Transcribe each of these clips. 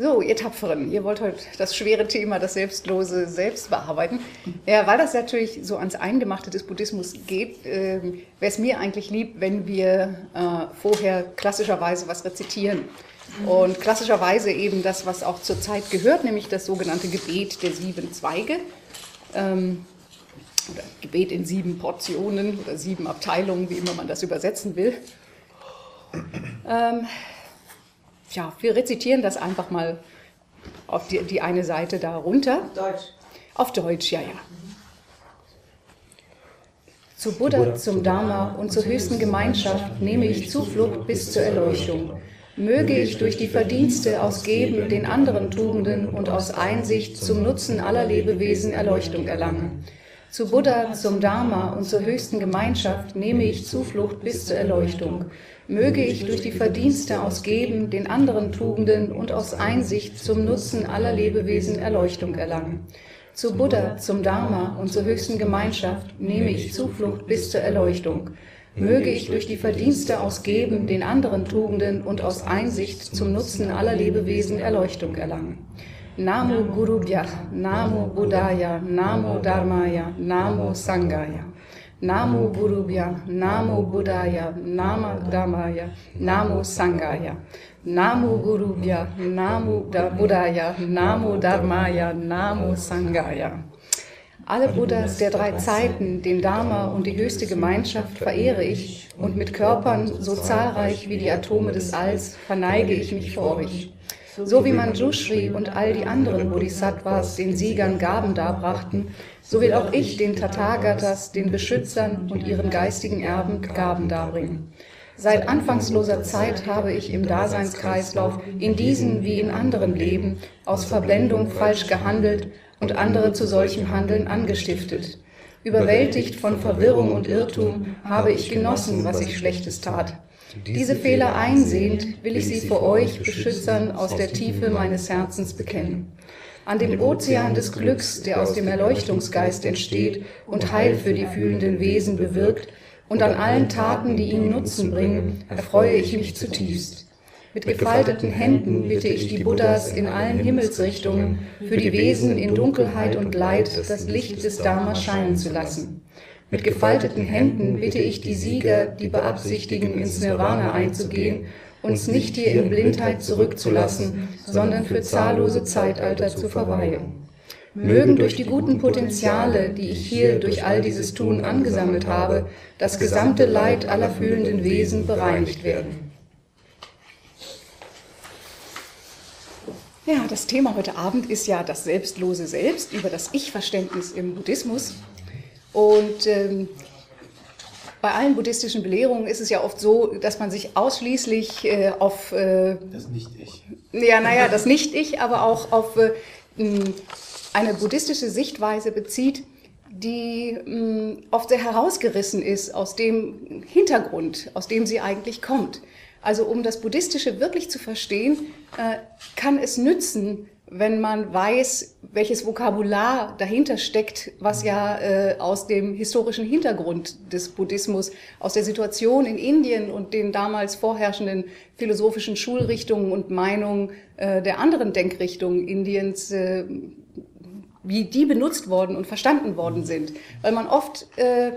So, ihr Tapferen, ihr wollt heute das schwere Thema, das selbstlose Selbst bearbeiten. Ja, weil das natürlich so ans Eingemachte des Buddhismus geht, äh, wäre es mir eigentlich lieb, wenn wir äh, vorher klassischerweise was rezitieren. Und klassischerweise eben das, was auch zur Zeit gehört, nämlich das sogenannte Gebet der sieben Zweige. Ähm, oder Gebet in sieben Portionen oder sieben Abteilungen, wie immer man das übersetzen will. Ähm, ja, wir rezitieren das einfach mal auf die, die eine Seite da runter. Auf Deutsch. Auf Deutsch, ja, ja. Zu Buddha, zum Dharma und zur höchsten Gemeinschaft nehme ich Zuflucht bis zur Erleuchtung. Möge ich durch die Verdienste aus Geben den anderen Tugenden und aus Einsicht zum Nutzen aller Lebewesen Erleuchtung erlangen. Zu Buddha, zum Dharma und zur höchsten Gemeinschaft nehme ich Zuflucht bis zur Erleuchtung möge ich durch die Verdienste aus Geben, den anderen Tugenden und aus Einsicht zum Nutzen aller Lebewesen Erleuchtung erlangen. Zu Buddha, zum Dharma und zur höchsten Gemeinschaft nehme ich Zuflucht bis zur Erleuchtung. Möge ich durch die Verdienste aus Geben, den anderen Tugenden und aus Einsicht zum Nutzen aller Lebewesen Erleuchtung erlangen. Namo Guru Bhyah, Namo Buddhaya, Namo Dharmaya, Namo Sangaya. Namo Gurubhya, Namo Buddhaya, Namo Dhammaya, Namo Sangaya. Namo Gurubhya, Namo Buddhaya, Namo Dharmaya, Namo Sangaya. Alle Buddhas der drei Zeiten, den Dharma und die höchste Gemeinschaft verehre ich und mit Körpern so zahlreich wie die Atome des Alls verneige ich mich vor euch. So wie Manjushri und all die anderen Bodhisattvas den Siegern Gaben darbrachten, so will auch ich den Tathagatas, den Beschützern und ihren geistigen Erben Gaben darbringen. Seit anfangsloser Zeit habe ich im Daseinskreislauf in diesen wie in anderen Leben aus Verblendung falsch gehandelt und andere zu solchem Handeln angestiftet. Überwältigt von Verwirrung und Irrtum habe ich genossen, was ich Schlechtes tat. Diese Fehler einsehend will ich sie vor euch, Beschützern, aus der Tiefe meines Herzens bekennen an dem Ozean des Glücks, der aus dem Erleuchtungsgeist entsteht und Heil für die fühlenden Wesen bewirkt, und an allen Taten, die ihnen Nutzen bringen, erfreue ich mich zutiefst. Mit gefalteten Händen bitte ich die Buddhas in allen Himmelsrichtungen, für die Wesen in Dunkelheit und Leid das Licht des Dharma scheinen zu lassen. Mit gefalteten Händen bitte ich die Sieger, die beabsichtigen, ins Nirvana einzugehen uns nicht hier in Blindheit zurückzulassen, sondern für zahllose Zeitalter zu verweilen. Mögen durch die guten Potenziale, die ich hier durch all dieses Tun angesammelt habe, das gesamte Leid aller fühlenden Wesen bereinigt werden. Ja, das Thema heute Abend ist ja das selbstlose Selbst über das Ich-Verständnis im Buddhismus. Und ähm, bei allen buddhistischen Belehrungen ist es ja oft so, dass man sich ausschließlich äh, auf... Äh, das Nicht-Ich. Ja, naja, das Nicht-Ich, aber auch auf äh, eine buddhistische Sichtweise bezieht, die mh, oft sehr herausgerissen ist aus dem Hintergrund, aus dem sie eigentlich kommt. Also um das Buddhistische wirklich zu verstehen, äh, kann es nützen, wenn man weiß, welches Vokabular dahinter steckt, was ja äh, aus dem historischen Hintergrund des Buddhismus, aus der Situation in Indien und den damals vorherrschenden philosophischen Schulrichtungen und Meinungen äh, der anderen Denkrichtungen Indiens, äh, wie die benutzt worden und verstanden worden sind. Weil man oft äh,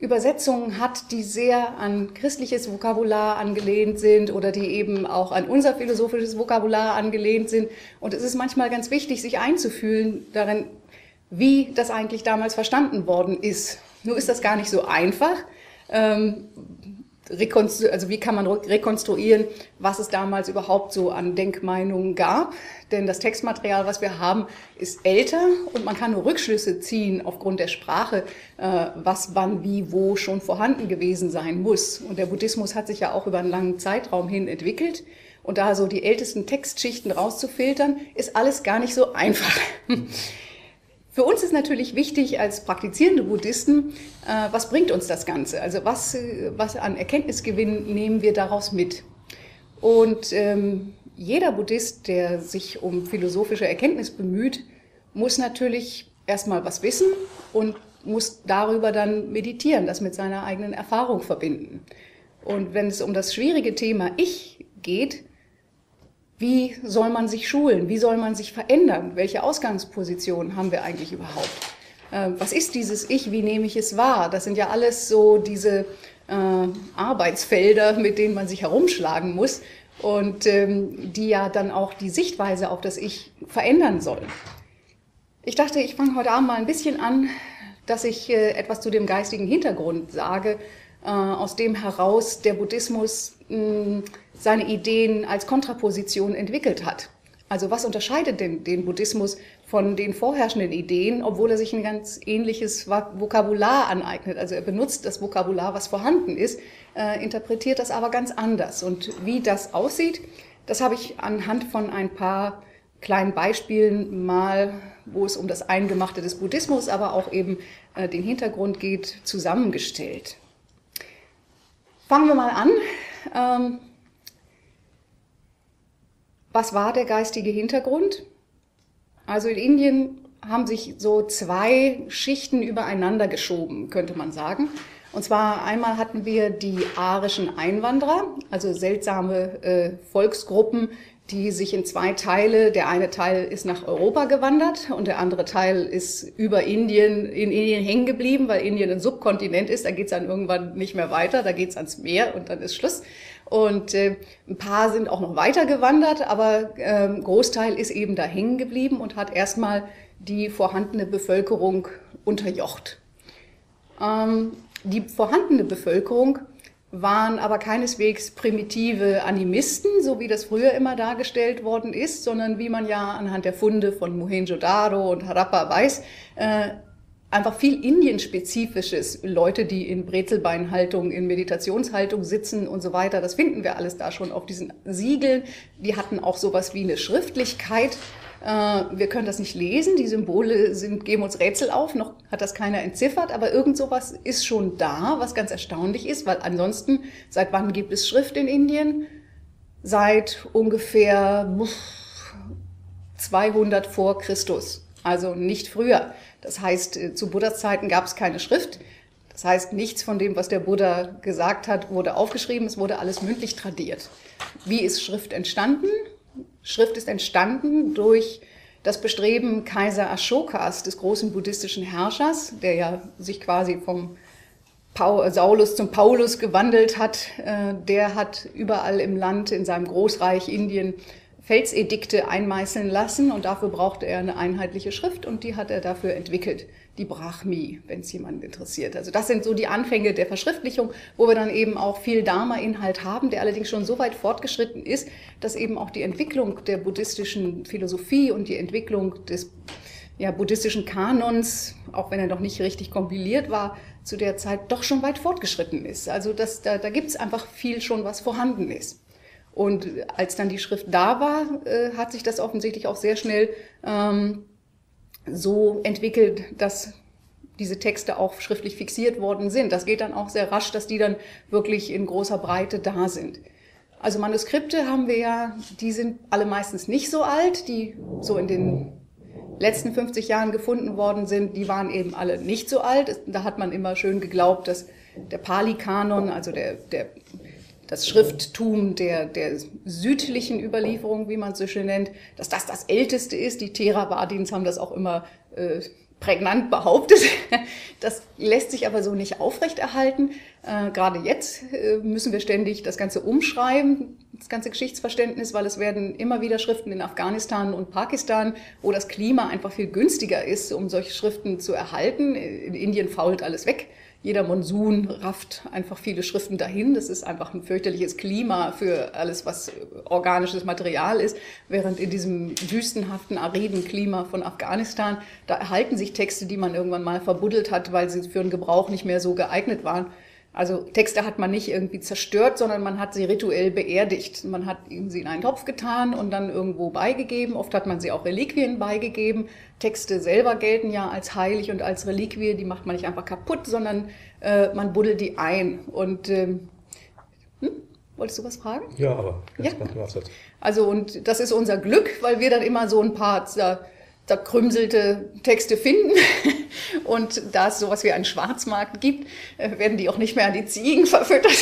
Übersetzungen hat, die sehr an christliches Vokabular angelehnt sind oder die eben auch an unser philosophisches Vokabular angelehnt sind. Und es ist manchmal ganz wichtig, sich einzufühlen darin, wie das eigentlich damals verstanden worden ist. Nur ist das gar nicht so einfach. Ähm, also wie kann man rekonstruieren, was es damals überhaupt so an Denkmeinungen gab. Denn das Textmaterial, was wir haben, ist älter und man kann nur Rückschlüsse ziehen aufgrund der Sprache, äh, was wann, wie, wo schon vorhanden gewesen sein muss. Und der Buddhismus hat sich ja auch über einen langen Zeitraum hin entwickelt. Und da so die ältesten Textschichten rauszufiltern, ist alles gar nicht so einfach. Für uns ist natürlich wichtig als praktizierende Buddhisten, äh, was bringt uns das Ganze? Also was, äh, was an Erkenntnisgewinn nehmen wir daraus mit? Und ähm, jeder Buddhist, der sich um philosophische Erkenntnis bemüht, muss natürlich erstmal was wissen und muss darüber dann meditieren, das mit seiner eigenen Erfahrung verbinden. Und wenn es um das schwierige Thema Ich geht, wie soll man sich schulen? Wie soll man sich verändern? Welche Ausgangsposition haben wir eigentlich überhaupt? Äh, was ist dieses Ich? Wie nehme ich es wahr? Das sind ja alles so diese äh, Arbeitsfelder, mit denen man sich herumschlagen muss und ähm, die ja dann auch die Sichtweise auf das Ich verändern sollen. Ich dachte, ich fange heute Abend mal ein bisschen an, dass ich äh, etwas zu dem geistigen Hintergrund sage, aus dem heraus der Buddhismus mh, seine Ideen als Kontraposition entwickelt hat. Also was unterscheidet denn den Buddhismus von den vorherrschenden Ideen, obwohl er sich ein ganz ähnliches Vokabular aneignet? Also er benutzt das Vokabular, was vorhanden ist, äh, interpretiert das aber ganz anders. Und wie das aussieht, das habe ich anhand von ein paar kleinen Beispielen mal, wo es um das Eingemachte des Buddhismus, aber auch eben äh, den Hintergrund geht, zusammengestellt. Fangen wir mal an. Ähm, was war der geistige Hintergrund? Also in Indien haben sich so zwei Schichten übereinander geschoben, könnte man sagen. Und zwar einmal hatten wir die arischen Einwanderer, also seltsame äh, Volksgruppen, die sich in zwei Teile, der eine Teil ist nach Europa gewandert und der andere Teil ist über Indien, in Indien hängen geblieben, weil Indien ein Subkontinent ist, da geht es dann irgendwann nicht mehr weiter, da geht es ans Meer und dann ist Schluss. Und äh, ein paar sind auch noch weiter gewandert, aber äh, Großteil ist eben da hängen geblieben und hat erstmal die vorhandene Bevölkerung unterjocht. Ähm, die vorhandene Bevölkerung waren aber keineswegs primitive Animisten, so wie das früher immer dargestellt worden ist, sondern wie man ja anhand der Funde von Mohenjo-Daro und Harappa weiß, äh, einfach viel Indienspezifisches. Leute, die in Brezelbeinhaltung, in Meditationshaltung sitzen und so weiter, das finden wir alles da schon auf diesen Siegeln. Die hatten auch sowas wie eine Schriftlichkeit. Äh, wir können das nicht lesen, die Symbole sind, geben uns Rätsel auf, noch hat das keiner entziffert, aber irgend sowas ist schon da, was ganz erstaunlich ist, weil ansonsten, seit wann gibt es Schrift in Indien? Seit ungefähr 200 vor Christus, also nicht früher. Das heißt, äh, zu Buddhas Zeiten gab es keine Schrift. Das heißt, nichts von dem, was der Buddha gesagt hat, wurde aufgeschrieben, es wurde alles mündlich tradiert. Wie ist Schrift entstanden? Schrift ist entstanden durch das Bestreben Kaiser Ashokas, des großen buddhistischen Herrschers, der ja sich quasi vom Saulus zum Paulus gewandelt hat. Äh, der hat überall im Land, in seinem Großreich Indien, Felsedikte einmeißeln lassen und dafür brauchte er eine einheitliche Schrift und die hat er dafür entwickelt die Brahmi, wenn es jemanden interessiert. Also das sind so die Anfänge der Verschriftlichung, wo wir dann eben auch viel Dharma-Inhalt haben, der allerdings schon so weit fortgeschritten ist, dass eben auch die Entwicklung der buddhistischen Philosophie und die Entwicklung des ja, buddhistischen Kanons, auch wenn er noch nicht richtig kompiliert war, zu der Zeit doch schon weit fortgeschritten ist. Also das, da, da gibt es einfach viel schon, was vorhanden ist. Und als dann die Schrift da war, äh, hat sich das offensichtlich auch sehr schnell ähm, so entwickelt, dass diese Texte auch schriftlich fixiert worden sind. Das geht dann auch sehr rasch, dass die dann wirklich in großer Breite da sind. Also Manuskripte haben wir ja, die sind alle meistens nicht so alt, die so in den letzten 50 Jahren gefunden worden sind, die waren eben alle nicht so alt. Da hat man immer schön geglaubt, dass der Pali-Kanon, also der, der, das Schrifttum der, der südlichen Überlieferung, wie man es so schön nennt, dass das das älteste ist. Die Theravadins haben das auch immer äh, prägnant behauptet. Das lässt sich aber so nicht aufrechterhalten. Äh, gerade jetzt äh, müssen wir ständig das Ganze umschreiben, das ganze Geschichtsverständnis, weil es werden immer wieder Schriften in Afghanistan und Pakistan, wo das Klima einfach viel günstiger ist, um solche Schriften zu erhalten. In Indien fault alles weg jeder Monsun rafft einfach viele Schriften dahin. Das ist einfach ein fürchterliches Klima für alles, was organisches Material ist. Während in diesem wüstenhaften, ariden Klima von Afghanistan, da erhalten sich Texte, die man irgendwann mal verbuddelt hat, weil sie für den Gebrauch nicht mehr so geeignet waren. Also Texte hat man nicht irgendwie zerstört, sondern man hat sie rituell beerdigt. Man hat sie in einen Topf getan und dann irgendwo beigegeben. Oft hat man sie auch Reliquien beigegeben. Texte selber gelten ja als heilig und als Reliquie. Die macht man nicht einfach kaputt, sondern äh, man buddelt die ein. Und ähm, hm? Wolltest du was fragen? Ja, aber ja. Also und das ist unser Glück, weil wir dann immer so ein paar zerkrümselte Texte finden Und da es sowas wie einen Schwarzmarkt gibt, äh, werden die auch nicht mehr an die Ziegen verfüttert,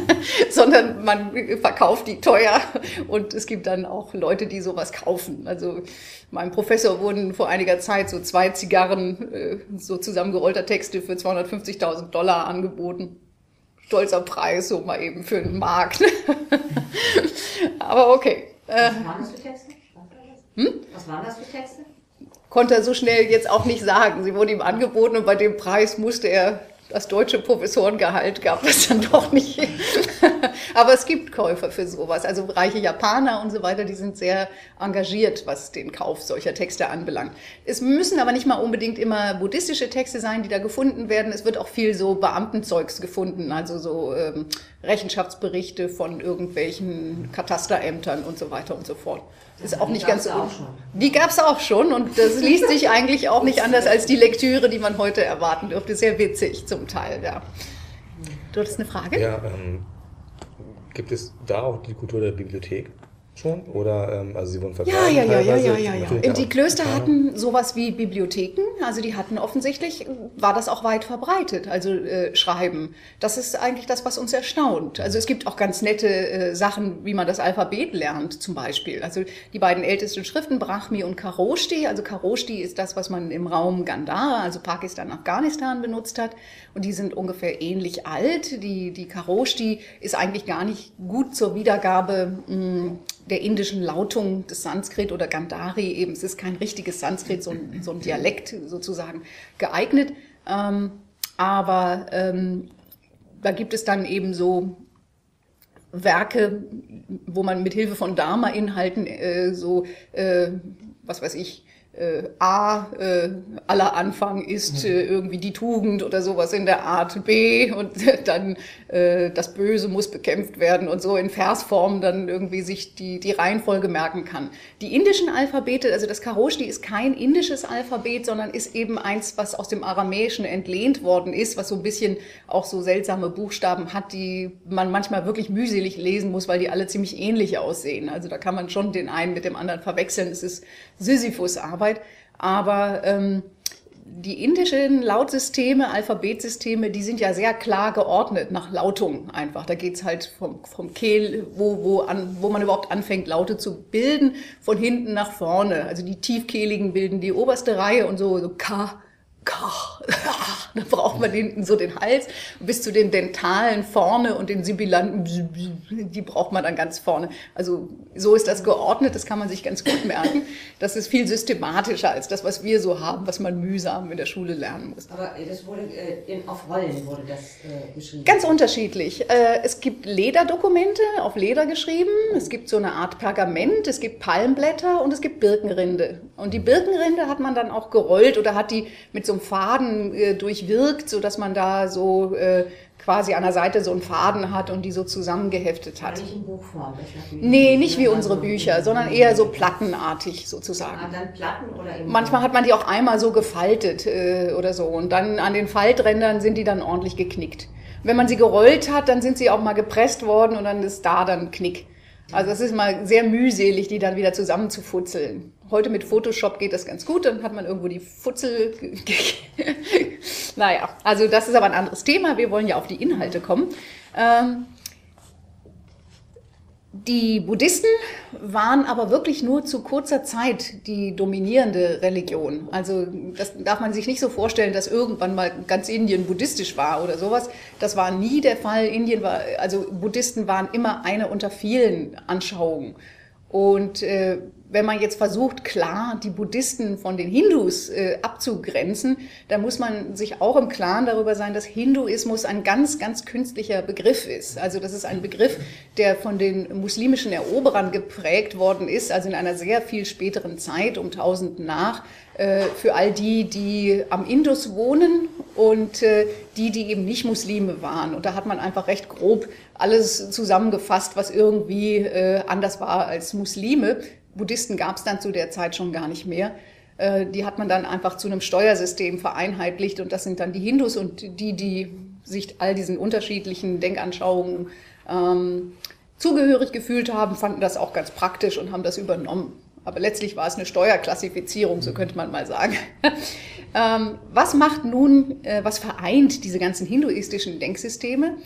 sondern man verkauft die teuer und es gibt dann auch Leute, die sowas kaufen. Also meinem Professor wurden vor einiger Zeit so zwei Zigarren, äh, so zusammengerollter Texte für 250.000 Dollar angeboten. Stolzer Preis, so mal eben für den Markt. Aber okay. Was waren das für Texte? Hm? Was waren das für Texte? Konnte er so schnell jetzt auch nicht sagen. Sie wurden ihm angeboten und bei dem Preis musste er das deutsche Professorengehalt gab es dann doch nicht. Aber es gibt Käufer für sowas. Also reiche Japaner und so weiter, die sind sehr engagiert, was den Kauf solcher Texte anbelangt. Es müssen aber nicht mal unbedingt immer buddhistische Texte sein, die da gefunden werden. Es wird auch viel so Beamtenzeugs gefunden, also so ähm, Rechenschaftsberichte von irgendwelchen Katasterämtern und so weiter und so fort. Das ist auch nicht ganz so. Die gab es auch schon und das liest sich eigentlich auch nicht anders als die Lektüre, die man heute erwarten dürfte. Sehr witzig zum Teil, ja. Du hattest eine Frage? Ja, ähm, gibt es da auch die Kultur der Bibliothek? Schon? Oder ähm, also sie wurden vergraben? Ja, ja, ja, ja, ja, ja, ja. Die Klöster hatten sowas wie Bibliotheken. Also die hatten offensichtlich, war das auch weit verbreitet, also äh, Schreiben. Das ist eigentlich das, was uns erstaunt. Also es gibt auch ganz nette äh, Sachen, wie man das Alphabet lernt zum Beispiel. Also die beiden ältesten Schriften, Brahmi und Kharoshti. Also Kharoshti ist das, was man im Raum Gandhara, also Pakistan, Afghanistan benutzt hat. Und die sind ungefähr ähnlich alt. Die, die Kharoshti ist eigentlich gar nicht gut zur Wiedergabe mh, hm, der indischen Lautung des Sanskrit oder Gandhari eben, es ist kein richtiges Sanskrit, so ein, so ein Dialekt sozusagen geeignet. Ähm, aber ähm, da gibt es dann eben so Werke, wo man mit Hilfe von Dharma-Inhalten äh, so, äh, was weiß ich, äh, A, äh, aller Anfang ist äh, irgendwie die Tugend oder sowas in der Art B und dann äh, das Böse muss bekämpft werden und so in Versform dann irgendwie sich die, die Reihenfolge merken kann. Die indischen Alphabete, also das Kharoshti ist kein indisches Alphabet, sondern ist eben eins, was aus dem Aramäischen entlehnt worden ist, was so ein bisschen auch so seltsame Buchstaben hat, die man manchmal wirklich mühselig lesen muss, weil die alle ziemlich ähnlich aussehen. Also da kann man schon den einen mit dem anderen verwechseln. Es ist Sisyphus-Arbeit. Aber ähm, die indischen Lautsysteme, Alphabetsysteme, die sind ja sehr klar geordnet nach Lautung einfach. Da geht's halt vom, vom Kehl, wo, wo, an, wo man überhaupt anfängt, Laute zu bilden, von hinten nach vorne. Also die Tiefkehligen bilden die oberste Reihe und so, so K, da braucht man hinten so den Hals bis zu den Dentalen vorne und den Sibilanten, die braucht man dann ganz vorne. Also so ist das geordnet, das kann man sich ganz gut merken. Das ist viel systematischer als das, was wir so haben, was man mühsam in der Schule lernen muss. Aber das wurde äh, auf Rollen wurde das äh, geschrieben? Ganz unterschiedlich. Äh, es gibt Lederdokumente, auf Leder geschrieben, es gibt so eine Art Pergament, es gibt Palmblätter und es gibt Birkenrinde. Und die Birkenrinde hat man dann auch gerollt oder hat die mit so einem Faden äh, durchwirkt, so dass man da so äh, quasi an der Seite so einen Faden hat und die so zusammengeheftet hat. Nicht in Buchform. Nee, nicht wie unsere Bücher, sondern eher so plattenartig sozusagen. Ah, dann Platten oder Manchmal hat man die auch einmal so gefaltet äh, oder so und dann an den Falträndern sind die dann ordentlich geknickt. Wenn man sie gerollt hat, dann sind sie auch mal gepresst worden und dann ist da dann Knick. Also es ist mal sehr mühselig, die dann wieder zusammenzufutzeln. Heute mit Photoshop geht das ganz gut, dann hat man irgendwo die Futzel. naja, also das ist aber ein anderes Thema. Wir wollen ja auf die Inhalte kommen. Ähm, die Buddhisten waren aber wirklich nur zu kurzer Zeit die dominierende Religion. Also das darf man sich nicht so vorstellen, dass irgendwann mal ganz Indien buddhistisch war oder sowas. Das war nie der Fall. Indien war, also Buddhisten waren immer eine unter vielen Anschauungen. Und äh, wenn man jetzt versucht, klar die Buddhisten von den Hindus äh, abzugrenzen, dann muss man sich auch im Klaren darüber sein, dass Hinduismus ein ganz, ganz künstlicher Begriff ist. Also das ist ein Begriff, der von den muslimischen Eroberern geprägt worden ist, also in einer sehr viel späteren Zeit, um 1000 nach, äh, für all die, die am Indus wohnen und äh, die, die eben nicht Muslime waren. Und da hat man einfach recht grob alles zusammengefasst, was irgendwie äh, anders war als Muslime. Buddhisten gab es dann zu der Zeit schon gar nicht mehr. Äh, die hat man dann einfach zu einem Steuersystem vereinheitlicht und das sind dann die Hindus und die, die sich all diesen unterschiedlichen Denkanschauungen ähm, zugehörig gefühlt haben, fanden das auch ganz praktisch und haben das übernommen. Aber letztlich war es eine Steuerklassifizierung, so könnte man mal sagen. Ähm, was macht nun, äh, was vereint diese ganzen hinduistischen Denksysteme?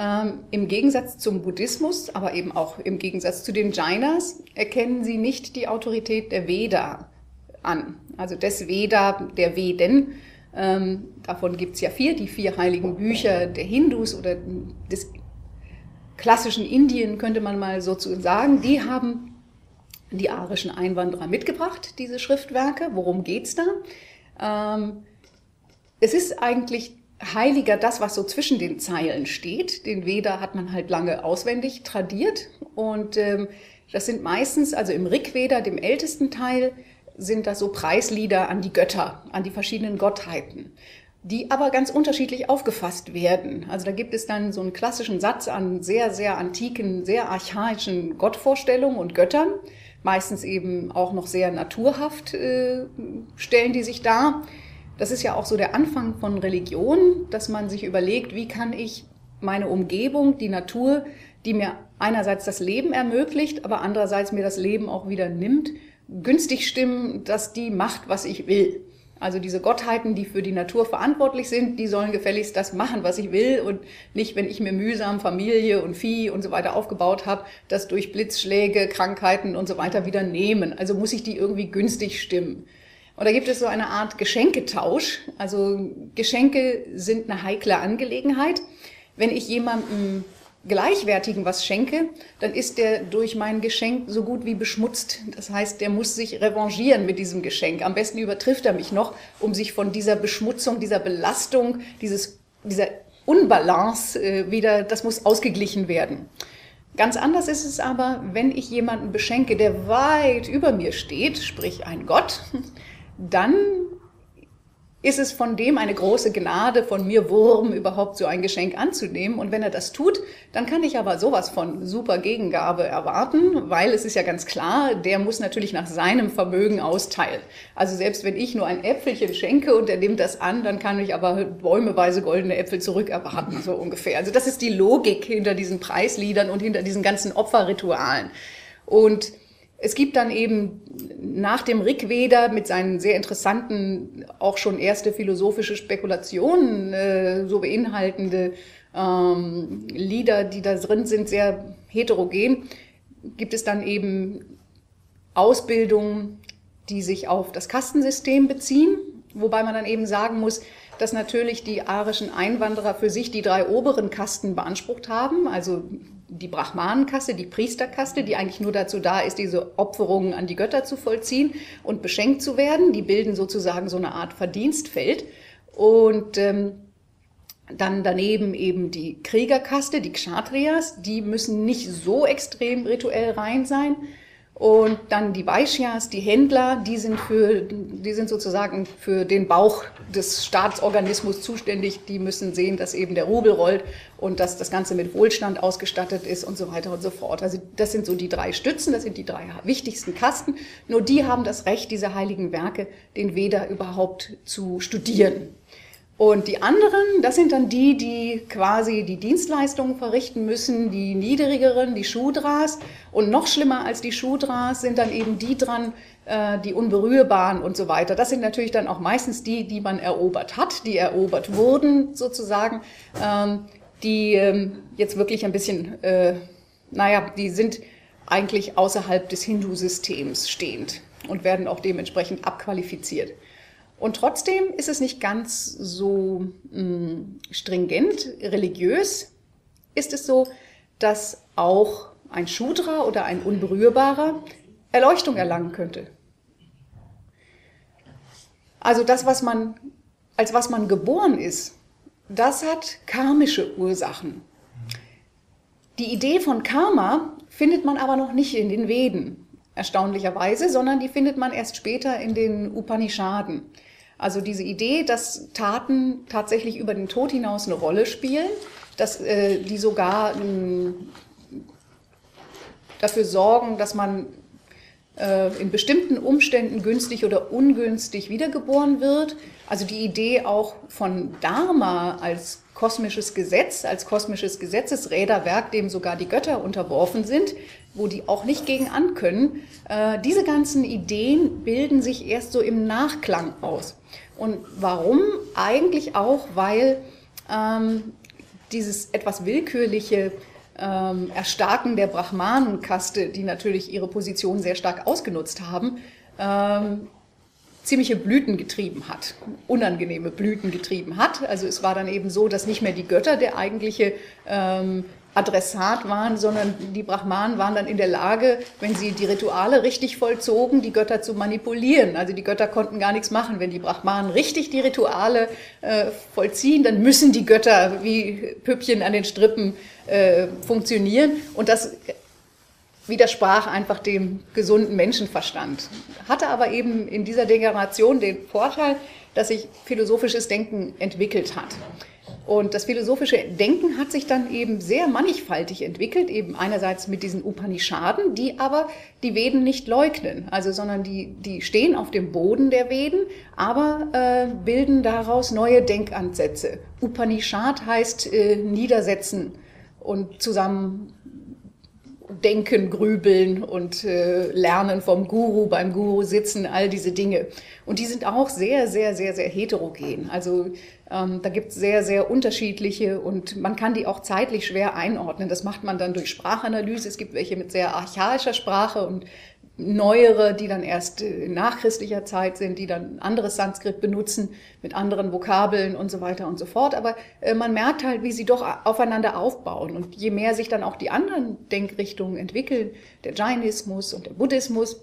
Ähm, Im Gegensatz zum Buddhismus, aber eben auch im Gegensatz zu den Jainas, erkennen sie nicht die Autorität der Veda an. Also des Veda, der Veden. Ähm, davon gibt es ja vier, die vier heiligen Bücher der Hindus oder des klassischen Indien, könnte man mal so zu sagen. Die haben die arischen Einwanderer mitgebracht, diese Schriftwerke. Worum geht's da? Ähm, es ist eigentlich heiliger das, was so zwischen den Zeilen steht. Den Veda hat man halt lange auswendig tradiert und ähm, das sind meistens, also im Rig Veda, dem ältesten Teil, sind das so Preislieder an die Götter, an die verschiedenen Gottheiten, die aber ganz unterschiedlich aufgefasst werden. Also da gibt es dann so einen klassischen Satz an sehr, sehr antiken, sehr archaischen Gottvorstellungen und Göttern, meistens eben auch noch sehr naturhaft äh, stellen die sich dar. Das ist ja auch so der Anfang von Religion, dass man sich überlegt, wie kann ich meine Umgebung, die Natur, die mir einerseits das Leben ermöglicht, aber andererseits mir das Leben auch wieder nimmt, günstig stimmen, dass die macht, was ich will. Also diese Gottheiten, die für die Natur verantwortlich sind, die sollen gefälligst das machen, was ich will und nicht, wenn ich mir mühsam Familie und Vieh und so weiter aufgebaut habe, das durch Blitzschläge, Krankheiten und so weiter wieder nehmen. Also muss ich die irgendwie günstig stimmen. Da gibt es so eine Art Geschenketausch. Also Geschenke sind eine heikle Angelegenheit. Wenn ich jemandem Gleichwertigen was schenke, dann ist der durch mein Geschenk so gut wie beschmutzt. Das heißt, der muss sich revanchieren mit diesem Geschenk. Am besten übertrifft er mich noch, um sich von dieser Beschmutzung, dieser Belastung, dieses, dieser Unbalance äh, wieder, das muss ausgeglichen werden. Ganz anders ist es aber, wenn ich jemanden beschenke, der weit über mir steht, sprich ein Gott, dann ist es von dem eine große Gnade, von mir Wurm überhaupt so ein Geschenk anzunehmen. Und wenn er das tut, dann kann ich aber sowas von super Gegengabe erwarten, weil es ist ja ganz klar, der muss natürlich nach seinem Vermögen austeilen. Also selbst wenn ich nur ein Äpfelchen schenke und er nimmt das an, dann kann ich aber bäumeweise goldene Äpfel zurückerwarten, so ungefähr. Also das ist die Logik hinter diesen Preisliedern und hinter diesen ganzen Opferritualen. Und es gibt dann eben nach dem Rigveda mit seinen sehr interessanten, auch schon erste philosophische Spekulationen äh, so beinhaltende ähm, Lieder, die da drin sind, sehr heterogen, gibt es dann eben Ausbildungen, die sich auf das Kastensystem beziehen, wobei man dann eben sagen muss, dass natürlich die arischen Einwanderer für sich die drei oberen Kasten beansprucht haben, also die Brahmanenkaste, die Priesterkaste, die eigentlich nur dazu da ist, diese Opferungen an die Götter zu vollziehen und beschenkt zu werden. Die bilden sozusagen so eine Art Verdienstfeld. Und ähm, dann daneben eben die Kriegerkaste, die Kshatriyas, die müssen nicht so extrem rituell rein sein. Und dann die Vaishyas, die Händler, die sind für, die sind sozusagen für den Bauch des Staatsorganismus zuständig. Die müssen sehen, dass eben der Rubel rollt und dass das Ganze mit Wohlstand ausgestattet ist und so weiter und so fort. Also das sind so die drei Stützen, das sind die drei wichtigsten Kasten. Nur die haben das Recht, diese heiligen Werke, den Veda überhaupt zu studieren. Und die anderen, das sind dann die, die quasi die Dienstleistungen verrichten müssen, die niedrigeren, die Shudras. Und noch schlimmer als die Shudras sind dann eben die dran, äh, die Unberührbaren und so weiter. Das sind natürlich dann auch meistens die, die man erobert hat, die erobert wurden sozusagen, ähm, die ähm, jetzt wirklich ein bisschen, äh, naja, die sind eigentlich außerhalb des Hindu-Systems stehend und werden auch dementsprechend abqualifiziert. Und trotzdem ist es nicht ganz so mh, mm, stringent. Religiös ist es so, dass auch ein Shudra oder ein Unberührbarer Erleuchtung erlangen könnte. Also das, was man, als was man geboren ist, das hat karmische Ursachen. Die Idee von Karma findet man aber noch nicht in den Veden, erstaunlicherweise, sondern die findet man erst später in den Upanishaden. Also diese Idee, dass Taten tatsächlich über den Tod hinaus eine Rolle spielen, dass äh, die sogar äh, dafür sorgen, dass man äh, in bestimmten Umständen günstig oder ungünstig wiedergeboren wird. Also die Idee auch von Dharma als kosmisches Gesetz, als kosmisches Gesetzesräderwerk, dem sogar die Götter unterworfen sind, wo die auch nicht gegen ankönnen. Äh, diese ganzen Ideen bilden sich erst so im Nachklang aus. Und warum? Eigentlich auch, weil ähm, dieses etwas willkürliche ähm, Erstarken der Brahmanenkaste, die natürlich ihre Position sehr stark ausgenutzt haben, ähm, ziemliche Blüten getrieben hat, unangenehme Blüten getrieben hat. Also es war dann eben so, dass nicht mehr die Götter der eigentliche ähm, Adressat waren, sondern die Brahmanen waren dann in der Lage, wenn sie die Rituale richtig vollzogen, die Götter zu manipulieren. Also die Götter konnten gar nichts machen. Wenn die Brahmanen richtig die Rituale äh, vollziehen, dann müssen die Götter wie Püppchen an den Strippen äh, funktionieren. Und das widersprach einfach dem gesunden Menschenverstand. Hatte aber eben in dieser Degeneration den Vorteil, dass sich philosophisches Denken entwickelt hat. Und das philosophische Denken hat sich dann eben sehr mannigfaltig entwickelt, eben einerseits mit diesen Upanishaden, die aber die Veden nicht leugnen, also sondern die, die stehen auf dem Boden der Veden, aber äh, bilden daraus neue Denkansätze. Upanishad heißt äh, niedersetzen und zusammen denken, grübeln und äh, lernen vom Guru, beim Guru sitzen, all diese Dinge. Und die sind auch sehr, sehr, sehr, sehr heterogen. Also ähm, da gibt es sehr, sehr unterschiedliche und man kann die auch zeitlich schwer einordnen. Das macht man dann durch Sprachanalyse. Es gibt welche mit sehr archaischer Sprache und neuere, die dann erst in nachchristlicher Zeit sind, die dann anderes Sanskrit benutzen mit anderen Vokabeln und so weiter und so fort. Aber äh, man merkt halt, wie sie doch aufeinander aufbauen. Und je mehr sich dann auch die anderen Denkrichtungen entwickeln, der Jainismus und der Buddhismus,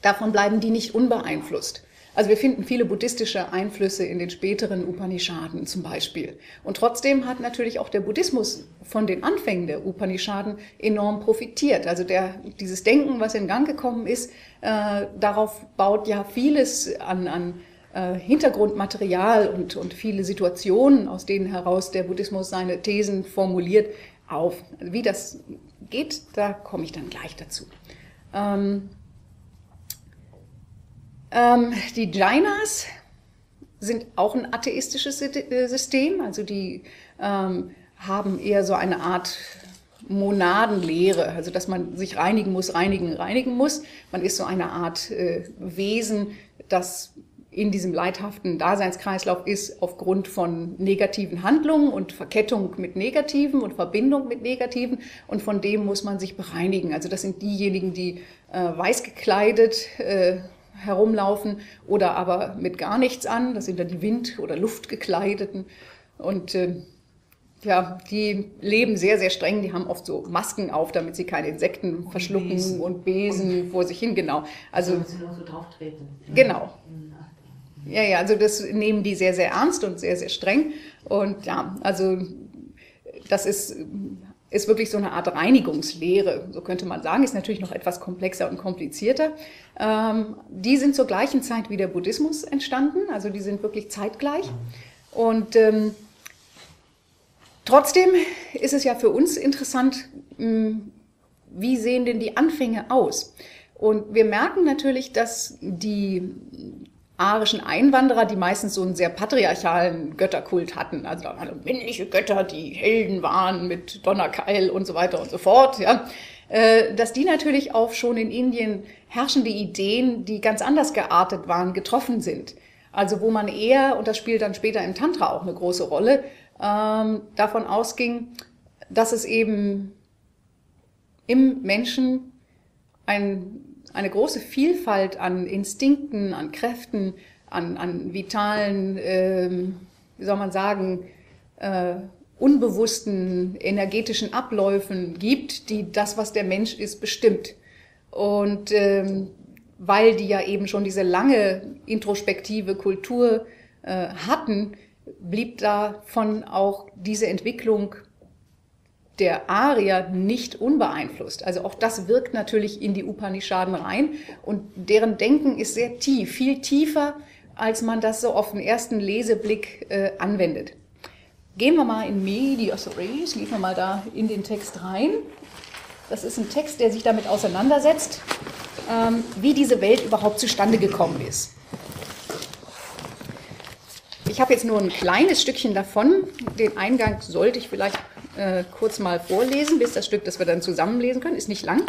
davon bleiben die nicht unbeeinflusst. Also wir finden viele buddhistische Einflüsse in den späteren Upanishaden zum Beispiel. Und trotzdem hat natürlich auch der Buddhismus von den Anfängen der Upanishaden enorm profitiert. Also der, dieses Denken, was in Gang gekommen ist, äh, darauf baut ja vieles an, an äh, Hintergrundmaterial und, und viele Situationen, aus denen heraus der Buddhismus seine Thesen formuliert, auf. Wie das geht, da komme ich dann gleich dazu. Ähm, ähm, die Jainas sind auch ein atheistisches äh, System, also die ähm, haben eher so eine Art Monadenlehre, also dass man sich reinigen muss, reinigen, reinigen muss. Man ist so eine Art äh, Wesen, das in diesem leidhaften Daseinskreislauf ist aufgrund von negativen Handlungen und Verkettung mit Negativen und Verbindung mit Negativen und von dem muss man sich bereinigen. Also das sind diejenigen, die äh, weiß gekleidet, äh, herumlaufen oder aber mit gar nichts an. Das sind dann die Wind- oder Luftgekleideten. Und äh, ja, die leben sehr, sehr streng. Die haben oft so Masken auf, damit sie keine Insekten und verschlucken Besen. und Besen und vor sich hin. Genau. Also, damit sie nur so drauf treten. Genau. Ja, ja, also das nehmen die sehr, sehr ernst und sehr, sehr streng. Und ja, also das ist ist wirklich so eine Art Reinigungslehre, so könnte man sagen, ist natürlich noch etwas komplexer und komplizierter. Ähm, die sind zur gleichen Zeit wie der Buddhismus entstanden, also die sind wirklich zeitgleich. Und ähm, trotzdem ist es ja für uns interessant, hm, wie sehen denn die Anfänge aus? Und wir merken natürlich, dass die arischen Einwanderer, die meistens so einen sehr patriarchalen Götterkult hatten, also männliche Götter, die Helden waren mit Donnerkeil und so weiter und so fort, ja, äh, dass die natürlich auch schon in Indien herrschende Ideen, die ganz anders geartet waren, getroffen sind. Also wo man eher, und das spielt dann später im Tantra auch eine große Rolle, ähm, davon ausging, dass es eben im Menschen ein eine große Vielfalt an Instinkten, an Kräften, an, an vitalen, äh, wie soll man sagen, äh, unbewussten energetischen Abläufen gibt, die das, was der Mensch ist, bestimmt. Und ähm, weil die ja eben schon diese lange introspektive Kultur äh, hatten, blieb davon auch diese Entwicklung der Arier nicht unbeeinflusst. Also auch das wirkt natürlich in die Upanishaden rein und deren Denken ist sehr tief, viel tiefer, als man das so auf den ersten Leseblick äh, anwendet. Gehen wir mal in Medias Res, gehen wir mal da in den Text rein. Das ist ein Text, der sich damit auseinandersetzt, ähm, wie diese Welt überhaupt zustande gekommen ist. Ich habe jetzt nur ein kleines Stückchen davon. Den Eingang sollte ich vielleicht äh, kurz mal vorlesen, bis das Stück, das wir dann zusammenlesen können, ist nicht lang.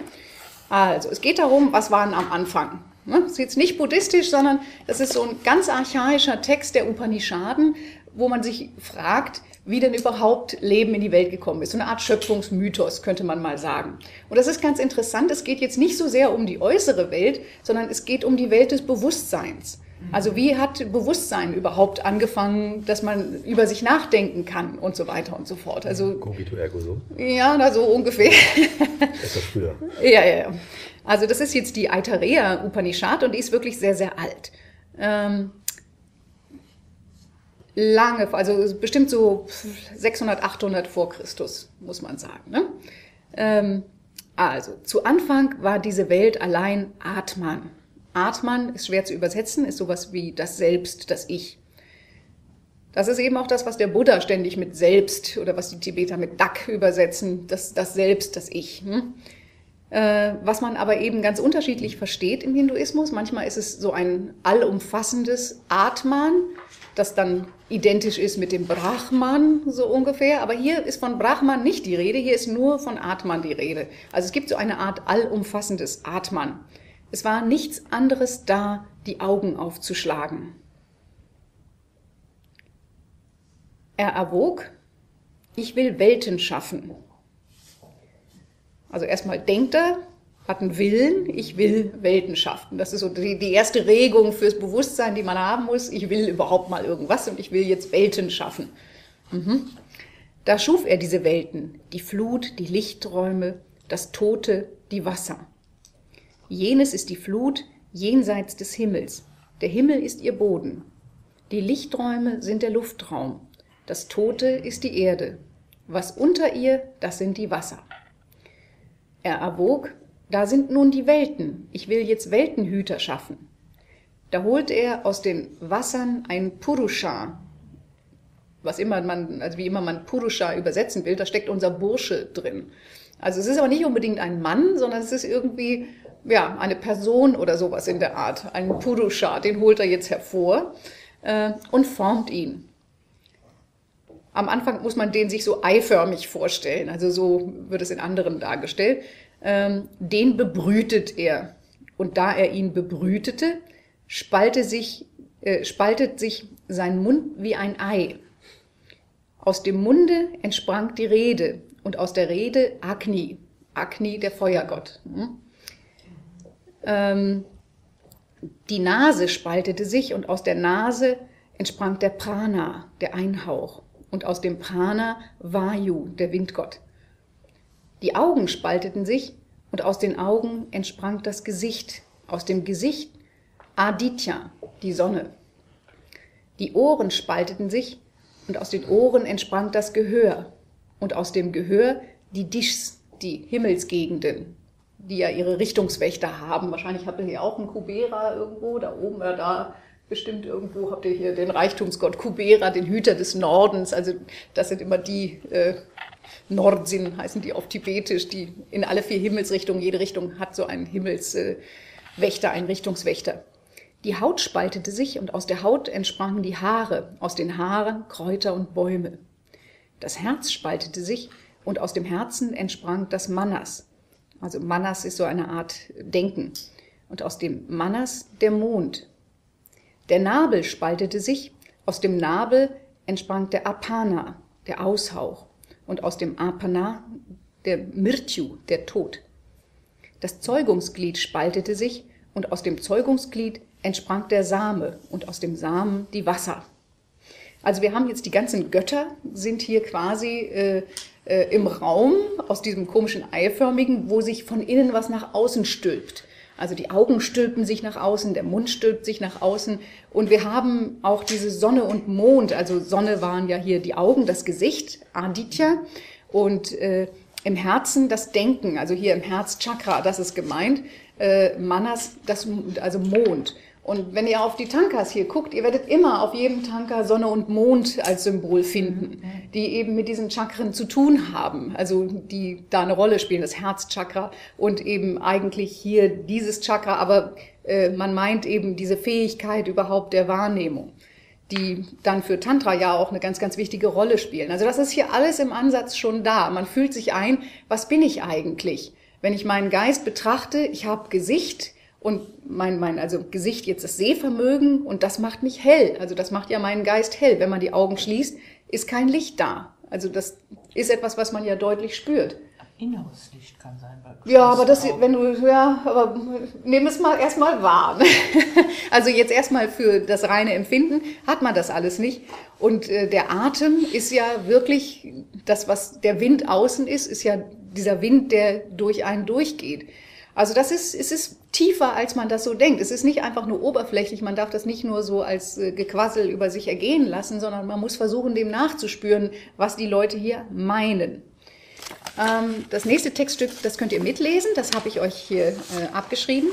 Also, es geht darum, was waren am Anfang. Ne? Das ist jetzt nicht buddhistisch, sondern das ist so ein ganz archaischer Text der Upanishaden, wo man sich fragt, wie denn überhaupt Leben in die Welt gekommen ist. So eine Art Schöpfungsmythos, könnte man mal sagen. Und das ist ganz interessant. Es geht jetzt nicht so sehr um die äußere Welt, sondern es geht um die Welt des Bewusstseins. Also wie hat Bewusstsein überhaupt angefangen, dass man über sich nachdenken kann und so weiter und so fort. Also Cogito ergo sum. Ja, da so ungefähr. Etwas früher. Ja, ja, ja. Also das ist jetzt die Aitareya Upanishad und die ist wirklich sehr, sehr alt. Ähm, lange, also bestimmt so 600, 800 vor Christus, muss man sagen. Ne? Ähm, also, zu Anfang war diese Welt allein Atman. Atman ist schwer zu übersetzen, ist sowas wie das Selbst, das Ich. Das ist eben auch das, was der Buddha ständig mit Selbst oder was die Tibeter mit Dak übersetzen, das, das Selbst, das Ich. Hm? Äh, was man aber eben ganz unterschiedlich versteht im Hinduismus. Manchmal ist es so ein allumfassendes Atman, das dann identisch ist mit dem Brahman, so ungefähr. Aber hier ist von Brahman nicht die Rede, hier ist nur von Atman die Rede. Also es gibt so eine Art allumfassendes Atman. Es war nichts anderes da, die Augen aufzuschlagen. Er erwog, ich will Welten schaffen. Also erstmal denkt er, hat einen Willen, ich will Welten schaffen. Das ist so die, die, erste Regung fürs Bewusstsein, die man haben muss. Ich will überhaupt mal irgendwas und ich will jetzt Welten schaffen. Mhm. Da schuf er diese Welten, die Flut, die Lichträume, das Tote, die Wasser. Jenes ist die Flut jenseits des Himmels. Der Himmel ist ihr Boden. Die Lichträume sind der Luftraum. Das Tote ist die Erde. Was unter ihr, das sind die Wasser. Er erwog, da sind nun die Welten. Ich will jetzt Weltenhüter schaffen. Da holt er aus den Wassern ein Purusha. Was immer man, also wie immer man Purusha übersetzen will, da steckt unser Bursche drin. Also es ist aber nicht unbedingt ein Mann, sondern es ist irgendwie ja, eine Person oder sowas in der Art, einen Purusha, den holt er jetzt hervor äh, und formt ihn. Am Anfang muss man den sich so eiförmig vorstellen, also so wird es in anderen dargestellt. Ähm, den bebrütet er. Und da er ihn bebrütete, spalte sich, äh, spaltet sich sein Mund wie ein Ei. Aus dem Munde entsprang die Rede und aus der Rede Agni, Agni der Feuergott. Hm? Ähm, die Nase spaltete sich und aus der Nase entsprang der Prana, der Einhauch, und aus dem Prana Vayu, der Windgott. Die Augen spalteten sich und aus den Augen entsprang das Gesicht, aus dem Gesicht Aditya, die Sonne. Die Ohren spalteten sich und aus den Ohren entsprang das Gehör und aus dem Gehör die Dishs, die Himmelsgegenden, die ja ihre Richtungswächter haben. Wahrscheinlich habt ihr hier auch einen Kubera irgendwo, da oben oder da bestimmt irgendwo habt ihr hier den Reichtumsgott Kubera, den Hüter des Nordens. Also das sind immer die äh, Nordsin, heißen die auf Tibetisch, die in alle vier Himmelsrichtungen, jede Richtung hat so einen Himmelswächter, äh, einen Richtungswächter. Die Haut spaltete sich und aus der Haut entsprangen die Haare, aus den Haaren Kräuter und Bäume. Das Herz spaltete sich und aus dem Herzen entsprang das Manas, also Manas ist so eine Art Denken. Und aus dem Manas der Mond. Der Nabel spaltete sich, aus dem Nabel entsprang der Apana, der Aushauch. Und aus dem Apana der Mirtyu, der Tod. Das Zeugungsglied spaltete sich und aus dem Zeugungsglied entsprang der Same und aus dem Samen die Wasser. Also wir haben jetzt die ganzen Götter sind hier quasi äh, äh, im Raum aus diesem komischen eiförmigen, wo sich von innen was nach außen stülpt. Also die Augen stülpen sich nach außen, der Mund stülpt sich nach außen und wir haben auch diese Sonne und Mond. Also Sonne waren ja hier die Augen, das Gesicht, Aditya und äh, im Herzen das Denken, also hier im Herzchakra, das ist gemeint. Äh, Manas, das, also Mond. Und wenn ihr auf die Tankas hier guckt, ihr werdet immer auf jedem Tanker Sonne und Mond als Symbol finden, die eben mit diesen Chakren zu tun haben, also die da eine Rolle spielen, das Herzchakra und eben eigentlich hier dieses Chakra, aber äh, man meint eben diese Fähigkeit überhaupt der Wahrnehmung. die dann für Tantra ja auch eine ganz, ganz wichtige Rolle spielen. Also das ist hier alles im Ansatz schon da. Man fühlt sich ein, was bin ich eigentlich? Wenn ich meinen Geist betrachte, ich habe Gesicht und mein, mein, also Gesicht jetzt das Sehvermögen und das macht mich hell. Also das macht ja meinen Geist hell. Wenn man die Augen schließt, ist kein Licht da. Also das ist etwas, was man ja deutlich spürt. Inneres Licht kann sein. Ja, aber das, wenn du, ja, aber nehmen es mal erstmal wahr. also jetzt erstmal für das reine Empfinden hat man das alles nicht. Und äh, der Atem ist ja wirklich das, was der Wind außen ist, ist ja dieser Wind, der durch einen durchgeht. Also das ist, es ist tiefer, als man das so denkt. Es ist nicht einfach nur oberflächlich. Man darf das nicht nur so als äh, Gequassel über sich ergehen lassen, sondern man muss versuchen, dem nachzuspüren, was die Leute hier meinen. Ähm, das nächste Textstück, das könnt ihr mitlesen, das habe ich euch hier äh, abgeschrieben.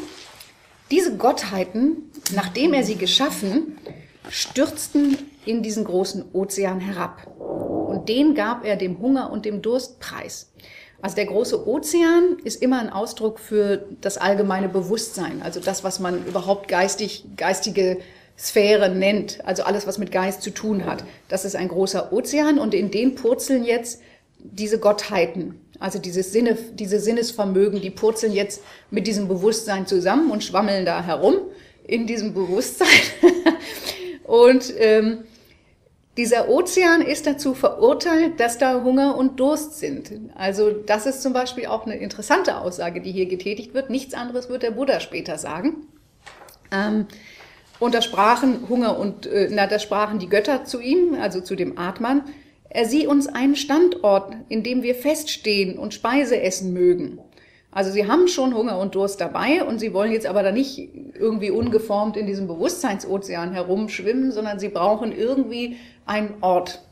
Diese Gottheiten, nachdem er sie geschaffen, stürzten in diesen großen Ozean herab. Und den gab er dem Hunger und dem Durst preis. Also der große Ozean ist immer ein Ausdruck für das allgemeine Bewusstsein, also das, was man überhaupt geistig, geistige Sphäre nennt, also alles, was mit Geist zu tun hat. Das ist ein großer Ozean und in den purzeln jetzt diese Gottheiten, also dieses Sinne, diese Sinnesvermögen, die purzeln jetzt mit diesem Bewusstsein zusammen und schwammeln da herum in diesem Bewusstsein. und ähm, dieser Ozean ist dazu verurteilt, dass da Hunger und Durst sind. Also das ist zum Beispiel auch eine interessante Aussage, die hier getätigt wird. Nichts anderes wird der Buddha später sagen. Ähm, und da sprachen Hunger und äh, na, da sprachen die Götter zu ihm, also zu dem Atman er sieh uns einen Standort, in dem wir feststehen und Speise essen mögen. Also sie haben schon Hunger und Durst dabei und sie wollen jetzt aber da nicht irgendwie ungeformt in diesem Bewusstseinsozean herumschwimmen, sondern sie brauchen irgendwie einen Ort.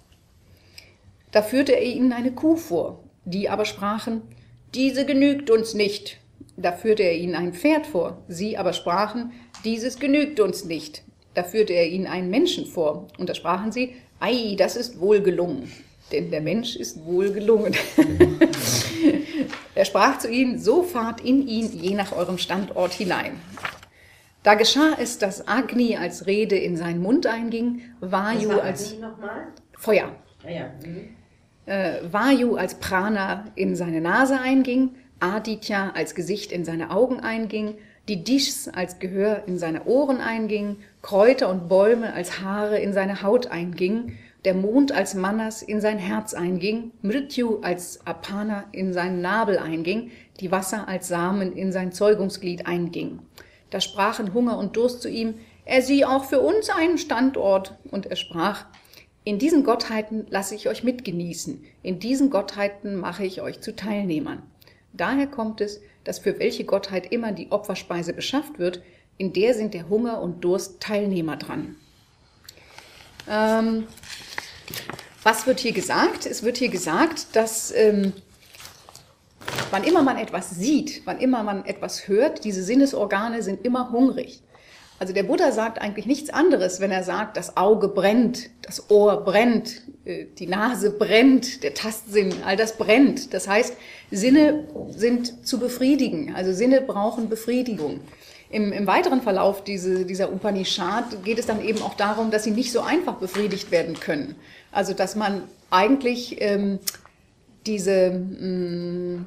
Da führte er ihnen eine Kuh vor, die aber sprachen, diese genügt uns nicht. Da führte er ihnen ein Pferd vor, sie aber sprachen, dieses genügt uns nicht. Da führte er ihnen einen Menschen vor, und da sprachen sie, Ei, das ist wohl gelungen, denn der Mensch ist wohl gelungen. er sprach zu ihnen, so fahrt in ihn je nach eurem Standort hinein. Da geschah es, dass Agni als Rede in seinen Mund einging, Vayu als Feuer, ja. mhm. äh, Vayu als Prana in seine Nase einging, Aditya als Gesicht in seine Augen einging, die Dishs als Gehör in seine Ohren einging, Kräuter und Bäume als Haare in seine Haut einging, der Mond als Manas in sein Herz einging, Mrityu als Apana in seinen Nabel einging, die Wasser als Samen in sein Zeugungsglied einging. Da sprachen Hunger und Durst zu ihm, er sieh auch für uns einen Standort. Und er sprach, in diesen Gottheiten lasse ich euch mitgenießen, in diesen Gottheiten mache ich euch zu Teilnehmern. Daher kommt es, dass für welche Gottheit immer die Opferspeise beschafft wird, in der sind der Hunger und Durst Teilnehmer dran. Ähm, was wird hier gesagt? Es wird hier gesagt, dass ähm, wann immer man etwas sieht, wann immer man etwas hört, diese Sinnesorgane sind immer hungrig. Also der Buddha sagt eigentlich nichts anderes, wenn er sagt, das Auge brennt, das Ohr brennt, äh, die Nase brennt, der Tastsinn, all das brennt. Das heißt, Sinne sind zu befriedigen. Also Sinne brauchen Befriedigung. Im, im weiteren Verlauf diese, dieser Upanishad geht es dann eben auch darum, dass sie nicht so einfach befriedigt werden können. Also dass man eigentlich ähm, diese, mh, mm,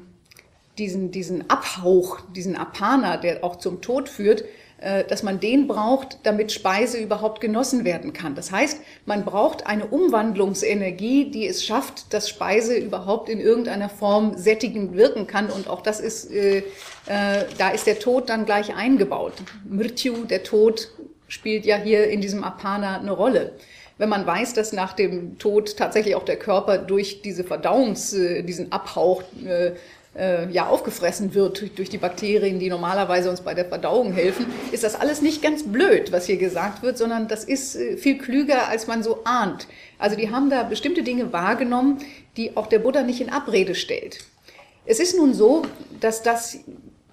diesen, diesen Abhauch, diesen Apana, der auch zum Tod führt, dass man den braucht, damit Speise überhaupt genossen werden kann. Das heißt, man braucht eine Umwandlungsenergie, die es schafft, dass Speise überhaupt in irgendeiner Form sättigend wirken kann. Und auch das ist, äh, äh, da ist der Tod dann gleich eingebaut. Mrityu, der Tod, spielt ja hier in diesem Apana eine Rolle wenn man weiß, dass nach dem Tod tatsächlich auch der Körper durch diese Verdauungs, äh, diesen Abhauch äh, ja aufgefressen wird durch die Bakterien, die normalerweise uns bei der Verdauung helfen, ist das alles nicht ganz blöd, was hier gesagt wird, sondern das ist äh, viel klüger, als man so ahnt. Also die haben da bestimmte Dinge wahrgenommen, die auch der Buddha nicht in Abrede stellt. Es ist nun so, dass das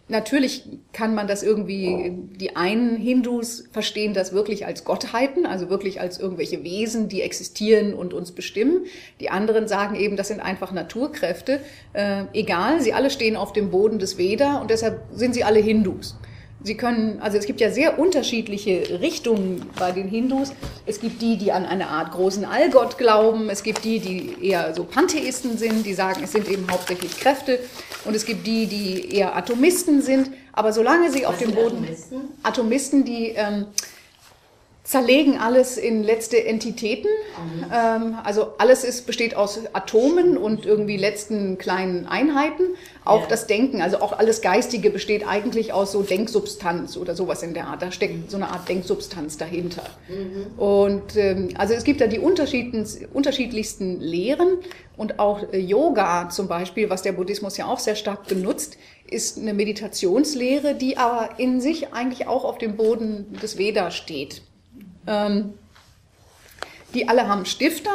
Natürlich kann man das irgendwie, die einen Hindus verstehen das wirklich als Gottheiten, also wirklich als irgendwelche Wesen, die existieren und uns bestimmen. Die anderen sagen eben, das sind einfach Naturkräfte. Äh, egal, sie alle stehen auf dem Boden des Veda und deshalb sind sie alle Hindus. Sie können, also es gibt ja sehr unterschiedliche Richtungen bei den Hindus. Es gibt die, die an eine Art großen Allgott glauben. Es gibt die, die eher so Pantheisten sind, die sagen, es sind eben hauptsächlich Kräfte. Und es gibt die, die eher Atomisten sind. Aber solange sie auf dem Boden. Atomisten? Atomisten, die ähm, zerlegen alles in letzte Entitäten. Mhm. Ähm, also alles ist, besteht aus Atomen und irgendwie letzten kleinen Einheiten. Auch ja. das Denken, also auch alles Geistige besteht eigentlich aus so Denksubstanz oder sowas in der Art. Da steckt so eine Art Denksubstanz dahinter. Mhm. Und ähm, also es gibt da die unterschiedlichsten Lehren und auch äh, Yoga zum Beispiel, was der Buddhismus ja auch sehr stark benutzt, ist eine Meditationslehre, die aber in sich eigentlich auch auf dem Boden des Veda steht. Ähm, die alle haben Stifter,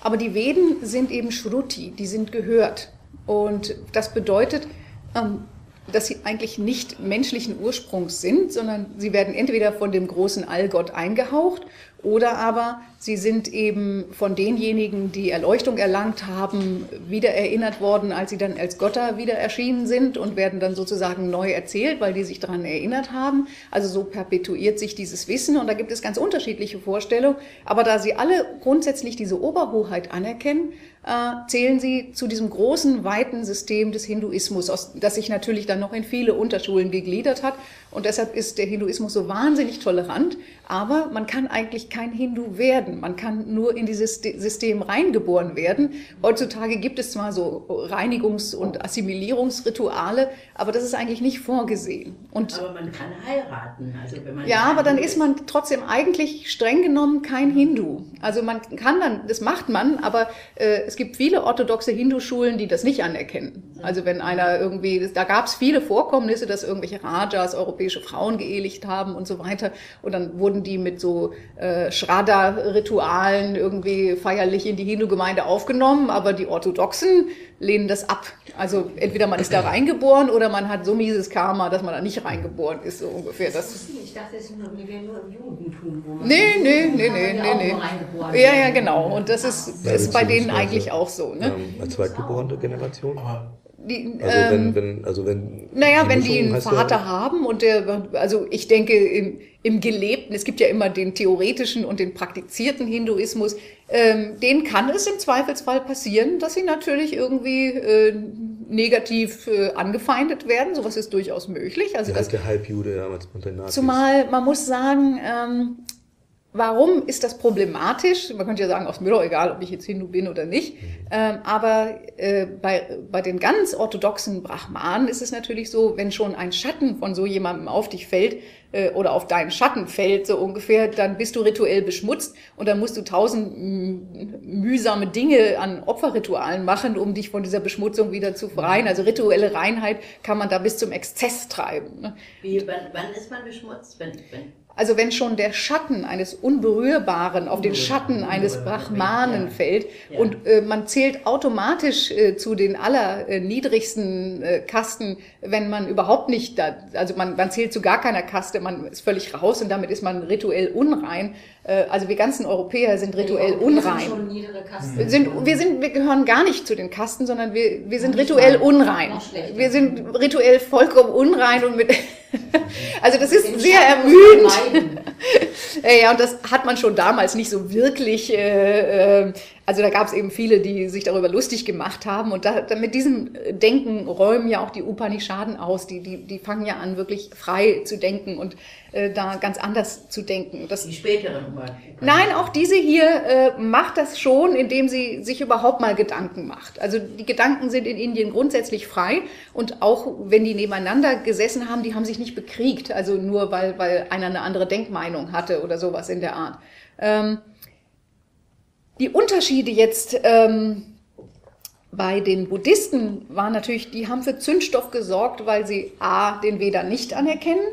aber die Veden sind eben Shruti, die sind gehört. Und das bedeutet, ähm, dass sie eigentlich nicht menschlichen Ursprungs sind, sondern sie werden entweder von dem großen Allgott eingehaucht oder aber sie sind eben von denjenigen, die Erleuchtung erlangt haben, wieder erinnert worden, als sie dann als Götter wieder erschienen sind und werden dann sozusagen neu erzählt, weil die sich daran erinnert haben. Also so perpetuiert sich dieses Wissen und da gibt es ganz unterschiedliche Vorstellungen. Aber da sie alle grundsätzlich diese Oberhoheit anerkennen, äh, zählen sie zu diesem großen, weiten System des Hinduismus, das sich natürlich dann noch in viele Unterschulen gegliedert hat. Und deshalb ist der Hinduismus so wahnsinnig tolerant. Aber man kann eigentlich kein Hindu werden. Man kann nur in dieses System reingeboren werden. Heutzutage gibt es zwar so Reinigungs- und Assimilierungsrituale, aber das ist eigentlich nicht vorgesehen. Und aber man kann heiraten. Also wenn man ja, aber dann ist man trotzdem eigentlich streng genommen kein Hindu. Also man kann dann, das macht man, aber äh, es gibt viele orthodoxe Hindu-Schulen, die das nicht anerkennen. Also wenn einer irgendwie, da gab es viele Vorkommnisse, dass irgendwelche Rajas europäische Frauen geehelicht haben und so weiter. Und dann wurden die mit so äh, Shraddha-Ritualen irgendwie feierlich in die Hindu-Gemeinde aufgenommen, aber die Orthodoxen lehnen das ab. Also entweder man ist da reingeboren oder man hat so mieses Karma, dass man da nicht reingeboren ist, so ungefähr. Das ich dachte, es nur, nur im Judentum. Wo man nee, nee, nee, nee, nee, nee. Ja, ja, genau. Und das ist, ist bei denen eigentlich auch so. Ne? Ähm, als zweitgeborene Generation. Die, also wenn, ähm, wenn, also wenn. Naja, wenn die einen Vater ja, haben und der, also ich denke im, im Gelebten, es gibt ja immer den theoretischen und den praktizierten Hinduismus, ähm, denen kann es im Zweifelsfall passieren, dass sie natürlich irgendwie äh, negativ äh, angefeindet werden. Sowas ist durchaus möglich. Also das, der Halbjude damals mit den Nazis. Zumal man muss sagen, ähm, Warum ist das problematisch? Man könnte ja sagen, aus mir doch egal, ob ich jetzt Hindu bin oder nicht. Mhm. Ähm, aber äh, bei, bei den ganz orthodoxen Brahmanen ist es natürlich so, wenn schon ein Schatten von so jemandem auf dich fällt äh, oder auf deinen Schatten fällt, so ungefähr, dann bist du rituell beschmutzt und dann musst du tausend mühsame Dinge an Opferritualen machen, um dich von dieser Beschmutzung wieder zu freien. Also rituelle Reinheit kann man da bis zum Exzess treiben. Ne? Wie, wann, wann ist man beschmutzt? Wenn, wenn also wenn schon der Schatten eines Unberührbaren auf den Schatten eines Brahmanen fällt und äh, man zählt automatisch äh, zu den allerniedrigsten äh, Kasten, wenn man überhaupt nicht da, also man, man zählt zu gar keiner Kaste, man ist völlig raus und damit ist man rituell unrein. Äh, also wir ganzen Europäer sind rituell unrein. Wir sind, wir sind, wir gehören gar nicht zu den Kasten, sondern wir, wir sind rituell unrein. Wir sind rituell vollkommen unrein und mit also das ist sehr ermüdend. ja, und das hat man schon damals nicht so wirklich äh, äh also da gab es eben viele, die sich darüber lustig gemacht haben. Und da, da mit diesem Denken räumen ja auch die Upanishaden aus. Die, die, die fangen ja an, wirklich frei zu denken und äh, da ganz anders zu denken. Das, die späteren Nein, auch diese hier äh, macht das schon, indem sie sich überhaupt mal Gedanken macht. Also die Gedanken sind in Indien grundsätzlich frei. Und auch wenn die nebeneinander gesessen haben, die haben sich nicht bekriegt. Also nur weil, weil einer eine andere Denkmeinung hatte oder sowas in der Art. Ähm, die Unterschiede jetzt ähm, bei den Buddhisten waren natürlich, die haben für Zündstoff gesorgt, weil sie a. den Veda nicht anerkennen,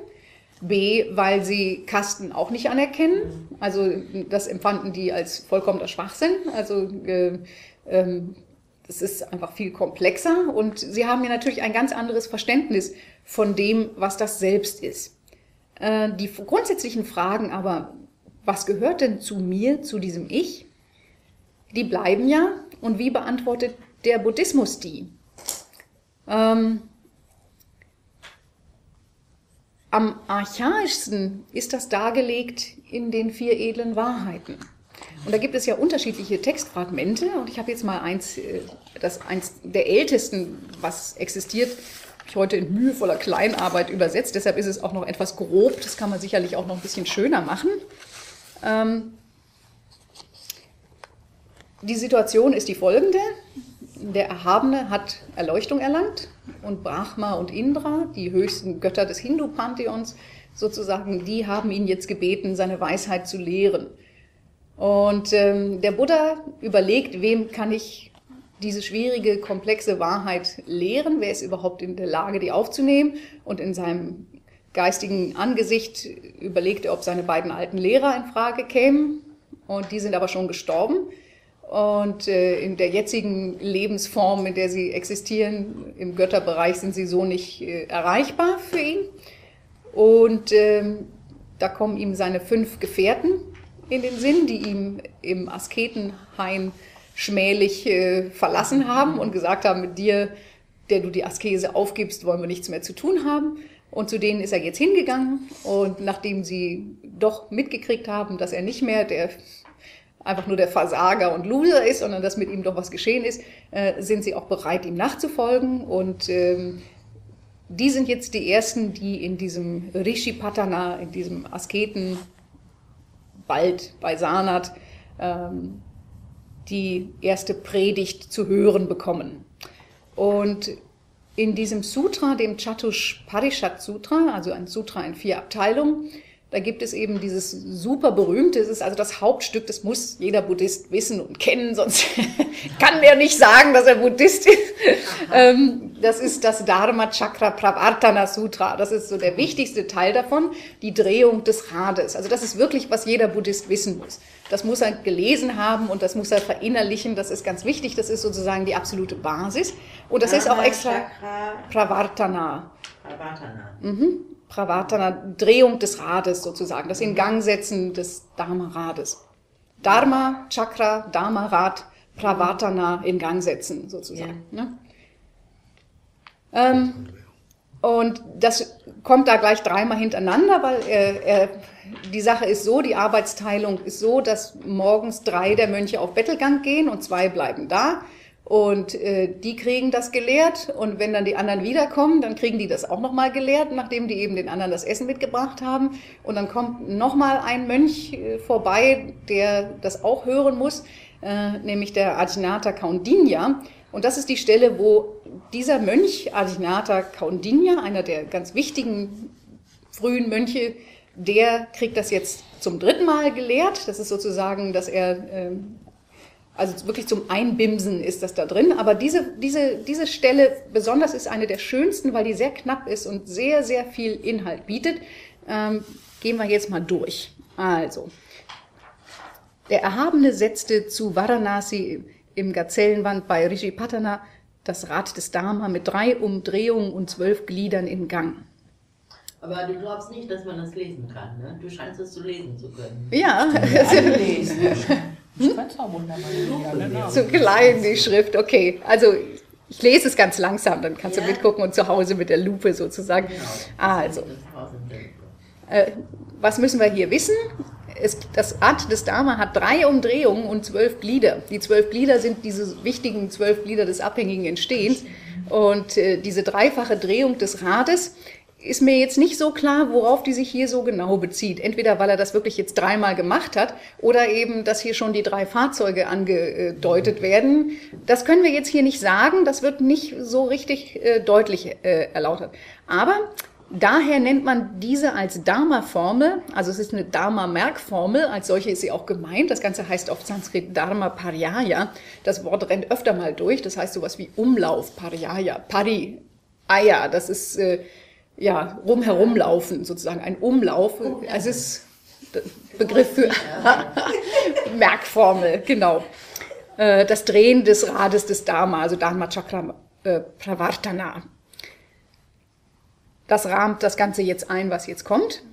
b. weil sie Kasten auch nicht anerkennen. Also das empfanden die als vollkommener Schwachsinn. Also äh, ähm, das ist einfach viel komplexer und sie haben ja natürlich ein ganz anderes Verständnis von dem, was das Selbst ist. Äh, die grundsätzlichen Fragen aber, was gehört denn zu mir, zu diesem Ich? Die bleiben ja. Und wie beantwortet der Buddhismus die? Ähm, Am archaischsten ist das dargelegt in den vier edlen Wahrheiten. Und da gibt es ja unterschiedliche Textfragmente und ich habe jetzt mal eins, äh, das eins der ältesten, was existiert, ich heute in mühevoller Kleinarbeit übersetzt. Deshalb ist es auch noch etwas grob. Das kann man sicherlich auch noch ein bisschen schöner machen. Ähm, die Situation ist die folgende. Der Erhabene hat Erleuchtung erlangt und Brahma und Indra, die höchsten Götter des Hindu-Pantheons, sozusagen, die haben ihn jetzt gebeten, seine Weisheit zu lehren. Und ähm, der Buddha überlegt, wem kann ich diese schwierige, komplexe Wahrheit lehren? Wer ist überhaupt in der Lage, die aufzunehmen? Und in seinem geistigen Angesicht überlegt er, ob seine beiden alten Lehrer in Frage kämen. Und die sind aber schon gestorben. Und äh, in der jetzigen Lebensform, in der sie existieren, im Götterbereich, sind sie so nicht äh, erreichbar für ihn. Und ähm, da kommen ihm seine fünf Gefährten in den Sinn, die ihm im Asketenhain schmählich äh, verlassen haben und gesagt haben, mit dir, der du die Askese aufgibst, wollen wir nichts mehr zu tun haben. Und zu denen ist er jetzt hingegangen und nachdem sie doch mitgekriegt haben, dass er nicht mehr der einfach nur der Versager und Loser ist, sondern dass mit ihm doch was geschehen ist, äh, sind sie auch bereit, ihm nachzufolgen. Und ähm, die sind jetzt die ersten, die in diesem Rishi Patana, in diesem Asketen bald bei Sanat ähm, die erste Predigt zu hören bekommen. Und in diesem Sutra, dem Chatush Parishat Sutra, also ein Sutra in vier Abteilungen, da gibt es eben dieses super berühmte, es ist also das Hauptstück, das muss jeder Buddhist wissen und kennen, sonst kann er nicht sagen, dass er Buddhist ist. Ähm, das ist das Dharma Chakra Pravartana Sutra. Das ist so der wichtigste Teil davon, die Drehung des Rades. Also das ist wirklich, was jeder Buddhist wissen muss. Das muss er gelesen haben und das muss er verinnerlichen. Das ist ganz wichtig. Das ist sozusagen die absolute Basis. Und das Dharma ist auch extra Chakra Pravartana. Pravartana. Mhm. Pravatana, Drehung des Rades sozusagen, das Ingangsetzen des Dharma-Rades. Dharma, Chakra, Dharma-Rad, Pravatana in Gang setzen sozusagen. Ja. Ne? Ähm, und das kommt da gleich dreimal hintereinander, weil er, er, die Sache ist so, die Arbeitsteilung ist so, dass morgens drei der Mönche auf Bettelgang gehen und zwei bleiben da. Und äh, die kriegen das gelehrt und wenn dann die anderen wiederkommen, dann kriegen die das auch nochmal gelehrt, nachdem die eben den anderen das Essen mitgebracht haben. Und dann kommt nochmal ein Mönch äh, vorbei, der das auch hören muss, äh, nämlich der Ajnata Kaundinya. Und das ist die Stelle, wo dieser Mönch, Ajnata Kaundinya, einer der ganz wichtigen frühen Mönche, der kriegt das jetzt zum dritten Mal gelehrt. Das ist sozusagen, dass er äh, also wirklich zum Einbimsen ist das da drin. Aber diese, diese, diese Stelle besonders ist eine der schönsten, weil die sehr knapp ist und sehr, sehr viel Inhalt bietet. Ähm, gehen wir jetzt mal durch. Also, der Erhabene setzte zu Varanasi im Gazellenwand bei Rishipatana das Rad des Dharma mit drei Umdrehungen und zwölf Gliedern in Gang. Aber du glaubst nicht, dass man das lesen kann, ne? Du scheinst es zu lesen zu können. Ja. hm? Zu klein die Schrift, okay. Also ich lese es ganz langsam, dann kannst ja. du mitgucken und zu Hause mit der Lupe sozusagen. Genau. Also, äh, was müssen wir hier wissen? Es, das Ad des Dharma hat drei Umdrehungen und zwölf Glieder. Die zwölf Glieder sind diese wichtigen zwölf Glieder des abhängigen Entstehens. Und äh, diese dreifache Drehung des Rades ist mir jetzt nicht so klar, worauf die sich hier so genau bezieht. Entweder weil er das wirklich jetzt dreimal gemacht hat oder eben, dass hier schon die drei Fahrzeuge angedeutet werden. Das können wir jetzt hier nicht sagen. Das wird nicht so richtig äh, deutlich äh, erläutert. Aber daher nennt man diese als Dharma-Formel. Also es ist eine Dharma-Merkformel. Als solche ist sie auch gemeint. Das Ganze heißt auf Sanskrit Dharma Paryaya. Das Wort rennt öfter mal durch. Das heißt sowas wie Umlauf, Paryaya, Pari, Aya. Das ist äh, ja, rumherum laufen, sozusagen ein Umlauf. Also es ist Begriff für Merkformel, genau. Äh, das Drehen des Rades des Dharma, also Dharma Chakra äh, Pravartana. Das rahmt das Ganze jetzt ein, was jetzt kommt.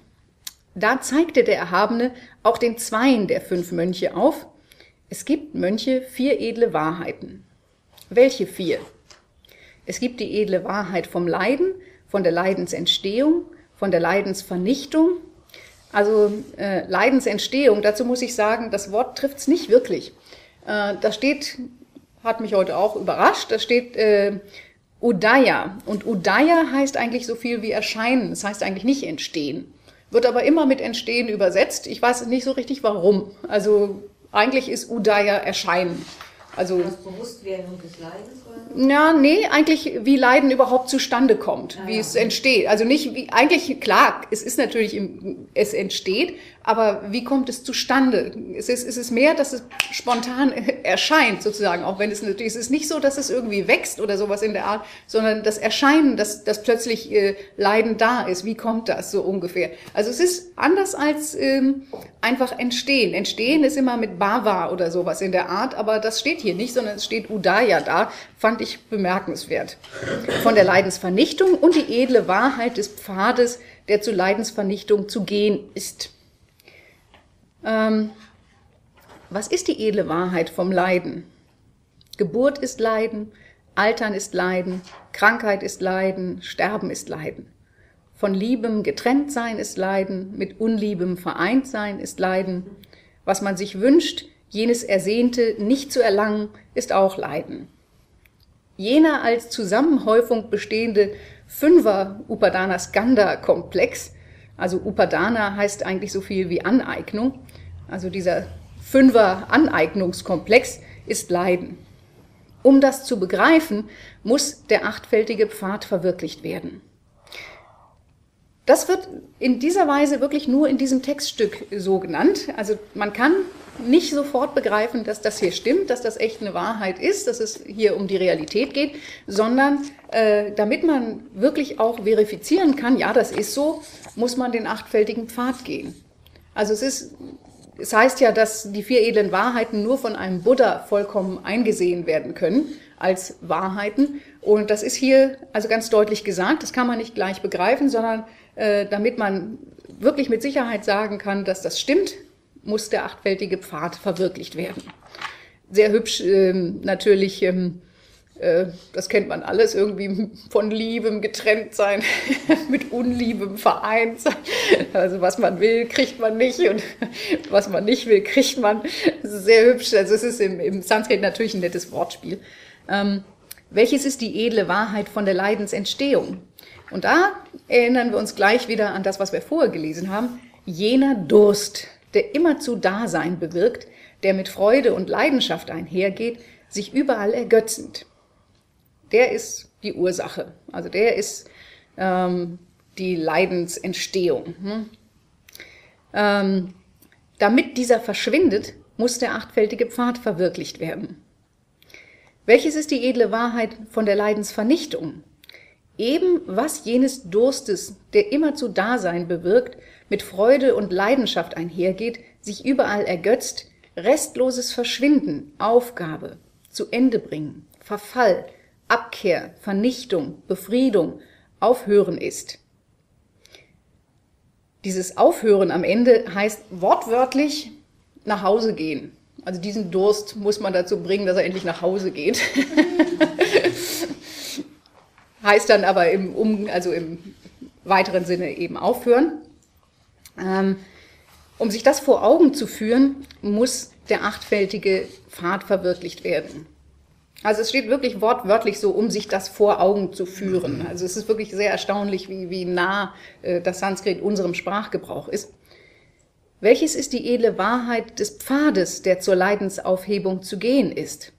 Da zeigte der Erhabene auch den Zweien der fünf Mönche auf. Es gibt Mönche vier edle Wahrheiten. Welche vier? Es gibt die edle Wahrheit vom Leiden, von der Leidensentstehung, von der Leidensvernichtung. Also äh, Leidensentstehung, dazu muss ich sagen, das Wort trifft es nicht wirklich. Äh, da steht, hat mich heute auch überrascht, da steht äh, Udaya. Und Udaya heißt eigentlich so viel wie erscheinen, das heißt eigentlich nicht entstehen. Wird aber immer mit entstehen übersetzt. Ich weiß nicht so richtig warum. Also eigentlich ist Udaya erscheinen. Also, das Bewusstwerden des Leidens? Oder? Ja, nee, eigentlich wie Leiden überhaupt zustande kommt, ah, wie ja. es entsteht. Also nicht wie, eigentlich, klar, es ist natürlich, im, es entsteht, aber wie kommt es zustande? Es ist, es ist mehr, dass es spontan erscheint, sozusagen, auch wenn es natürlich, es ist nicht so, dass es irgendwie wächst oder sowas in der Art, sondern das Erscheinen, dass, dass plötzlich äh, Leiden da ist. Wie kommt das so ungefähr? Also es ist anders als ähm, einfach entstehen. Entstehen ist immer mit Bhava oder sowas in der Art, aber das steht hier nicht, sondern es steht Udaya da, fand ich bemerkenswert. Von der Leidensvernichtung und die edle Wahrheit des Pfades, der zur Leidensvernichtung zu gehen ist. Ähm, was ist die edle Wahrheit vom Leiden? Geburt ist Leiden, Altern ist Leiden, Krankheit ist Leiden, Sterben ist Leiden. Von Liebem getrennt sein ist Leiden, mit Unliebem vereint sein ist Leiden. Was man sich wünscht, jenes Ersehnte nicht zu erlangen, ist auch Leiden. Jener als Zusammenhäufung bestehende Fünfer Upadana Skanda Komplex, also Upadana heißt eigentlich so viel wie Aneignung, also dieser Fünfer Aneignungskomplex ist Leiden. Um das zu begreifen, muss der achtfältige Pfad verwirklicht werden. Das wird in dieser Weise wirklich nur in diesem Textstück so genannt. Also man kann nicht sofort begreifen, dass das hier stimmt, dass das echt eine Wahrheit ist, dass es hier um die Realität geht, sondern äh, damit man wirklich auch verifizieren kann, ja, das ist so, muss man den achtfältigen Pfad gehen. Also es ist, es heißt ja, dass die vier edlen Wahrheiten nur von einem Buddha vollkommen eingesehen werden können als Wahrheiten. Und das ist hier also ganz deutlich gesagt. Das kann man nicht gleich begreifen, sondern damit man wirklich mit Sicherheit sagen kann, dass das stimmt, muss der achtfältige Pfad verwirklicht werden. Sehr hübsch ähm, natürlich, ähm, äh, das kennt man alles, irgendwie von Liebem getrennt sein, mit Unliebem vereint sein. Also was man will, kriegt man nicht und was man nicht will, kriegt man. Das ist sehr hübsch. Also es ist im, im Sanskrit natürlich ein nettes Wortspiel. Ähm, welches ist die edle Wahrheit von der Leidensentstehung? Und da erinnern wir uns gleich wieder an das, was wir vorher gelesen haben. Jener Durst, der immerzu Dasein bewirkt, der mit Freude und Leidenschaft einhergeht, sich überall ergötzend. Der ist die Ursache. Also der ist ähm, die Leidensentstehung. Hm? Ähm, damit dieser verschwindet, muss der achtfältige Pfad verwirklicht werden. Welches ist die edle Wahrheit von der Leidensvernichtung? Eben was jenes Durstes, der immerzu Dasein bewirkt, mit Freude und Leidenschaft einhergeht, sich überall ergötzt, restloses Verschwinden, Aufgabe, zu Ende bringen, Verfall, Abkehr, Vernichtung, Befriedung, Aufhören ist. Dieses Aufhören am Ende heißt wortwörtlich nach Hause gehen. Also diesen Durst muss man dazu bringen, dass er endlich nach Hause geht. heißt dann aber im, um, also im weiteren Sinne eben aufhören. Ähm, um sich das vor Augen zu führen, muss der achtfältige Pfad verwirklicht werden. Also es steht wirklich wortwörtlich so, um sich das vor Augen zu führen. Also es ist wirklich sehr erstaunlich, wie, wie nah äh, das Sanskrit unserem Sprachgebrauch ist. Welches ist die edle Wahrheit des Pfades, der zur Leidensaufhebung zu gehen ist?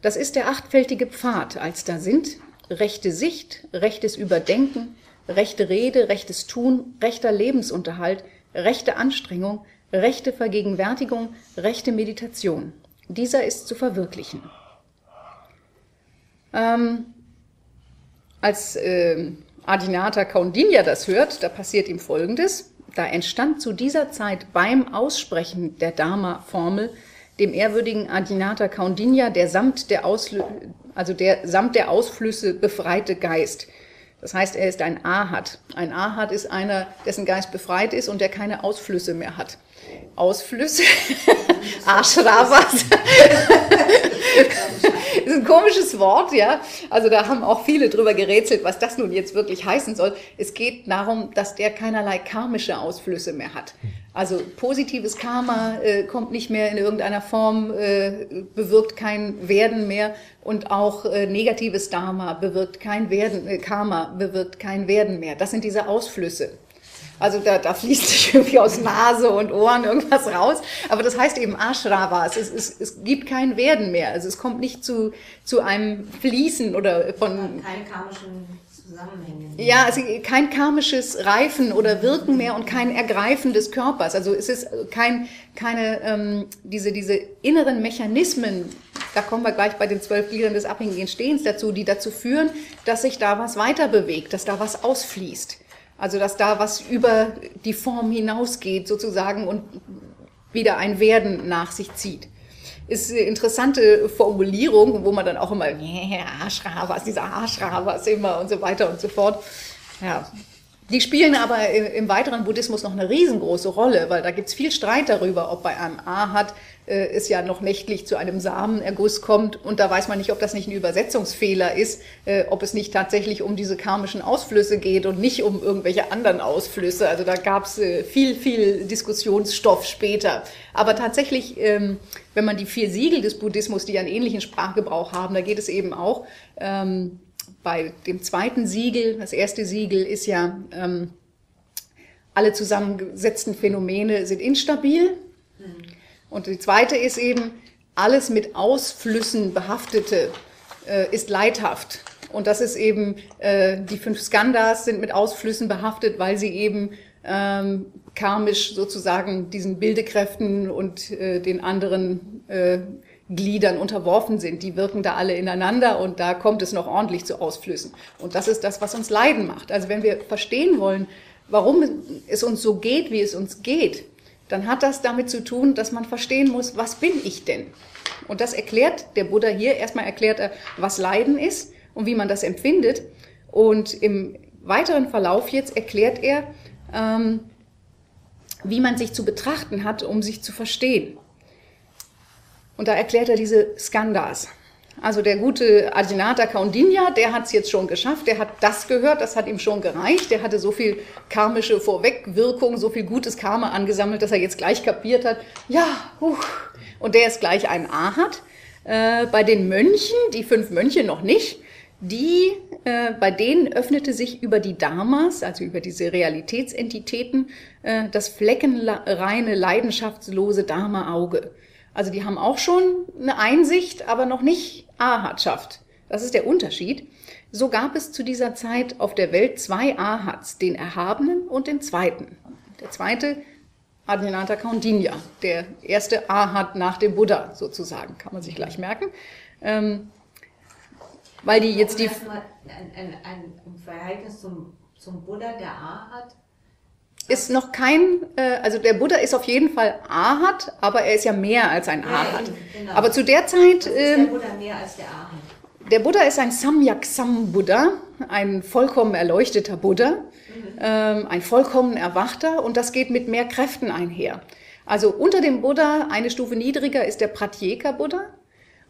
Das ist der achtfältige Pfad, als da sind rechte Sicht, rechtes Überdenken, rechte Rede, rechtes Tun, rechter Lebensunterhalt, rechte Anstrengung, rechte Vergegenwärtigung, rechte Meditation. Dieser ist zu verwirklichen. Ähm, als äh, Adinata Kaundinya das hört, da passiert ihm Folgendes. Da entstand zu dieser Zeit beim Aussprechen der Dharma-Formel dem ehrwürdigen Adinata Kaundinya der samt der, Auslö also der samt der Ausflüsse befreite Geist. Das heißt, er ist ein Ahat. Ein Ahat ist einer, dessen Geist befreit ist und der keine Ausflüsse mehr hat. Ausflüsse, Ashravas. ist ein komisches Wort, ja. Also da haben auch viele drüber gerätselt, was das nun jetzt wirklich heißen soll. Es geht darum, dass der keinerlei karmische Ausflüsse mehr hat. Also positives Karma äh, kommt nicht mehr in irgendeiner Form, äh, bewirkt kein Werden mehr und auch äh, negatives Dharma bewirkt kein Werden, äh, Karma bewirkt kein Werden mehr. Das sind diese Ausflüsse. Also da, da fließt sich irgendwie aus Nase und Ohren irgendwas raus. Aber das heißt eben Ashrava. Es, es, es gibt kein Werden mehr. Also es kommt nicht zu, zu einem Fließen oder von... Keine karmischen Zusammenhänge. Ja, also kein karmisches Reifen oder Wirken mehr und kein Ergreifen des Körpers. Also es ist kein, keine, ähm, diese, diese inneren Mechanismen, da kommen wir gleich bei den zwölf Gliedern des abhängigen Stehens dazu, die dazu führen, dass sich da was weiter bewegt, dass da was ausfließt. Also dass da was über die Form hinausgeht sozusagen und wieder ein Werden nach sich zieht. Ist eine interessante Formulierung, wo man dann auch immer, yeah, Ashravas, dieser Ashravas immer und so weiter und so fort. Ja. Die spielen aber im weiteren Buddhismus noch eine riesengroße Rolle, weil da gibt es viel Streit darüber, ob bei einem Ahat äh, es ja noch nächtlich zu einem Samenerguss kommt. Und da weiß man nicht, ob das nicht ein Übersetzungsfehler ist, äh, ob es nicht tatsächlich um diese karmischen Ausflüsse geht und nicht um irgendwelche anderen Ausflüsse. Also da gab es äh, viel, viel Diskussionsstoff später. Aber tatsächlich, ähm, wenn man die vier Siegel des Buddhismus, die einen ähnlichen Sprachgebrauch haben, da geht es eben auch ähm, bei dem zweiten Siegel, das erste Siegel ist ja, ähm, alle zusammengesetzten Phänomene sind instabil. Und die zweite ist eben, alles mit Ausflüssen behaftete äh, ist leidhaft. Und das ist eben, äh, die fünf Skandhas sind mit Ausflüssen behaftet, weil sie eben ähm, karmisch sozusagen diesen Bildekräften und äh, den anderen äh, Gliedern unterworfen sind. Die wirken da alle ineinander und da kommt es noch ordentlich zu Ausflüssen. Und das ist das, was uns leiden macht. Also wenn wir verstehen wollen, warum es uns so geht, wie es uns geht, dann hat das damit zu tun, dass man verstehen muss, was bin ich denn? Und das erklärt der Buddha hier. Erstmal erklärt er, was Leiden ist und wie man das empfindet. Und im weiteren Verlauf jetzt erklärt er, ähm, wie man sich zu betrachten hat, um sich zu verstehen. Und da erklärt er diese Skandhas. Also der gute Adinata Kaundinya, der hat es jetzt schon geschafft, der hat das gehört, das hat ihm schon gereicht, der hatte so viel karmische Vorwegwirkung, so viel gutes Karma angesammelt, dass er jetzt gleich kapiert hat, ja, uh, und der ist gleich ein Ahat. Äh, bei den Mönchen, die fünf Mönche noch nicht, die, äh, bei denen öffnete sich über die Dharmas, also über diese Realitätsentitäten, äh, das fleckenreine, leidenschaftslose Dharma-Auge. Also die haben auch schon eine Einsicht, aber noch nicht Ahatschaft. Das ist der Unterschied. So gab es zu dieser Zeit auf der Welt zwei Ahats, den Erhabenen und den Zweiten. Der zweite Adinata Kaundinya, der erste Ahat nach dem Buddha sozusagen, kann man sich gleich merken. Ähm, weil die jetzt die... Ein, ein, ein Verhältnis zum, zum Buddha, der Ahat, ist noch kein, äh, also der Buddha ist auf jeden Fall Ahat, aber er ist ja mehr als ein Ahat. Ja, genau. Aber zu der Zeit. ist der ähm, Buddha mehr als der Ahat? Der Buddha ist ein Samyaksam Buddha, ein vollkommen erleuchteter Buddha, mhm. ähm, ein vollkommen erwachter und das geht mit mehr Kräften einher. Also unter dem Buddha, eine Stufe niedriger, ist der Pratyeka Buddha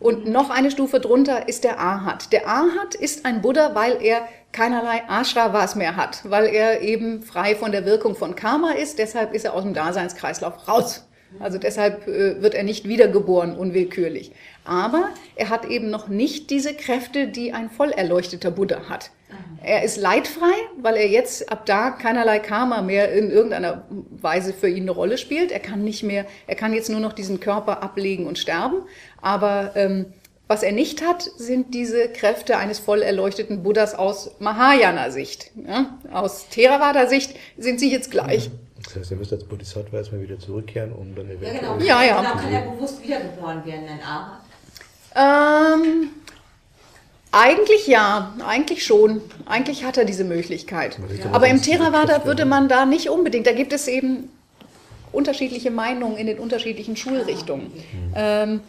und noch eine Stufe drunter ist der Ahat. Der Ahat ist ein Buddha, weil er keinerlei Ashravas mehr hat, weil er eben frei von der Wirkung von Karma ist. Deshalb ist er aus dem Daseinskreislauf raus. Also deshalb äh, wird er nicht wiedergeboren unwillkürlich. Aber er hat eben noch nicht diese Kräfte, die ein voll erleuchteter Buddha hat. Er ist leidfrei, weil er jetzt ab da keinerlei Karma mehr in irgendeiner Weise für ihn eine Rolle spielt. Er kann nicht mehr, er kann jetzt nur noch diesen Körper ablegen und sterben. Aber ähm, was er nicht hat, sind diese Kräfte eines voll erleuchteten Buddhas aus Mahayana-Sicht. Ja? Aus Theravada-Sicht sind sie jetzt gleich. Das heißt, er müsste als Bodhisattva erstmal wieder zurückkehren, um dann eventuell... Ja, genau. Ja, ja. Genau, kann er bewusst wiedergeboren werden, ein Arhat? Ähm, eigentlich ja, eigentlich schon. Eigentlich hat er diese Möglichkeit. Aber im Theravada würde man da nicht unbedingt, da gibt es eben unterschiedliche Meinungen in den unterschiedlichen Schulrichtungen. Ah, ähm,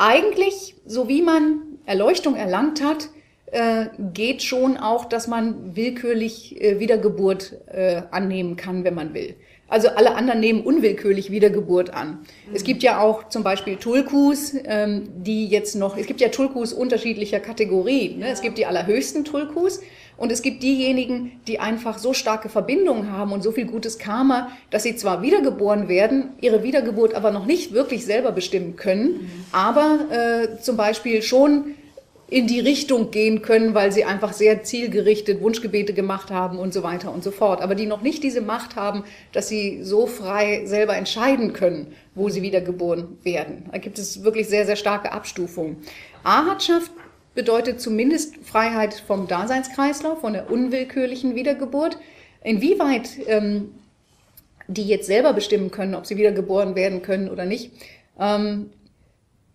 eigentlich, so wie man Erleuchtung erlangt hat, äh, geht schon auch, dass man willkürlich äh, Wiedergeburt äh, annehmen kann, wenn man will. Also alle anderen nehmen unwillkürlich Wiedergeburt an. Es gibt ja auch zum Beispiel Tulkus, ähm, die jetzt noch, es gibt ja Tulkus unterschiedlicher Kategorien. Ne? Es gibt die allerhöchsten Tulkus und es gibt diejenigen, die einfach so starke Verbindungen haben und so viel gutes Karma, dass sie zwar wiedergeboren werden, ihre Wiedergeburt aber noch nicht wirklich selber bestimmen können, aber äh, zum Beispiel schon in die Richtung gehen können, weil sie einfach sehr zielgerichtet Wunschgebete gemacht haben und so weiter und so fort. Aber die noch nicht diese Macht haben, dass sie so frei selber entscheiden können, wo sie wiedergeboren werden. Da gibt es wirklich sehr, sehr starke Abstufungen. Ahatschaft bedeutet zumindest Freiheit vom Daseinskreislauf, von der unwillkürlichen Wiedergeburt. Inwieweit ähm, die jetzt selber bestimmen können, ob sie wiedergeboren werden können oder nicht, ähm,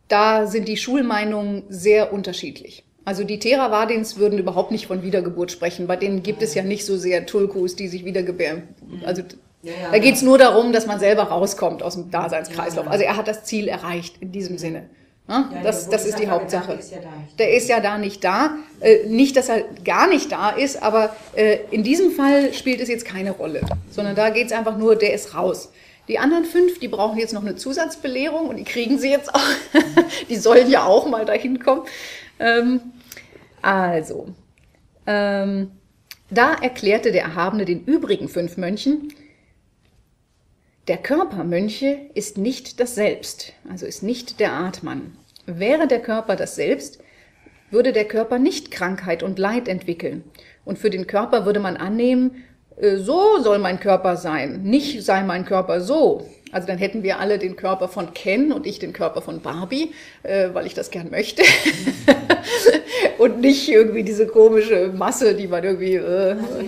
da sind die Schulmeinungen sehr unterschiedlich. Also die Theravadins würden überhaupt nicht von Wiedergeburt sprechen. Bei denen gibt es ja nicht so sehr Tulkus, die sich wiedergebären. Also ja, ja, da geht es nur darum, dass man selber rauskommt aus dem Daseinskreislauf. Also er hat das Ziel erreicht in diesem Sinne. Ja, das, das ist die Hauptsache. Ist ja der ist ja da nicht da. Äh, nicht, dass er gar nicht da ist, aber äh, in diesem Fall spielt es jetzt keine Rolle, sondern da geht es einfach nur, der ist raus. Die anderen fünf, die brauchen jetzt noch eine Zusatzbelehrung und die kriegen sie jetzt auch. die sollen ja auch mal dahin kommen. Ähm, also, ähm, da erklärte der Erhabene den übrigen fünf Mönchen, der Körper, Mönche, ist nicht das Selbst, also ist nicht der Atman. Wäre der Körper das Selbst, würde der Körper nicht Krankheit und Leid entwickeln. Und für den Körper würde man annehmen, äh, so soll mein Körper sein, nicht sei mein Körper so. Also dann hätten wir alle den Körper von Ken und ich den Körper von Barbie, äh, weil ich das gern möchte. und nicht irgendwie diese komische Masse, die man irgendwie. Äh, also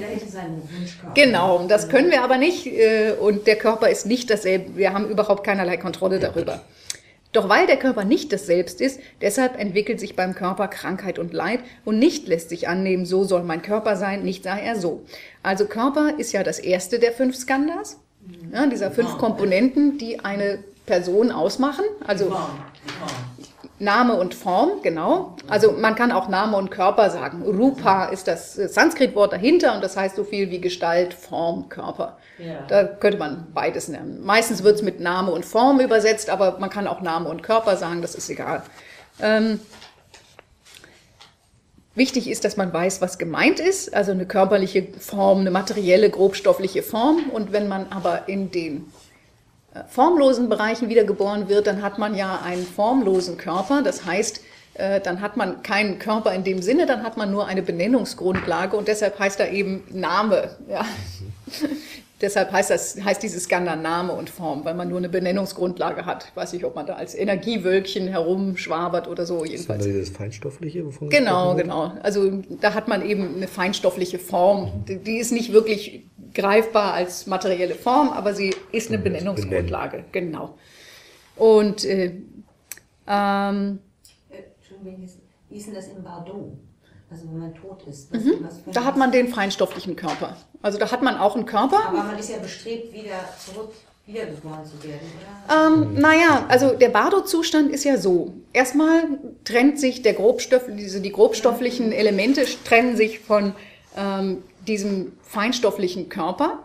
genau, das können wir aber nicht. Äh, und der Körper ist nicht dasselbe. Wir haben überhaupt keinerlei Kontrolle darüber. Doch weil der Körper nicht das Selbst ist, deshalb entwickelt sich beim Körper Krankheit und Leid und nicht lässt sich annehmen, so soll mein Körper sein, nicht sei er so. Also Körper ist ja das erste der fünf Skandhas, ja, dieser fünf Komponenten, die eine Person ausmachen. Also Name und Form, genau. Also man kann auch Name und Körper sagen. Rupa ist das Sanskritwort dahinter und das heißt so viel wie Gestalt, Form, Körper. Ja. Da könnte man beides nennen. Meistens wird es mit Name und Form übersetzt, aber man kann auch Name und Körper sagen, das ist egal. Ähm, wichtig ist, dass man weiß, was gemeint ist, also eine körperliche Form, eine materielle, grobstoffliche Form. Und wenn man aber in den äh, formlosen Bereichen wiedergeboren wird, dann hat man ja einen formlosen Körper. Das heißt, äh, dann hat man keinen Körper in dem Sinne, dann hat man nur eine Benennungsgrundlage und deshalb heißt er eben Name. Ja. Deshalb heißt, das, heißt dieses Skandal Name und Form, weil man nur eine Benennungsgrundlage hat. Ich weiß nicht, ob man da als Energiewölkchen herumschwabert oder so. Jedenfalls. Das ist dieses Feinstoffliche? Genau, genau. Also da hat man eben eine feinstoffliche Form. Die, die ist nicht wirklich greifbar als materielle Form, aber sie ist eine Benennungsgrundlage. Genau. Und äh, ähm, wie ist denn das im Bardot? Also wenn man tot ist. Mhm. Da hat man den feinstofflichen Körper. Also da hat man auch einen Körper. Aber man ist ja bestrebt, wieder zurück wiedergeboren zu werden, oder? Ähm, naja, also der Bardo-Zustand ist ja so. Erstmal trennt sich der Grobstoff, diese, die grobstofflichen Elemente trennen sich von ähm, diesem feinstofflichen Körper.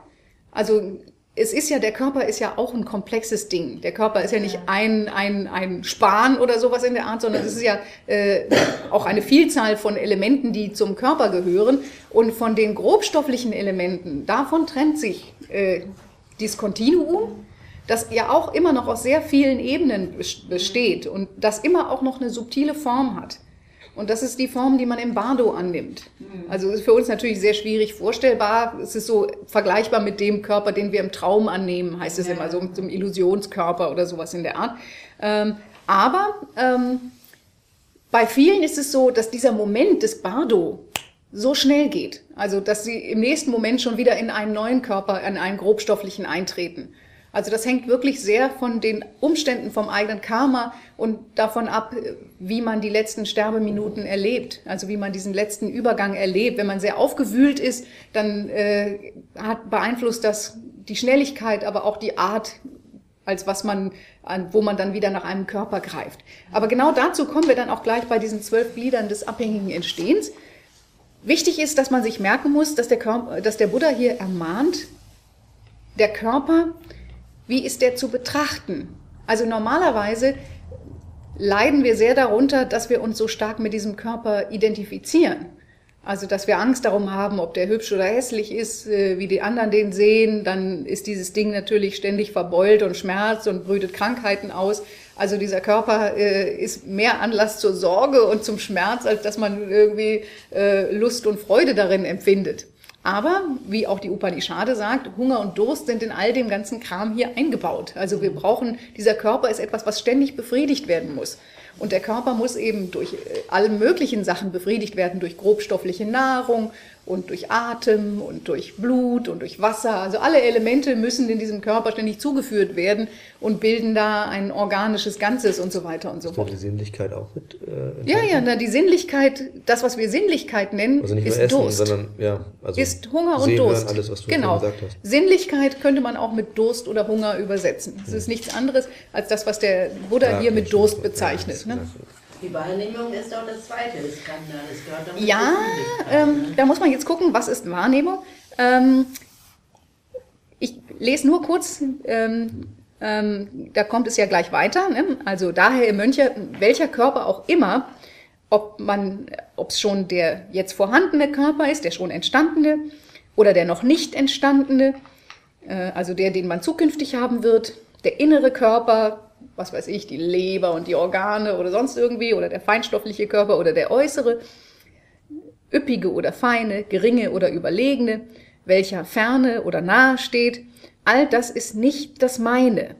Also es ist ja, der Körper ist ja auch ein komplexes Ding. Der Körper ist ja nicht ein, ein, ein Span oder sowas in der Art, sondern es ist ja äh, auch eine Vielzahl von Elementen, die zum Körper gehören. Und von den grobstofflichen Elementen, davon trennt sich äh, dieses Kontinuum, das ja auch immer noch aus sehr vielen Ebenen besteht und das immer auch noch eine subtile Form hat. Und das ist die Form, die man im Bardo annimmt. Mhm. Also ist für uns natürlich sehr schwierig vorstellbar. Es ist so vergleichbar mit dem Körper, den wir im Traum annehmen, heißt es ja. immer, so zum Illusionskörper oder sowas in der Art. Ähm, aber ähm, bei vielen ist es so, dass dieser Moment des Bardo so schnell geht. Also, dass sie im nächsten Moment schon wieder in einen neuen Körper, in einen grobstofflichen eintreten. Also das hängt wirklich sehr von den Umständen vom eigenen Karma und davon ab, wie man die letzten Sterbeminuten erlebt, also wie man diesen letzten Übergang erlebt. Wenn man sehr aufgewühlt ist, dann äh, hat, beeinflusst das die Schnelligkeit, aber auch die Art, als was man, wo man dann wieder nach einem Körper greift. Aber genau dazu kommen wir dann auch gleich bei diesen zwölf Gliedern des abhängigen Entstehens. Wichtig ist, dass man sich merken muss, dass der, Körper, dass der Buddha hier ermahnt, der Körper, wie ist der zu betrachten? Also normalerweise leiden wir sehr darunter, dass wir uns so stark mit diesem Körper identifizieren. Also, dass wir Angst darum haben, ob der hübsch oder hässlich ist, äh, wie die anderen den sehen, dann ist dieses Ding natürlich ständig verbeult und schmerzt und brütet Krankheiten aus. Also dieser Körper äh, ist mehr Anlass zur Sorge und zum Schmerz, als dass man irgendwie äh, Lust und Freude darin empfindet. Aber, wie auch die Upanishade sagt, Hunger und Durst sind in all dem ganzen Kram hier eingebaut. Also wir brauchen, dieser Körper ist etwas, was ständig befriedigt werden muss. Und der Körper muss eben durch äh, alle möglichen Sachen befriedigt werden, durch grobstoffliche Nahrung und durch Atem und durch Blut und durch Wasser. Also alle Elemente müssen in diesem Körper ständig zugeführt werden und bilden da ein organisches Ganzes und so weiter und so fort. die Sinnlichkeit auch mit? Äh, ja, ja, na, die Sinnlichkeit, das, was wir Sinnlichkeit nennen, also nicht ist nur Essen, Durst. sondern ja, also ist Hunger sehen, und Durst. Hören, alles, was du genau. gesagt hast. Sinnlichkeit könnte man auch mit Durst oder Hunger übersetzen. Es ist nichts anderes als das, was der Buddha Ja, hier mit Durst bezeichnet. ja, Ne? Die Wahrnehmung ist auch das zweite Skandal. Das gehört damit Ja, ähm, ne? da muss man jetzt gucken, was ist Wahrnehmung. Ähm, ich lese nur kurz, ähm, ähm, da kommt es ja gleich weiter. Ne? Also daher ihr Mönche, welcher Körper auch immer, ob man, ob es schon der jetzt vorhandene Körper ist, der schon entstandene oder der noch nicht entstandene, äh, also der, den man zukünftig haben wird, der innere Körper, was weiß ich, die Leber und die Organe oder sonst irgendwie, oder der feinstoffliche Körper oder der äußere, üppige oder feine, geringe oder überlegene, welcher ferne oder nahe steht, all das ist nicht das meine.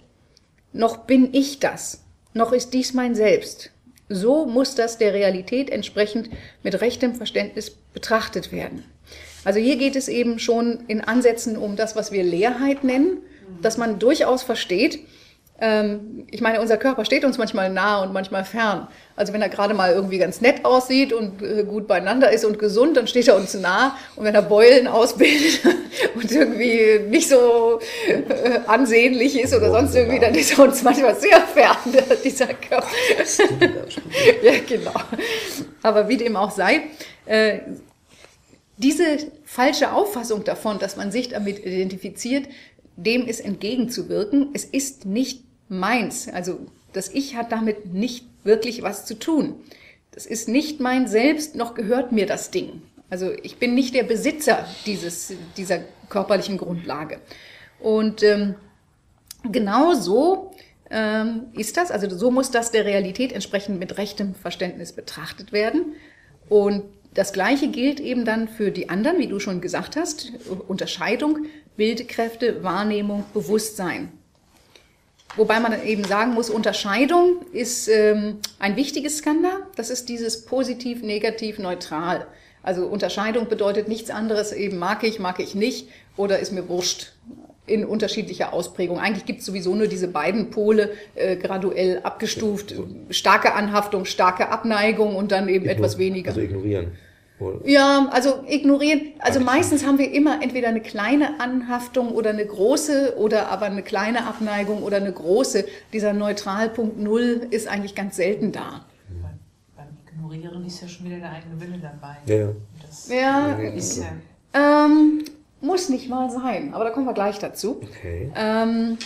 Noch bin ich das, noch ist dies mein Selbst. So muss das der Realität entsprechend mit rechtem Verständnis betrachtet werden. Also hier geht es eben schon in Ansätzen um das, was wir Leerheit nennen, dass man durchaus versteht, ich meine, unser Körper steht uns manchmal nah und manchmal fern. Also wenn er gerade mal irgendwie ganz nett aussieht und äh, gut beieinander ist und gesund, dann steht er uns nah. Und wenn er Beulen ausbildet und irgendwie nicht so äh, ansehnlich ist oder sonst irgendwie, dann ist er uns manchmal sehr fern, dieser Körper. ja, genau. Aber wie dem auch sei, äh, diese falsche Auffassung davon, dass man sich damit identifiziert, dem ist entgegenzuwirken. Es ist nicht meins. Also das Ich hat damit nicht wirklich was zu tun. Das ist nicht mein Selbst, noch gehört mir das Ding. Also ich bin nicht der Besitzer dieses, dieser körperlichen Grundlage. Und ähm, genau so ähm, ist das, also so muss das der Realität entsprechend mit rechtem Verständnis betrachtet werden. Und das Gleiche gilt eben dann für die anderen, wie du schon gesagt hast, Unterscheidung, Bildkräfte, Wahrnehmung, Bewusstsein. Wobei man eben sagen muss, Unterscheidung ist ähm, ein wichtiges Skandal. Das ist dieses positiv, negativ, neutral. Also Unterscheidung bedeutet nichts anderes, eben mag ich, mag ich nicht oder ist mir wurscht in unterschiedlicher Ausprägung. Eigentlich gibt es sowieso nur diese beiden Pole äh, graduell abgestuft. Starke Anhaftung, starke Abneigung und dann eben etwas weniger. Also ignorieren. Ja, also ignorieren. Also meistens haben wir immer entweder eine kleine Anhaftung oder eine große oder aber eine kleine Abneigung oder eine große. Dieser Neutralpunkt Null ist eigentlich ganz selten da. Beim, beim Ignorieren ist ja schon wieder der eigene Wille dabei. Ja, ja. Das Ja, ist ja ähm, muss nicht mal sein, aber da kommen wir gleich dazu. Okay. Ähm,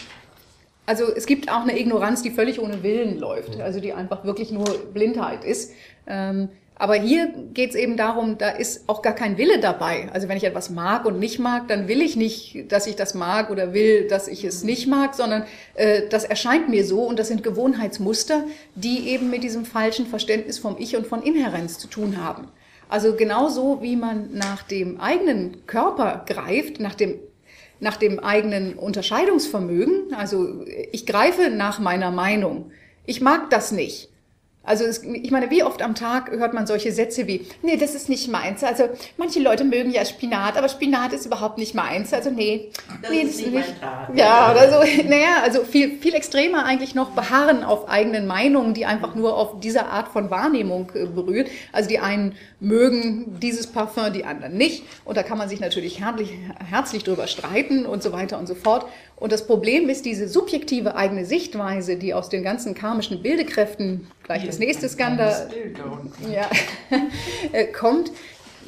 also es gibt auch eine Ignoranz, die völlig ohne Willen läuft, also die einfach wirklich nur Blindheit ist. Ähm, aber hier geht es eben darum, da ist auch gar kein Wille dabei. Also wenn ich etwas mag und nicht mag, dann will ich nicht, dass ich das mag oder will, dass ich es nicht mag, sondern äh, das erscheint mir so und das sind Gewohnheitsmuster, die eben mit diesem falschen Verständnis vom Ich und von Inherenz zu tun haben. Also genauso wie man nach dem eigenen Körper greift, nach dem nach dem eigenen Unterscheidungsvermögen. Also ich greife nach meiner Meinung. Ich mag das nicht. Also es, ich meine, wie oft am Tag hört man solche Sätze wie, nee, das ist nicht meins. Also manche Leute mögen ja Spinat, aber Spinat ist überhaupt nicht meins. Also nee, Das nee, ist nicht mein Tag. Ja, oder so. Naja, also viel, viel extremer eigentlich noch beharren auf eigenen Meinungen, die einfach nur auf dieser Art von Wahrnehmung äh, berührt. Also die einen mögen dieses Parfum, die anderen nicht. Und da kann man sich natürlich herzlich, herzlich drüber streiten und so weiter und so fort. Und das Problem ist diese subjektive eigene Sichtweise, die aus den ganzen karmischen Bildekräften, gleich das nächste Skandal, ja, äh, kommt,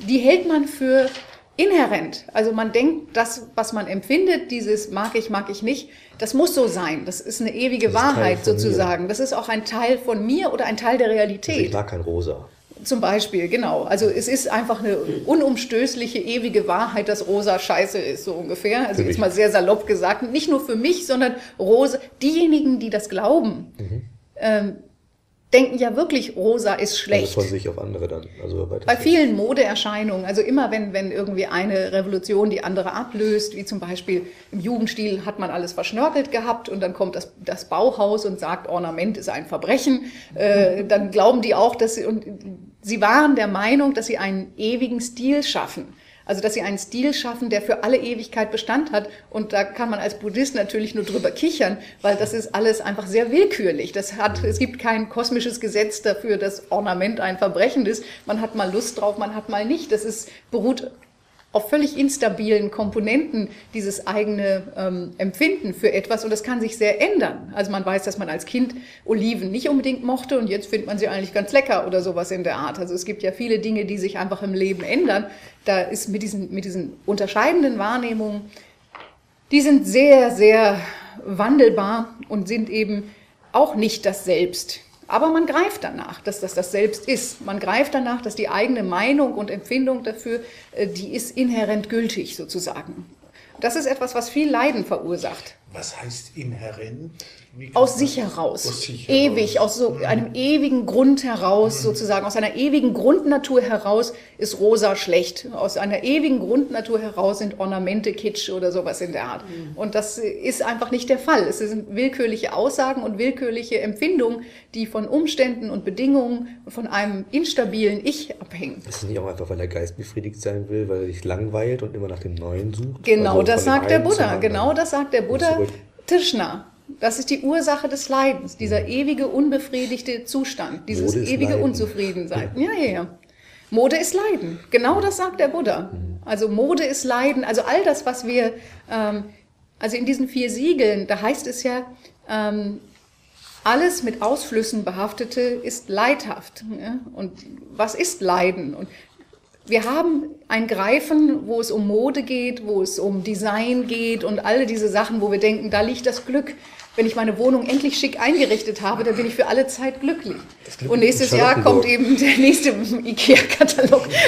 die hält man für inhärent. Also man denkt, das, was man empfindet, dieses mag ich, mag ich nicht, das muss so sein. Das ist eine ewige Das ist Wahrheit von mir. sozusagen. Das ist auch ein Teil von mir oder ein Teil der Also Realität. ich mag kein Rosa. Zum Beispiel, genau. Also es ist einfach eine unumstößliche, ewige Wahrheit, dass rosa scheiße ist, so ungefähr. Also jetzt mal sehr salopp gesagt. Nicht nur für mich, sondern rosa. Diejenigen, die das glauben, ähm, denken ja wirklich, rosa ist Also schlecht. von sich auf andere dann. Also. Bei vielen Modeerscheinungen, also immer wenn, wenn irgendwie eine Revolution die andere ablöst, wie zum Beispiel im Jugendstil hat man alles verschnörkelt gehabt und dann kommt das, das Bauhaus und sagt, Ornament ist ein Verbrechen, äh, dann glauben die auch, dass sie, und sie waren der Meinung, dass sie einen ewigen Stil schaffen. Also, dass sie einen Stil schaffen, der für alle Ewigkeit Bestand hat. Und da kann man als Buddhist natürlich nur drüber kichern, weil das ist alles einfach sehr willkürlich. Das hat, es gibt kein kosmisches Gesetz dafür, dass Ornament ein Verbrechen ist. Man hat mal Lust drauf, man hat mal nicht. Das ist, beruht auf völlig instabilen Komponenten dieses eigene ähm, Empfinden für etwas und das kann sich sehr ändern. Also man weiß, dass man als Kind Oliven nicht unbedingt mochte und jetzt findet man sie eigentlich ganz lecker oder sowas in der Art. Also es gibt ja viele Dinge, die sich einfach im Leben ändern. Da ist mit diesen, mit diesen unterscheidenden Wahrnehmungen, die sind sehr, sehr wandelbar und sind eben auch nicht das Selbst. Aber man greift danach, dass das das Selbst ist. Man greift danach, dass die eigene Meinung und Empfindung dafür, äh, die ist inhärent gültig sozusagen. Das ist etwas, was viel Leiden verursacht. Was heißt inhärent? Aus sich heraus. Aus sich Ewig, heraus. aus so einem ewigen Grund heraus, sozusagen, aus einer ewigen Grundnatur heraus ist rosa schlecht. Aus einer ewigen Grundnatur heraus sind Ornamente kitsch oder sowas in der Art. Und das ist einfach nicht der Fall. Es sind willkürliche Aussagen und willkürliche Empfindungen, die von Umständen und Bedingungen von einem instabilen Ich abhängen. Ist es nicht auch einfach, weil der Geist befriedigt sein will, weil er sich langweilt und immer nach dem Neuen sucht? Genau, Also das sagt der Buddha. Genau das sagt der Buddha. Zurück. Trishna. Das ist die Ursache des Leidens, dieser ewige unbefriedigte Zustand, dieses ewige Leiden. Unzufriedensein. Ja, ja, ja. Mode ist Leiden. Genau das sagt der Buddha. Also Mode ist Leiden. Also all das, was wir, ähm, also in diesen vier Siegeln, da heißt es ja, ähm, alles mit Ausflüssen behaftete ist leidhaft. Ja? Und was ist Leiden? Und wir haben ein Greifen, wo es um Mode geht, wo es um Design geht und alle diese Sachen, wo wir denken, da liegt das Glück. Wenn ich meine Wohnung endlich schick eingerichtet habe, dann bin ich für alle Zeit glücklich. Glück Und nächstes Jahr kommt eben der nächste IKEA-Katalog.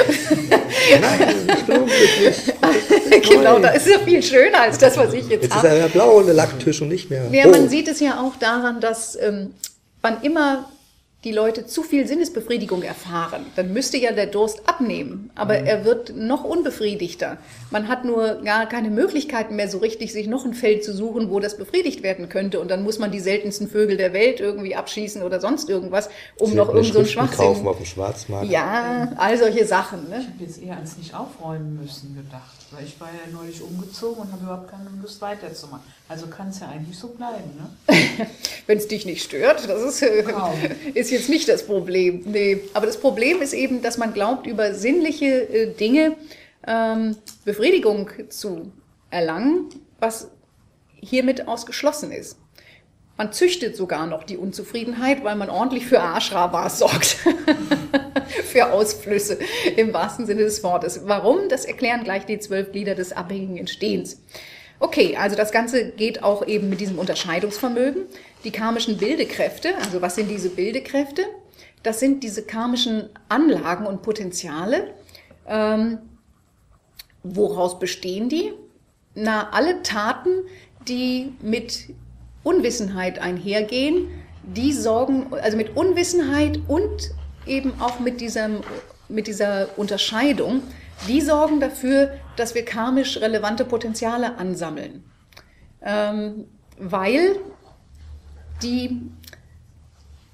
Genau, da ist er viel schöner als das, was ich jetzt, Jetzt ist habe. er ja blau und der Lacktisch und nicht mehr. Ja, man sieht es ja auch daran, dass ähm, wann immer die Leute zu viel Sinnesbefriedigung erfahren, dann müsste ja der Durst abnehmen. Aber er wird noch unbefriedigter. Man hat nur gar keine Möglichkeiten mehr so richtig, sich noch ein Feld zu suchen, wo das befriedigt werden könnte. Und dann muss man die seltensten Vögel der Welt irgendwie abschießen oder sonst irgendwas, um noch Eine irgend so einen Schriften kaufen Schwachsinn. auf dem Schwarzmarkt. Ja, all solche Sachen. Ne? Ich habe jetzt eher ans nicht aufräumen müssen gedacht, weil ich war ja neulich umgezogen und habe überhaupt keine Lust weiterzumachen. Also kann es ja eigentlich so bleiben, ne? Wenn es dich nicht stört, das ist, äh, Kaum. ist jetzt nicht das Problem. Nee. Aber das Problem ist eben, dass man glaubt, über sinnliche äh, Dinge ähm, Befriedigung zu erlangen, was hiermit ausgeschlossen ist. Man züchtet sogar noch die Unzufriedenheit, weil man ordentlich für Arschrawas sorgt. für Ausflüsse im wahrsten Sinne des Wortes. Warum? Das erklären gleich die zwölf Glieder des abhängigen Entstehens. Okay, also das Ganze geht auch eben mit diesem Unterscheidungsvermögen. Die karmischen Bildekräfte, also was sind diese Bildekräfte? Das sind diese karmischen Anlagen und Potenziale. Ähm, woraus bestehen die? Na, alle Taten, die mit Unwissenheit einhergehen, die sorgen, also mit Unwissenheit und eben auch mit, diesem, mit dieser Unterscheidung, die sorgen dafür, dass wir karmisch relevante Potenziale ansammeln. Ähm, weil die,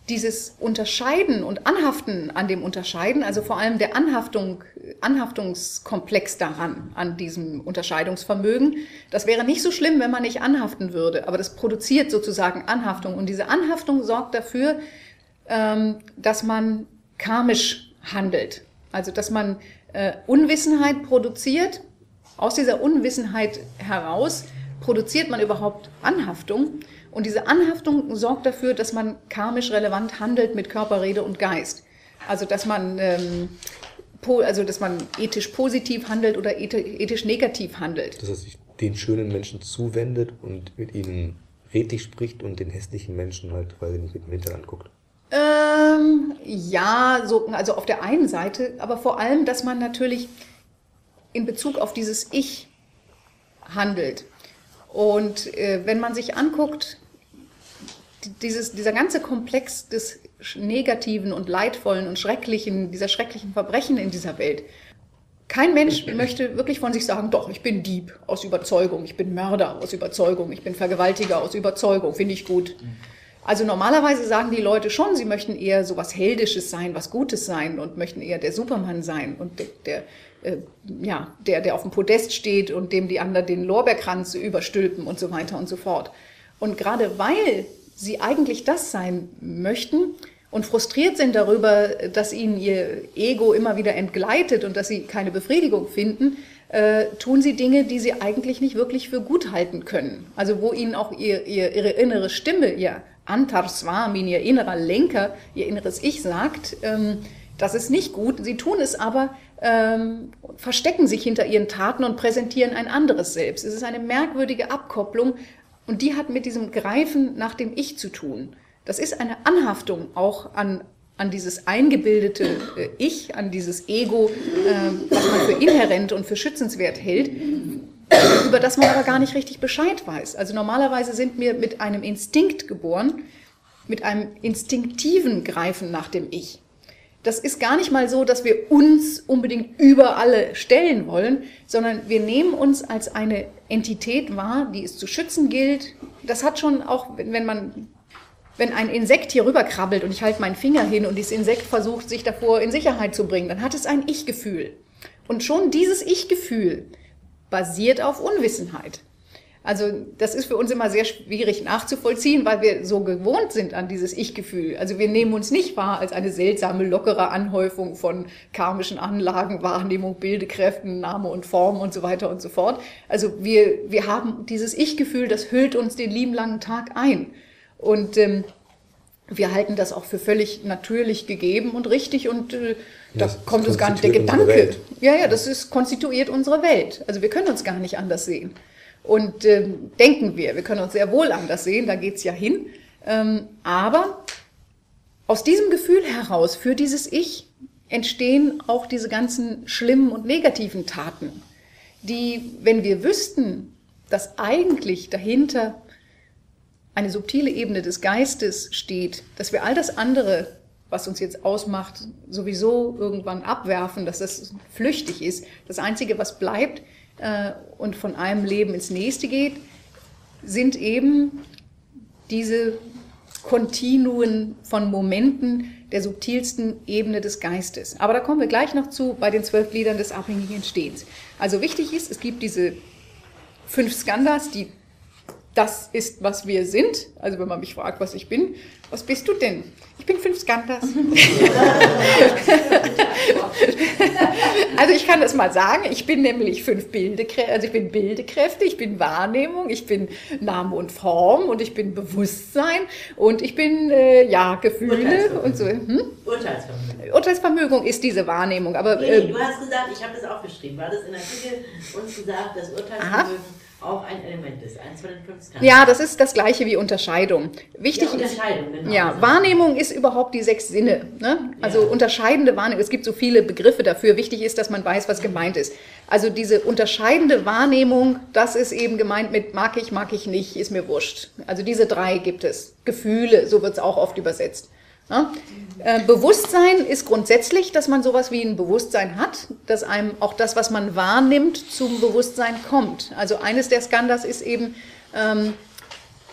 dieses Unterscheiden und Anhaften an dem Unterscheiden, also vor allem der Anhaftung, Anhaftungskomplex daran, an diesem Unterscheidungsvermögen, das wäre nicht so schlimm, wenn man nicht anhaften würde, aber das produziert sozusagen Anhaftung. Und diese Anhaftung sorgt dafür, ähm, dass man karmisch handelt, also dass man äh, Unwissenheit produziert, aus dieser Unwissenheit heraus produziert man überhaupt Anhaftung und diese Anhaftung sorgt dafür, dass man karmisch relevant handelt mit Körper, Rede und Geist. Also dass man ähm, also dass man ethisch positiv handelt oder ethisch negativ handelt. Dass er sich den schönen Menschen zuwendet und mit ihnen redlich spricht und den hässlichen Menschen halt, weil er nicht mit dem Hintern anguckt. Ähm, ja, so, also auf der einen Seite, aber vor allem, dass man natürlich in Bezug auf dieses Ich handelt. Und äh, wenn man sich anguckt, dieses, dieser ganze Komplex des Negativen und Leidvollen und Schrecklichen, dieser schrecklichen Verbrechen in dieser Welt, kein Mensch möchte wirklich von sich sagen, doch, ich bin Dieb aus Überzeugung, ich bin Mörder aus Überzeugung, ich bin Vergewaltiger aus Überzeugung, finde ich gut. Also normalerweise sagen die Leute schon, sie möchten eher so was Heldisches sein, was Gutes sein und möchten eher der Supermann sein und der, der äh, ja, der, der auf dem Podest steht und dem die anderen den Lorbeerkranz überstülpen und so weiter und so fort. Und gerade weil sie eigentlich das sein möchten und frustriert sind darüber, dass ihnen ihr Ego immer wieder entgleitet und dass sie keine Befriedigung finden, äh, tun sie Dinge, die sie eigentlich nicht wirklich für gut halten können. Also wo ihnen auch ihr, ihr, ihre innere Stimme, ihr Antar Swamin, ihr innerer Lenker, ihr inneres Ich sagt, ähm, das ist nicht gut. Sie tun es aber, ähm, verstecken sich hinter ihren Taten und präsentieren ein anderes Selbst. Es ist eine merkwürdige Abkopplung und die hat mit diesem Greifen nach dem Ich zu tun. Das ist eine Anhaftung auch an, an dieses eingebildete äh, Ich, an dieses Ego, äh, was man für inhärent und für schützenswert hält, über das man aber gar nicht richtig Bescheid weiß. Also normalerweise sind wir mit einem Instinkt geboren, mit einem instinktiven Greifen nach dem Ich. Das ist gar nicht mal so, dass wir uns unbedingt über alle stellen wollen, sondern wir nehmen uns als eine Entität wahr, die es zu schützen gilt. Das hat schon auch, wenn man wenn ein Insekt hier rüberkrabbelt und ich halte meinen Finger hin und dieses Insekt versucht, sich davor in Sicherheit zu bringen, dann hat es ein Ich-Gefühl. Und schon dieses Ich-Gefühl basiert auf Unwissenheit. Also das ist für uns immer sehr schwierig nachzuvollziehen, weil wir so gewohnt sind an dieses Ich-Gefühl. Also wir nehmen uns nicht wahr als eine seltsame, lockere Anhäufung von karmischen Anlagen, Wahrnehmung, Bildekräften, Name und Form und so weiter und so fort. Also wir, wir haben dieses Ich-Gefühl, das hüllt uns den lieben langen Tag ein. Und ähm, wir halten das auch für völlig natürlich gegeben und richtig und äh, da kommt uns gar nicht der Gedanke. Ja, ja, das ist konstituiert unsere Welt. Also wir können uns gar nicht anders sehen. Und äh, denken wir, wir können uns sehr wohl anders sehen, da geht's ja hin. Ähm, aber aus diesem Gefühl heraus, für dieses Ich, entstehen auch diese ganzen schlimmen und negativen Taten, die, wenn wir wüssten, dass eigentlich dahinter eine subtile Ebene des Geistes steht, dass wir all das andere, was uns jetzt ausmacht, sowieso irgendwann abwerfen, dass das flüchtig ist. Das Einzige, was bleibt, äh, und von einem Leben ins nächste geht, sind eben diese Kontinuen von Momenten der subtilsten Ebene des Geistes. Aber da kommen wir gleich noch zu bei den zwölf Gliedern des abhängigen Entstehens. Also wichtig ist, es gibt diese fünf Skandhas, die das ist, was wir sind. Also wenn man mich fragt, was ich bin, was bist du denn? Ich bin fünf Skandhas. also ich kann das mal sagen, ich bin nämlich fünf Bildekräfte, also ich bin Bildekräfte, ich bin Wahrnehmung, ich bin Name und Form und ich bin Bewusstsein und ich bin, äh, ja, Gefühle und so. Hm? Urteilsvermögen. Urteilsvermögen ist diese Wahrnehmung, aber... Nee, äh, du hast gesagt, ich habe das aufgeschrieben, war das in der Artikel uns gesagt, das Urteilsvermögen... Aha auch ein Element ist, eins von den fünf. Ja, das ist das gleiche wie Unterscheidung. Wichtig ja, Unterscheidung, ist, genau. Ja, Wahrnehmung ist überhaupt die sechs Sinne. Ne? Also ja. unterscheidende Wahrnehmung, es gibt so viele Begriffe dafür. Wichtig ist, dass man weiß, was gemeint ist. Also diese unterscheidende Wahrnehmung, das ist eben gemeint mit mag ich, mag ich nicht, ist mir wurscht. Also diese drei gibt es. Gefühle, so wird es auch oft übersetzt. Ja? Äh, Bewusstsein ist grundsätzlich, dass man sowas wie ein Bewusstsein hat, dass einem auch das, was man wahrnimmt, zum Bewusstsein kommt. Also eines der Skandals ist eben, ähm,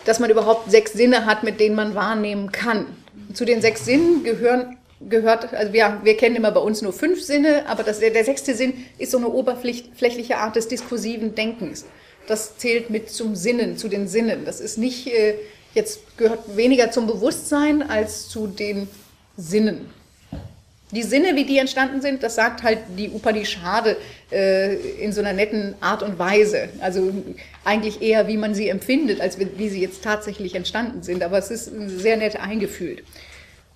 dass man überhaupt sechs Sinne hat, mit denen man wahrnehmen kann. Zu den sechs Sinnen gehören gehört, also wir, wir kennen immer bei uns nur fünf Sinne, aber das, der, der sechste Sinn ist so eine oberflächliche Art des diskursiven Denkens. Das zählt mit zum Sinnen, zu den Sinnen. Das ist nicht äh, jetzt gehört weniger zum Bewusstsein als zu den Sinnen. Die Sinne, wie die entstanden sind, das sagt halt die Upanishade äh, in so einer netten Art und Weise. Also eigentlich eher, wie man sie empfindet, als wie sie jetzt tatsächlich entstanden sind. Aber es ist sehr nett eingefühlt.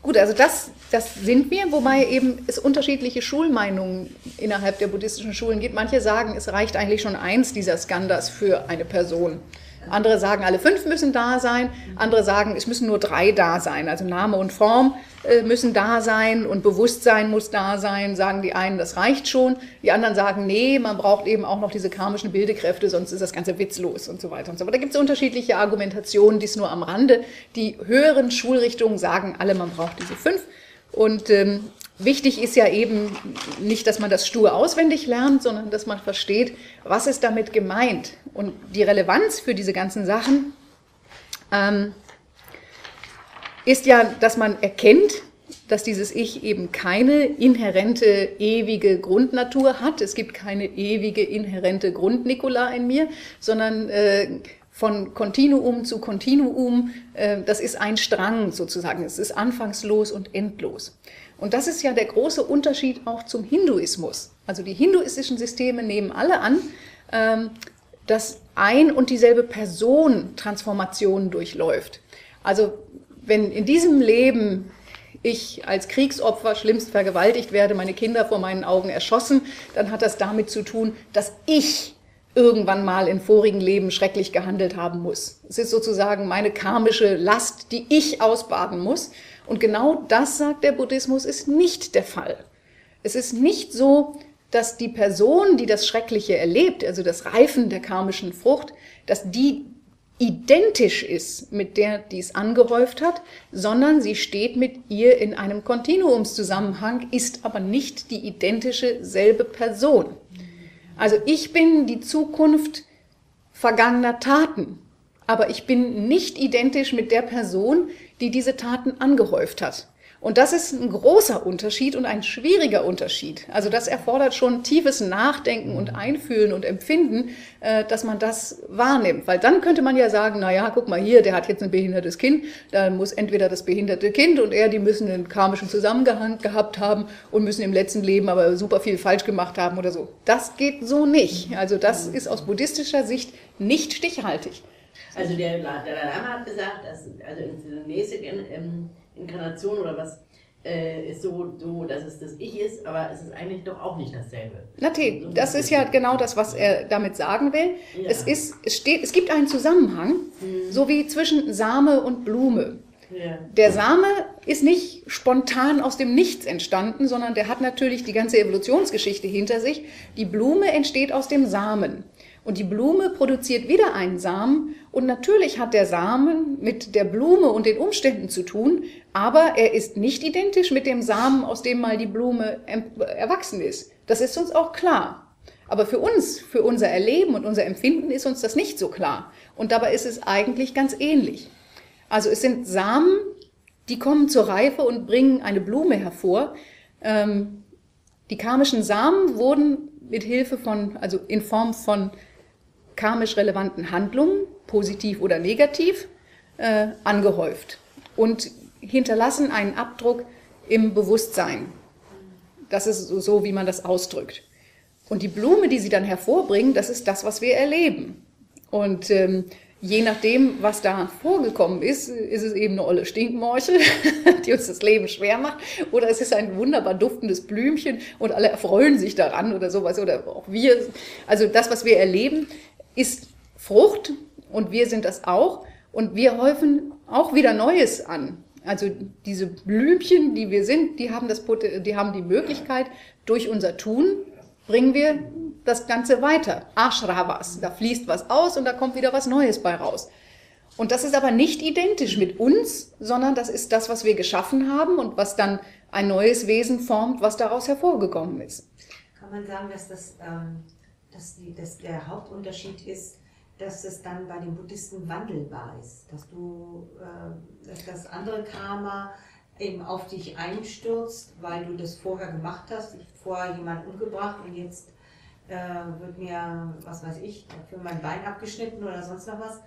Gut, also das, das sind wir, wobei eben es unterschiedliche Schulmeinungen innerhalb der buddhistischen Schulen gibt. Manche sagen, es reicht eigentlich schon eins dieser Skandhas für eine Person. Andere sagen, alle fünf müssen da sein. Andere sagen, es müssen nur drei da sein. Also Name und Form äh, müssen da sein und Bewusstsein muss da sein. Sagen die einen, das reicht schon. Die anderen sagen, nee, man braucht eben auch noch diese karmischen Bildekräfte, sonst ist das Ganze witzlos und so weiter und so. Aber da gibt es unterschiedliche Argumentationen, dies nur am Rande. Die höheren Schulrichtungen sagen alle, man braucht diese fünf. Und ähm, Wichtig ist ja eben nicht, dass man das stur auswendig lernt, sondern dass man versteht, was ist damit gemeint. Und die Relevanz für diese ganzen Sachen ähm, ist ja, dass man erkennt, dass dieses Ich eben keine inhärente, ewige Grundnatur hat. Es gibt keine ewige, inhärente Grundnikola in mir, sondern äh, von Kontinuum zu Kontinuum, äh, das ist ein Strang sozusagen. Es ist anfangslos und endlos. Und das ist ja der große Unterschied auch zum Hinduismus. Also die hinduistischen Systeme nehmen alle an, ähm, dass ein und dieselbe Person Transformationen durchläuft. Also wenn in diesem Leben ich als Kriegsopfer schlimmst vergewaltigt werde, meine Kinder vor meinen Augen erschossen, dann hat das damit zu tun, dass ich irgendwann mal in vorigen Leben schrecklich gehandelt haben muss. Es ist sozusagen meine karmische Last, die ich ausbaden muss. Und genau das, sagt der Buddhismus, ist nicht der Fall. Es ist nicht so, dass die Person, die das Schreckliche erlebt, also das Reifen der karmischen Frucht, dass die identisch ist mit der, die es angehäuft hat, sondern sie steht mit ihr in einem Kontinuumszusammenhang, ist aber nicht die identische selbe Person. Also ich bin die Zukunft vergangener Taten, aber ich bin nicht identisch mit der Person, die diese Taten angehäuft hat. Und das ist ein großer Unterschied und ein schwieriger Unterschied. Also das erfordert schon tiefes Nachdenken und Einfühlen und Empfinden, äh, dass man das wahrnimmt. Weil dann könnte man ja sagen, na ja, guck mal hier, der hat jetzt ein behindertes Kind, dann muss entweder das behinderte Kind und er, die müssen einen karmischen Zusammenhang gehabt haben und müssen im letzten Leben aber super viel falsch gemacht haben oder so. Das geht so nicht. Also das ist aus buddhistischer Sicht nicht stichhaltig. Also der Dalai Lama hat gesagt, dass also in der nächsten ähm, Inkarnation oder was äh, ist so, so, dass es das Ich ist, aber es ist eigentlich doch auch nicht dasselbe. Nati, so das ist ja genau das, was er damit sagen will. Ja. Es, ist, es, steht, es gibt einen Zusammenhang, mhm. so wie zwischen Same und Blume. Ja. Der Same ist nicht spontan aus dem Nichts entstanden, sondern der hat natürlich die ganze Evolutionsgeschichte hinter sich. Die Blume entsteht aus dem Samen. Und die Blume produziert wieder einen Samen. Und natürlich hat der Samen mit der Blume und den Umständen zu tun, aber er ist nicht identisch mit dem Samen, aus dem mal die Blume erwachsen ist. Das ist uns auch klar. Aber für uns, für unser Erleben und unser Empfinden ist uns das nicht so klar. Und dabei ist es eigentlich ganz ähnlich. Also es sind Samen, die kommen zur Reife und bringen eine Blume hervor. Ähm, die karmischen Samen wurden mit Hilfe von, also in Form von karmisch relevanten Handlungen, positiv oder negativ, äh, angehäuft und hinterlassen einen Abdruck im Bewusstsein. Das ist so, wie man das ausdrückt. Und die Blume, die sie dann hervorbringen, das ist das, was wir erleben. Und ähm, je nachdem, was da vorgekommen ist, ist es eben eine olle Stinkmorchel, die uns das Leben schwer macht, oder es ist ein wunderbar duftendes Blümchen und alle erfreuen sich daran oder sowas, oder auch wir. Also das, was wir erleben, ist Frucht und wir sind das auch und wir häufen auch wieder Neues an. Also diese Blümchen, die wir sind, die haben, das, die haben die Möglichkeit, durch unser Tun bringen wir das Ganze weiter. Ashravas, da fließt was aus und da kommt wieder was Neues bei raus. Und das ist aber nicht identisch mit uns, sondern das ist das, was wir geschaffen haben und was dann ein neues Wesen formt, was daraus hervorgekommen ist. Kann man sagen, dass das ähm, dass, die, dass der Hauptunterschied ist, dass es dann bei den Buddhisten wandelbar ist, dass du äh, dass das andere Karma eben auf dich einstürzt, weil du das vorher gemacht hast, ich vorher jemanden umgebracht und jetzt äh, wird mir, was weiß ich, für mein Bein abgeschnitten oder sonst noch was.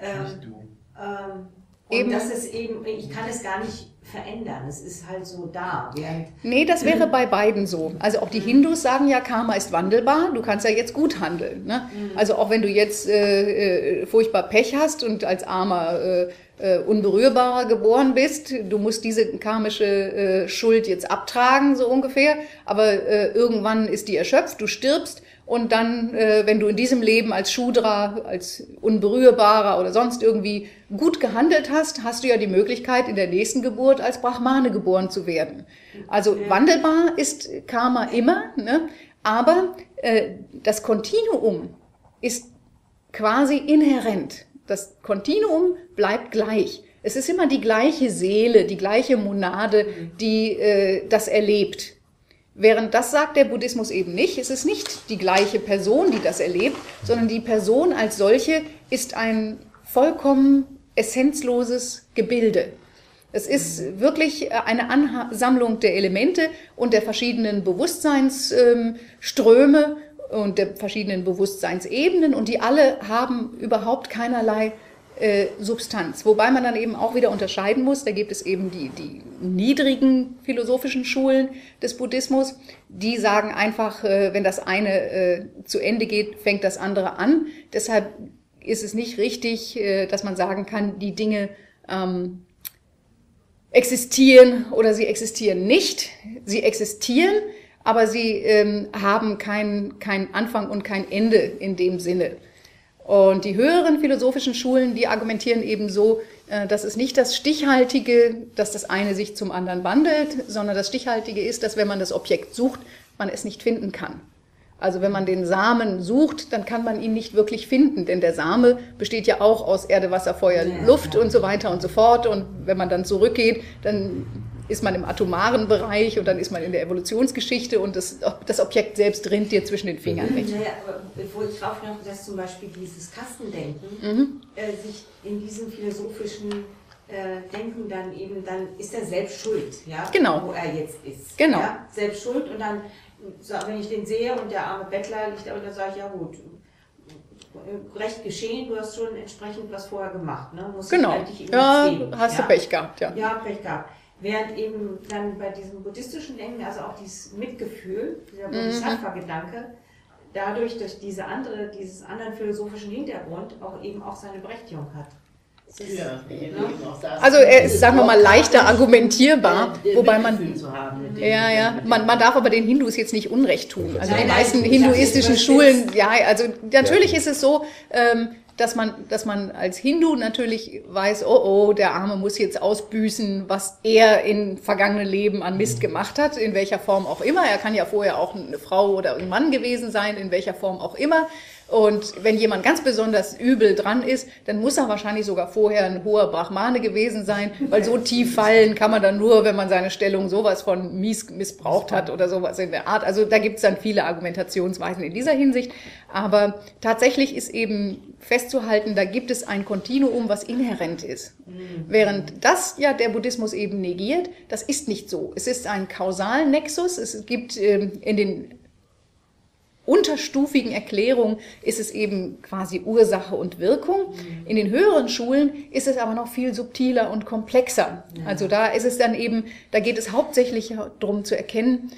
Ähm, Nicht du. Ähm, und eben. das ist eben, ich kann es gar nicht verändern. Es ist halt so da. Während nee, das wäre bei beiden so. Also auch die Hindus sagen ja, Karma ist wandelbar. Du kannst ja jetzt gut handeln. Ne? Mhm. Also auch wenn du jetzt äh, äh, furchtbar Pech hast und als armer äh, äh, unberührbarer geboren bist. Du musst diese karmische äh, Schuld jetzt abtragen, so ungefähr. Aber äh, irgendwann ist die erschöpft, du stirbst und dann, äh, wenn du in diesem Leben als Shudra, als Unberührbarer oder sonst irgendwie gut gehandelt hast, hast du ja die Möglichkeit, in der nächsten Geburt als Brahmane geboren zu werden. Also wandelbar ist Karma immer, ne? aber äh, das Kontinuum ist quasi inhärent. Das Kontinuum bleibt gleich. Es ist immer die gleiche Seele, die gleiche Monade, die äh, das erlebt. Während das sagt der Buddhismus eben nicht. Es ist nicht die gleiche Person, die das erlebt, sondern die Person als solche ist ein vollkommen essenzloses Gebilde. Es ist wirklich eine Ansammlung der Elemente und der verschiedenen Bewusstseinsströme und der verschiedenen Bewusstseinsebenen und die alle haben überhaupt keinerlei äh, Substanz. Wobei man dann eben auch wieder unterscheiden muss, da gibt es eben die, die niedrigen philosophischen Schulen des Buddhismus, die sagen einfach, äh, wenn das eine äh, zu Ende geht, fängt das andere an. Deshalb ist es nicht richtig, äh, dass man sagen kann, die Dinge ähm, existieren oder sie existieren nicht. Sie existieren, aber sie ähm, haben keinen kein Anfang und kein Ende in dem Sinne. Und die höheren philosophischen Schulen, die argumentieren eben so, äh, dass es nicht das Stichhaltige, dass das eine sich zum anderen wandelt, sondern das Stichhaltige ist, dass wenn man das Objekt sucht, man es nicht finden kann. Also wenn man den Samen sucht, dann kann man ihn nicht wirklich finden, denn der Same besteht ja auch aus Erde, Wasser, Feuer, Luft und so weiter und so fort. Und wenn man dann zurückgeht, dann ist man im atomaren Bereich und dann ist man in der Evolutionsgeschichte und das, das Objekt selbst rinnt dir zwischen den Fingern weg. Naja, aber bevor ich drauf noch, dass zum Beispiel dieses Kastendenken mhm. äh, sich in diesem philosophischen äh, Denken dann eben, dann ist er selbst schuld, ja, genau. wo er jetzt ist. Genau. Ja? Selbst schuld und dann, wenn ich den sehe und der arme Bettler liegt da und dann sage ich, ja gut, recht geschehen, du hast schon entsprechend was vorher gemacht. Ne? Musst genau. Ja, hast ja? du Pech gehabt, ja. Ja, Pech gehabt. Während eben dann bei diesem buddhistischen Denken, also auch dieses Mitgefühl, dieser mhm. Bodhisattva-Gedanke, dadurch, durch diese andere, dieses anderen philosophischen Hintergrund auch eben auch seine Berechtigung hat. Ja, also er ist, sagen wir mal, leichter argumentierbar, wobei man, ja, ja, man, man darf aber den Hindus jetzt nicht Unrecht tun. Also die meisten hinduistischen Schulen, ja, also natürlich ist es so, ähm, dass man, dass man als Hindu natürlich weiß, oh oh, der Arme muss jetzt ausbüßen, was er in vergangenen Leben an Mist gemacht hat, in welcher Form auch immer. Er kann ja vorher auch eine Frau oder ein Mann gewesen sein, in welcher Form auch immer. Und wenn jemand ganz besonders übel dran ist, dann muss er wahrscheinlich sogar vorher ein hoher Brahmane gewesen sein, weil so tief fallen kann man dann nur, wenn man seine Stellung sowas von mies missbraucht hat oder sowas in der Art. Also da gibt es dann viele Argumentationsweisen in dieser Hinsicht. Aber tatsächlich ist eben festzuhalten, da gibt es ein Kontinuum, was inhärent ist. Während das ja der Buddhismus eben negiert, das ist nicht so. Es ist ein kausalen Nexus. Es gibt ähm, in den unterstufigen Erklärung ist es eben quasi Ursache und Wirkung. In den höheren Schulen ist es aber noch viel subtiler und komplexer. Also da ist es dann eben, da geht es hauptsächlich darum zu erkennen,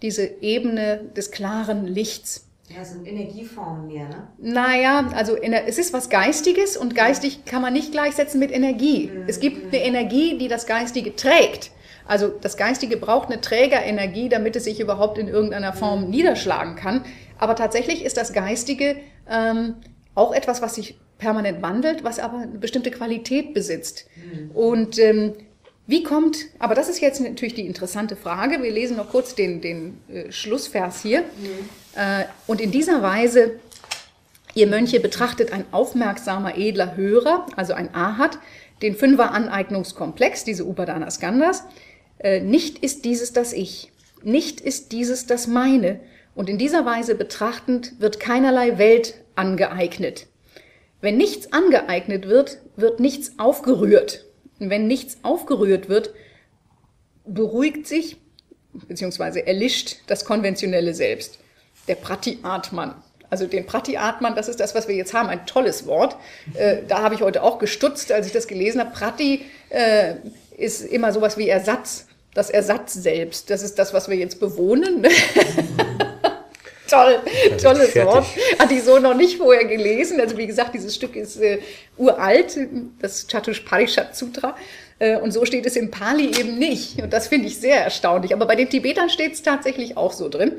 diese Ebene des klaren Lichts. Ja, sind Energieformen mehr, ne? Naja, also es ist was Geistiges und geistig kann man nicht gleichsetzen mit Energie. Mhm. Es gibt eine Energie, die das Geistige trägt. Also das Geistige braucht eine Trägerenergie, damit es sich überhaupt in irgendeiner Form mhm. niederschlagen kann. Aber tatsächlich ist das Geistige ähm, auch etwas, was sich permanent wandelt, was aber eine bestimmte Qualität besitzt. Mhm. Und ähm, wie kommt, aber das ist jetzt natürlich die interessante Frage, wir lesen noch kurz den, den äh, Schlussvers hier. Mhm. Äh, und in dieser Weise, ihr Mönche betrachtet ein aufmerksamer, edler Hörer, also ein Ahat, den Fünfer-Aneignungskomplex, diese Upadana Skandhas. Äh, nicht ist dieses das Ich, nicht ist dieses das Meine, und in dieser Weise betrachtend wird keinerlei Welt angeeignet. Wenn nichts angeeignet wird, wird nichts aufgerührt. Und wenn nichts aufgerührt wird, beruhigt sich bzw. erlischt das konventionelle Selbst. Der Prati-Atman. Also den Prati-Atman, das ist das, was wir jetzt haben, ein tolles Wort. Äh, da habe ich heute auch gestutzt, als ich das gelesen habe. Prati äh, ist immer sowas wie Ersatz, das Ersatz selbst. Das ist das, was wir jetzt bewohnen. Toll, tolles. Wort. Hatte ich so noch nicht vorher gelesen. Also wie gesagt, dieses Stück ist äh, uralt, das Chatushparishat Sutra. Äh, und so steht es im Pali eben nicht. Und das finde ich sehr erstaunlich. Aber bei den Tibetern steht es tatsächlich auch so drin.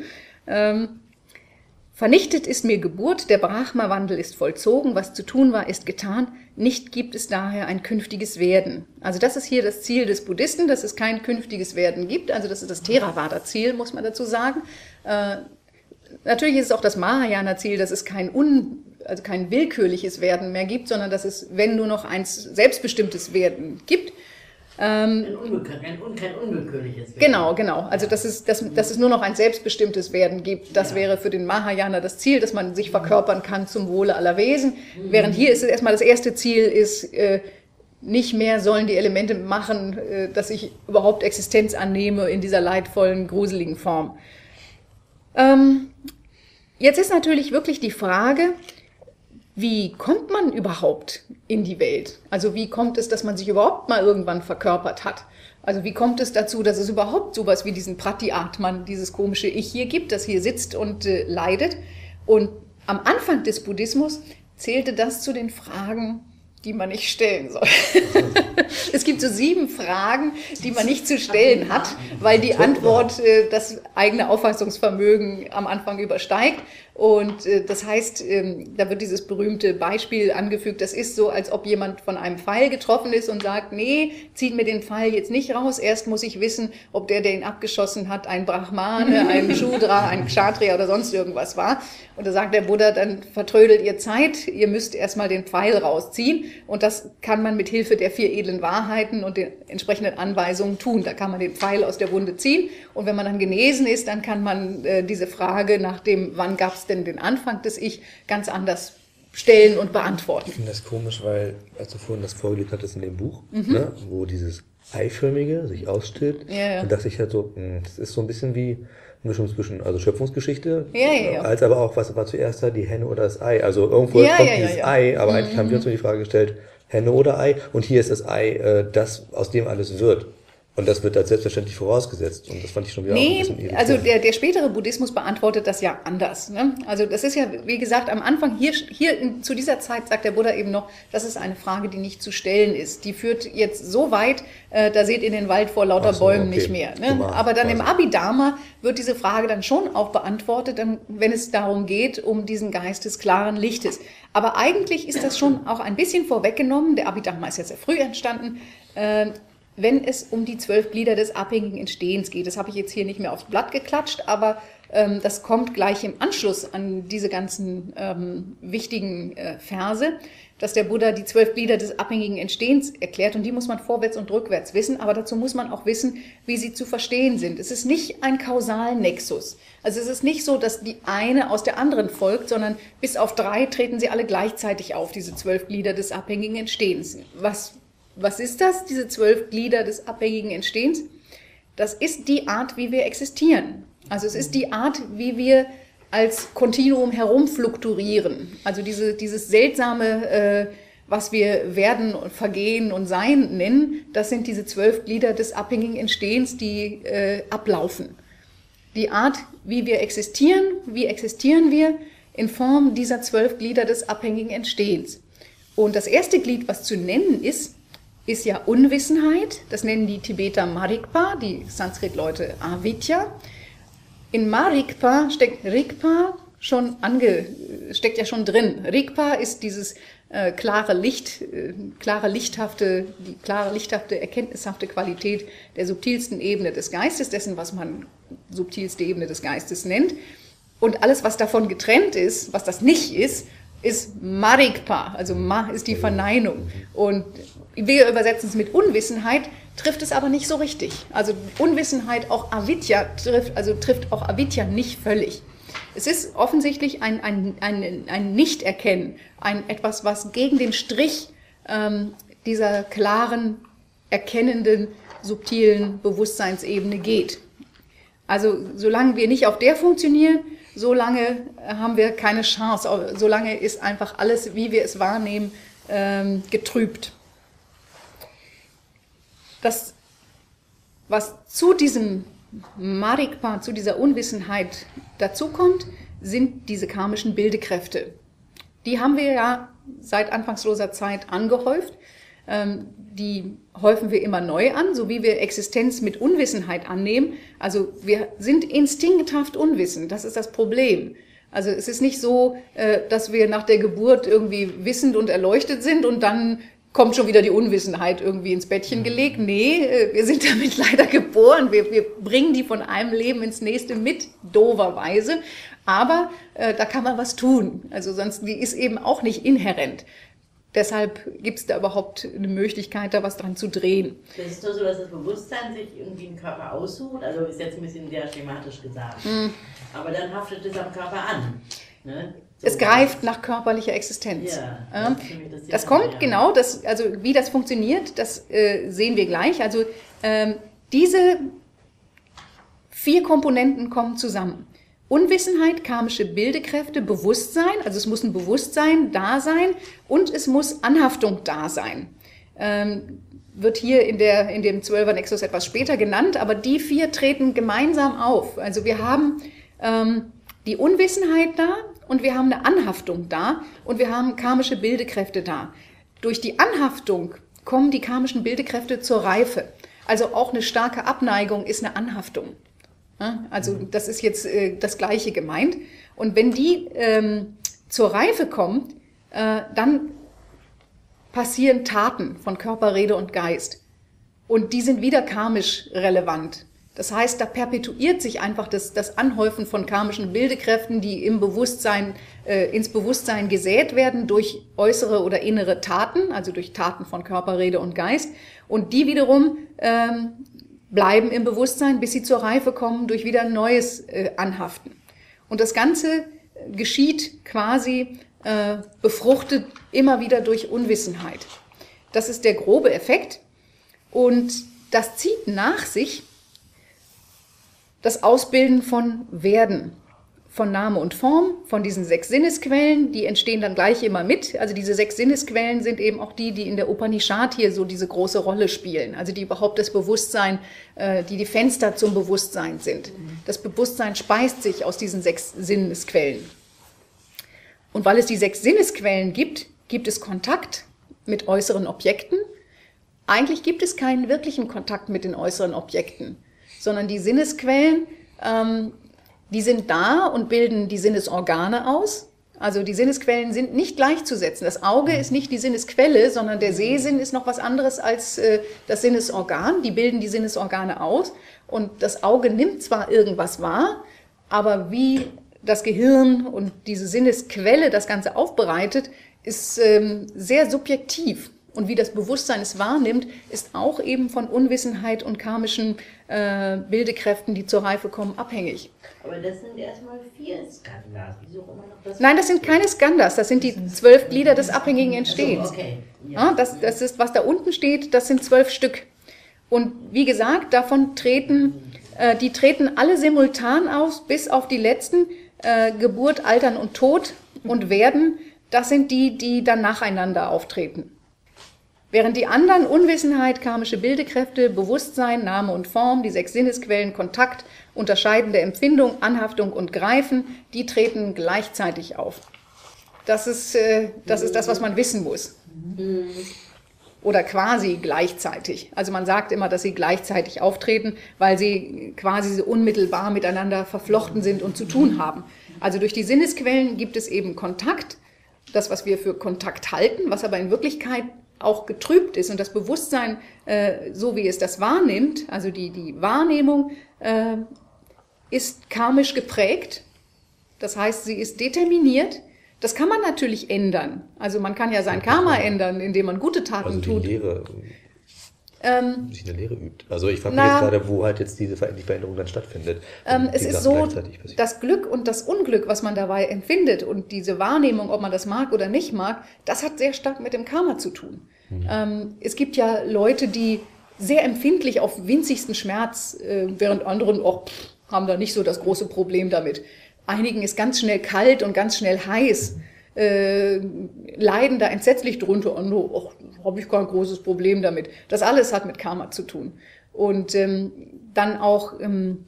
Ähm, Vernichtet ist mir Geburt, der Brahma-Wandel ist vollzogen, was zu tun war, ist getan, nicht gibt es daher ein künftiges Werden. Also das ist hier das Ziel des Buddhisten, dass es kein künftiges Werden gibt, also das ist das Theravada-Ziel, muss man dazu sagen. Natürlich ist es auch das Mahayana-Ziel, dass es kein un, also kein willkürliches Werden mehr gibt, sondern dass es, wenn nur noch ein selbstbestimmtes Werden gibt, ähm, kein, un, kein unwillkürliches Werden. Genau, genau. Also dass es, dass, dass es nur noch ein selbstbestimmtes Werden gibt. Das ja. wäre für den Mahayana das Ziel, dass man sich verkörpern kann zum Wohle aller Wesen. Mhm. Während hier ist es erstmal das erste Ziel ist, äh, nicht mehr sollen die Elemente machen, äh, dass ich überhaupt Existenz annehme in dieser leidvollen, gruseligen Form. Ähm, jetzt ist natürlich wirklich die Frage, wie kommt man überhaupt in die Welt? Also wie kommt es, dass man sich überhaupt mal irgendwann verkörpert hat? Also wie kommt es dazu, dass es überhaupt sowas wie diesen Prati-Atman, dieses komische Ich hier gibt, das hier sitzt und äh, leidet? Und am Anfang des Buddhismus zählte das zu den Fragen, die man nicht stellen soll. es gibt so sieben Fragen, die man nicht zu stellen hat, weil die Antwort äh, das eigene Auffassungsvermögen am Anfang übersteigt. Und äh, das heißt, ähm, da wird dieses berühmte Beispiel angefügt, das ist so, als ob jemand von einem Pfeil getroffen ist und sagt, nee, zieht mir den Pfeil jetzt nicht raus, erst muss ich wissen, ob der, der ihn abgeschossen hat, ein Brahmane, ein Shudra, ein Kshatriya oder sonst irgendwas war. Und da sagt der Buddha, dann vertrödelt ihr Zeit, ihr müsst erstmal den Pfeil rausziehen. Und das kann man mit Hilfe der vier edlen Wahrheiten und den entsprechenden Anweisungen tun. Da kann man den Pfeil aus der Wunde ziehen. Und wenn man dann genesen ist, dann kann man äh, diese Frage nach dem, wann gab es denn den Anfang des Ich ganz anders stellen und beantworten. Ich finde das komisch, weil, als du vorhin das vorgelegt hattest in dem Buch, mhm. ne, wo dieses Eiförmige sich ausstillt, ja, ja. dann dachte ich halt so, mh, hm, das ist so ein bisschen wie Mischung zwischen also Schöpfungsgeschichte, ja, als aber auch, was war zuerst da, die Henne oder das Ei. Also irgendwo kommt dieses Ei, aber mhm. eigentlich haben wir uns nur die Frage gestellt, Henne oder Ei, und hier ist das Ei äh, das, aus dem alles wird. Und das wird als selbstverständlich vorausgesetzt. Und das fand ich schon wieder nee, ein bisschen Also der, der spätere Buddhismus beantwortet das ja anders. Ne? Also das ist ja, wie gesagt, am Anfang hier, hier in, zu dieser Zeit sagt der Buddha eben noch, das ist eine Frage, die nicht zu stellen ist. Die führt jetzt so weit, äh, da seht ihr den Wald vor lauter so, Bäumen okay. nicht mehr. Ne? Aber dann im Abhidharma wird diese Frage dann schon auch beantwortet, wenn es darum geht, um diesen Geist des klaren Lichtes. Aber eigentlich ist das schon auch ein bisschen vorweggenommen. Der Abhidharma ist ja sehr früh entstanden. Äh, wenn es um die zwölf Glieder des abhängigen Entstehens geht. Das habe ich jetzt hier nicht mehr aufs Blatt geklatscht, aber ähm, das kommt gleich im Anschluss an diese ganzen ähm, wichtigen äh, Verse, dass der Buddha die zwölf Glieder des abhängigen Entstehens erklärt und die muss man vorwärts und rückwärts wissen, aber dazu muss man auch wissen, wie sie zu verstehen sind. Es ist nicht ein kausalen Nexus. Also es ist nicht so, dass die eine aus der anderen folgt, sondern bis auf drei treten sie alle gleichzeitig auf, diese zwölf Glieder des abhängigen Entstehens. Was was ist das, diese zwölf Glieder des abhängigen Entstehens? Das ist die Art, wie wir existieren. Also es ist die Art, wie wir als Kontinuum herumflukturieren. Also diese, dieses seltsame, äh, was wir werden und vergehen und sein nennen, das sind diese zwölf Glieder des abhängigen Entstehens, die äh, ablaufen. Die Art, wie wir existieren, wie existieren wir in Form dieser zwölf Glieder des abhängigen Entstehens. Und das erste Glied, was zu nennen ist, ist ja Unwissenheit. Das nennen die Tibeter Marikpa, die Sanskrit-Leute Avidya. In Marikpa steckt Rigpa schon ange, steckt ja schon drin. Rigpa ist dieses äh, klare Licht, äh, klare lichthafte, die klare lichthafte, erkenntnishafte Qualität der subtilsten Ebene des Geistes, dessen, was man subtilste Ebene des Geistes nennt. Und alles, was davon getrennt ist, was das nicht ist, ist Marikpa, also Ma ist die Verneinung. Und wir übersetzen es mit Unwissenheit, trifft es aber nicht so richtig. Also Unwissenheit, auch Avidya trifft, also trifft auch Avidya nicht völlig. Es ist offensichtlich ein, ein, ein, ein Nichterkennen, ein etwas, was gegen den Strich ähm, dieser klaren, erkennenden, subtilen Bewusstseinsebene geht. Also solange wir nicht auf der funktionieren, solange haben wir keine Chance. Solange ist einfach alles, wie wir es wahrnehmen, ähm, getrübt. Das, was zu diesem Marikpa, zu dieser Unwissenheit dazukommt, sind diese karmischen Bildekräfte. Die haben wir ja seit anfangsloser Zeit angehäuft. Ähm, die häufen wir immer neu an, so wie wir Existenz mit Unwissenheit annehmen. Also wir sind instinkthaft unwissend, das ist das Problem. Also es ist nicht so, äh, dass wir nach der Geburt irgendwie wissend und erleuchtet sind und dann kommt schon wieder die Unwissenheit irgendwie ins Bettchen gelegt. Nee, äh, wir sind damit leider geboren. Wir, wir bringen die von einem Leben ins nächste mit, doverweise. Aber äh, da kann man was tun. Also sonst, die ist eben auch nicht inhärent. Deshalb gibt es da überhaupt eine Möglichkeit, da was dran zu drehen. Das ist nur so, dass das Bewusstsein sich irgendwie einen Körper aussucht. Also ist jetzt ein bisschen sehr schematisch gesagt. Mhm. Aber dann haftet es am Körper an. Ne? Es greift nach körperlicher Existenz. Ja, das, das, das kommt ja. genau, das, also wie das funktioniert, das äh, sehen wir gleich. Also ähm, diese vier Komponenten kommen zusammen. Unwissenheit, karmische Bildekräfte, Bewusstsein, also es muss ein Bewusstsein da sein und es muss Anhaftung da sein. Ähm, wird hier in, der, in dem Zwölfer Nexus etwas später genannt, aber die vier treten gemeinsam auf. Also wir haben ähm, die Unwissenheit da und wir haben eine Anhaftung da und wir haben karmische Bildekräfte da. Durch die Anhaftung kommen die karmischen Bildekräfte zur Reife. Also auch eine starke Abneigung ist eine Anhaftung. Also das ist jetzt äh, das Gleiche gemeint. Und wenn die ähm, zur Reife kommt, äh, dann passieren Taten von Körper, Rede und Geist. Und die sind wieder karmisch relevant. Das heißt, da perpetuiert sich einfach das, das Anhäufen von karmischen Bildekräften, die im Bewusstsein, äh, ins Bewusstsein gesät werden durch äußere oder innere Taten, also durch Taten von Körper, Rede und Geist. Und die wiederum ähm, bleiben im Bewusstsein, bis sie zur Reife kommen, durch wieder neues äh, Anhaften. Und das Ganze äh, geschieht quasi äh, befruchtet immer wieder durch Unwissenheit. Das ist der grobe Effekt. Und das zieht nach sich das Ausbilden von Werden von Name und Form, von diesen sechs Sinnesquellen, die entstehen dann gleich immer mit. Also diese sechs Sinnesquellen sind eben auch die, die in der Upanishad hier so diese große Rolle spielen. Also die überhaupt das Bewusstsein, äh, die die Fenster zum Bewusstsein sind. Das Bewusstsein speist sich aus diesen sechs Sinnesquellen. Und weil es die sechs Sinnesquellen gibt, gibt es Kontakt mit äußeren Objekten. Eigentlich gibt es keinen wirklichen Kontakt mit den äußeren Objekten, sondern die Sinnesquellen ähm, die sind da und bilden die Sinnesorgane aus. Also die Sinnesquellen sind nicht gleichzusetzen. Das Auge ist nicht die Sinnesquelle, sondern der Sehsinn ist noch was anderes als äh, das Sinnesorgan. Die bilden die Sinnesorgane aus. Und das Auge nimmt zwar irgendwas wahr, aber wie das Gehirn und diese Sinnesquelle das Ganze aufbereitet, ist ähm, sehr subjektiv. Und wie das Bewusstsein es wahrnimmt, ist auch eben von Unwissenheit und karmischen äh, Bildekräften, die zur Reife kommen, abhängig. Aber das sind erstmal vier Skandhas. Wieso immer noch das? Nein, das sind keine Skandhas. Das sind die zwölf Glieder des abhängigen Entstehens. okay. Ja. Ja, das, das ist, was da unten steht, das sind zwölf Stück. Und wie gesagt, davon treten, äh, die treten alle simultan aus, bis auf die letzten, äh, Geburt, Altern und Tod und Werden. Das sind die, die dann nacheinander auftreten. Während die anderen Unwissenheit, karmische Bildekräfte, Bewusstsein, Name und Form, die sechs Sinnesquellen, Kontakt, unterscheidende Empfindung, Anhaftung und Greifen, die treten gleichzeitig auf. Das ist, äh, das ist das, was man wissen muss. Oder quasi gleichzeitig. Also man sagt immer, dass sie gleichzeitig auftreten, weil sie quasi unmittelbar miteinander verflochten sind und zu tun haben. Also durch die Sinnesquellen gibt es eben Kontakt, das, was wir für Kontakt halten, was aber in Wirklichkeit auch getrübt ist und das Bewusstsein, äh, so wie es das wahrnimmt, also die, die Wahrnehmung, äh, ist karmisch geprägt. Das heißt, sie ist determiniert. Das kann man natürlich ändern. Also man kann ja sein Karma ändern, indem man gute Taten also die tut. Lehre, ähm, sich eine Lehre übt. Also ich frage mich jetzt gerade, wo halt jetzt diese Veränderung dann stattfindet. Ähm, es ist so, das Glück und das Unglück, was man dabei empfindet und diese Wahrnehmung, ob man das mag oder nicht mag, das hat sehr stark mit dem Karma zu tun. Mhm. Ähm, es gibt ja Leute, die sehr empfindlich auf winzigsten Schmerz, äh, während anderen auch haben da nicht so das große Problem damit. Einigen ist ganz schnell kalt und ganz schnell heiß. Äh, leiden da entsetzlich drunter und oh, habe ich kein großes Problem damit. Das alles hat mit Karma zu tun. Und ähm, dann auch ähm,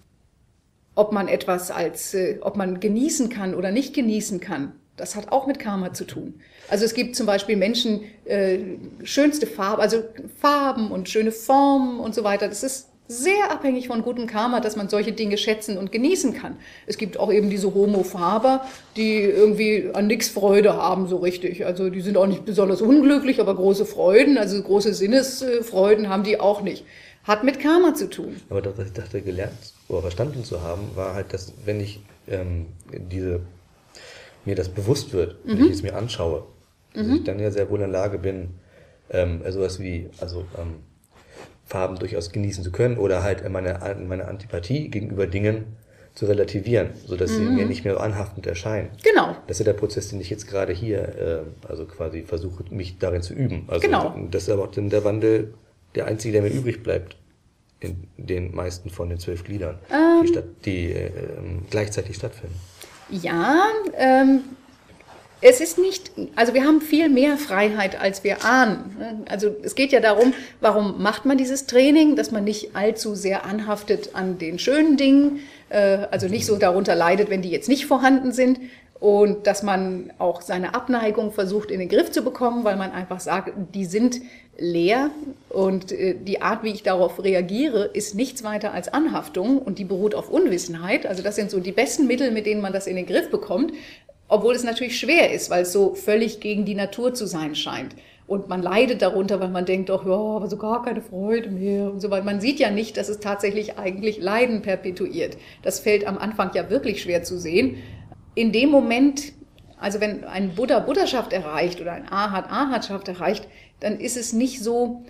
ob man etwas als, äh, ob man genießen kann oder nicht genießen kann. Das hat auch mit Karma zu tun. Also es gibt zum Beispiel Menschen, äh, schönste Farben, also Farben und schöne Formen und so weiter. Das ist sehr abhängig von gutem Karma, dass man solche Dinge schätzen und genießen kann. Es gibt auch eben diese Homo-Faber, die irgendwie an nichts Freude haben so richtig. Also die sind auch nicht besonders unglücklich, aber große Freuden, also große Sinnesfreuden haben die auch nicht. Hat mit Karma zu tun. Aber das, was ich dachte, gelernt oder verstanden zu haben, war halt, dass wenn ich ähm, diese mir das bewusst wird, wenn mhm. ich es mir anschaue, dass mhm. ich dann ja sehr wohl in der Lage bin, ähm, sowas wie, also ähm, Farben durchaus genießen zu können oder halt meine, meine Antipathie gegenüber Dingen zu relativieren, sodass mhm. sie mir nicht mehr anhaftend erscheinen. Genau. Das ist ja der Prozess, den ich jetzt gerade hier, äh, also quasi versuche, mich darin zu üben. Also genau. Das ist aber auch dann der Wandel, der einzige, der mir übrig bleibt in den meisten von den zwölf Gliedern, ähm. die, statt, die äh, gleichzeitig stattfinden. Ja, ähm, es ist nicht, also wir haben viel mehr Freiheit, als wir ahnen. Also es geht ja darum, warum macht man dieses Training, dass man nicht allzu sehr anhaftet an den schönen Dingen, äh, also nicht so darunter leidet, wenn die jetzt nicht vorhanden sind und dass man auch seine Abneigung versucht in den Griff zu bekommen, weil man einfach sagt, die sind leer und äh, die Art, wie ich darauf reagiere, ist nichts weiter als Anhaftung und die beruht auf Unwissenheit. Also das sind so die besten Mittel, mit denen man das in den Griff bekommt, obwohl es natürlich schwer ist, weil es so völlig gegen die Natur zu sein scheint. Und man leidet darunter, weil man denkt, doch, ja, aber so gar keine Freude mehr und so weiter. Man sieht ja nicht, dass es tatsächlich eigentlich Leiden perpetuiert. Das fällt am Anfang ja wirklich schwer zu sehen. In dem Moment, also wenn ein Buddha Buddhaschaft erreicht oder ein Ahat Ahatschaft erreicht, dann ist es nicht so,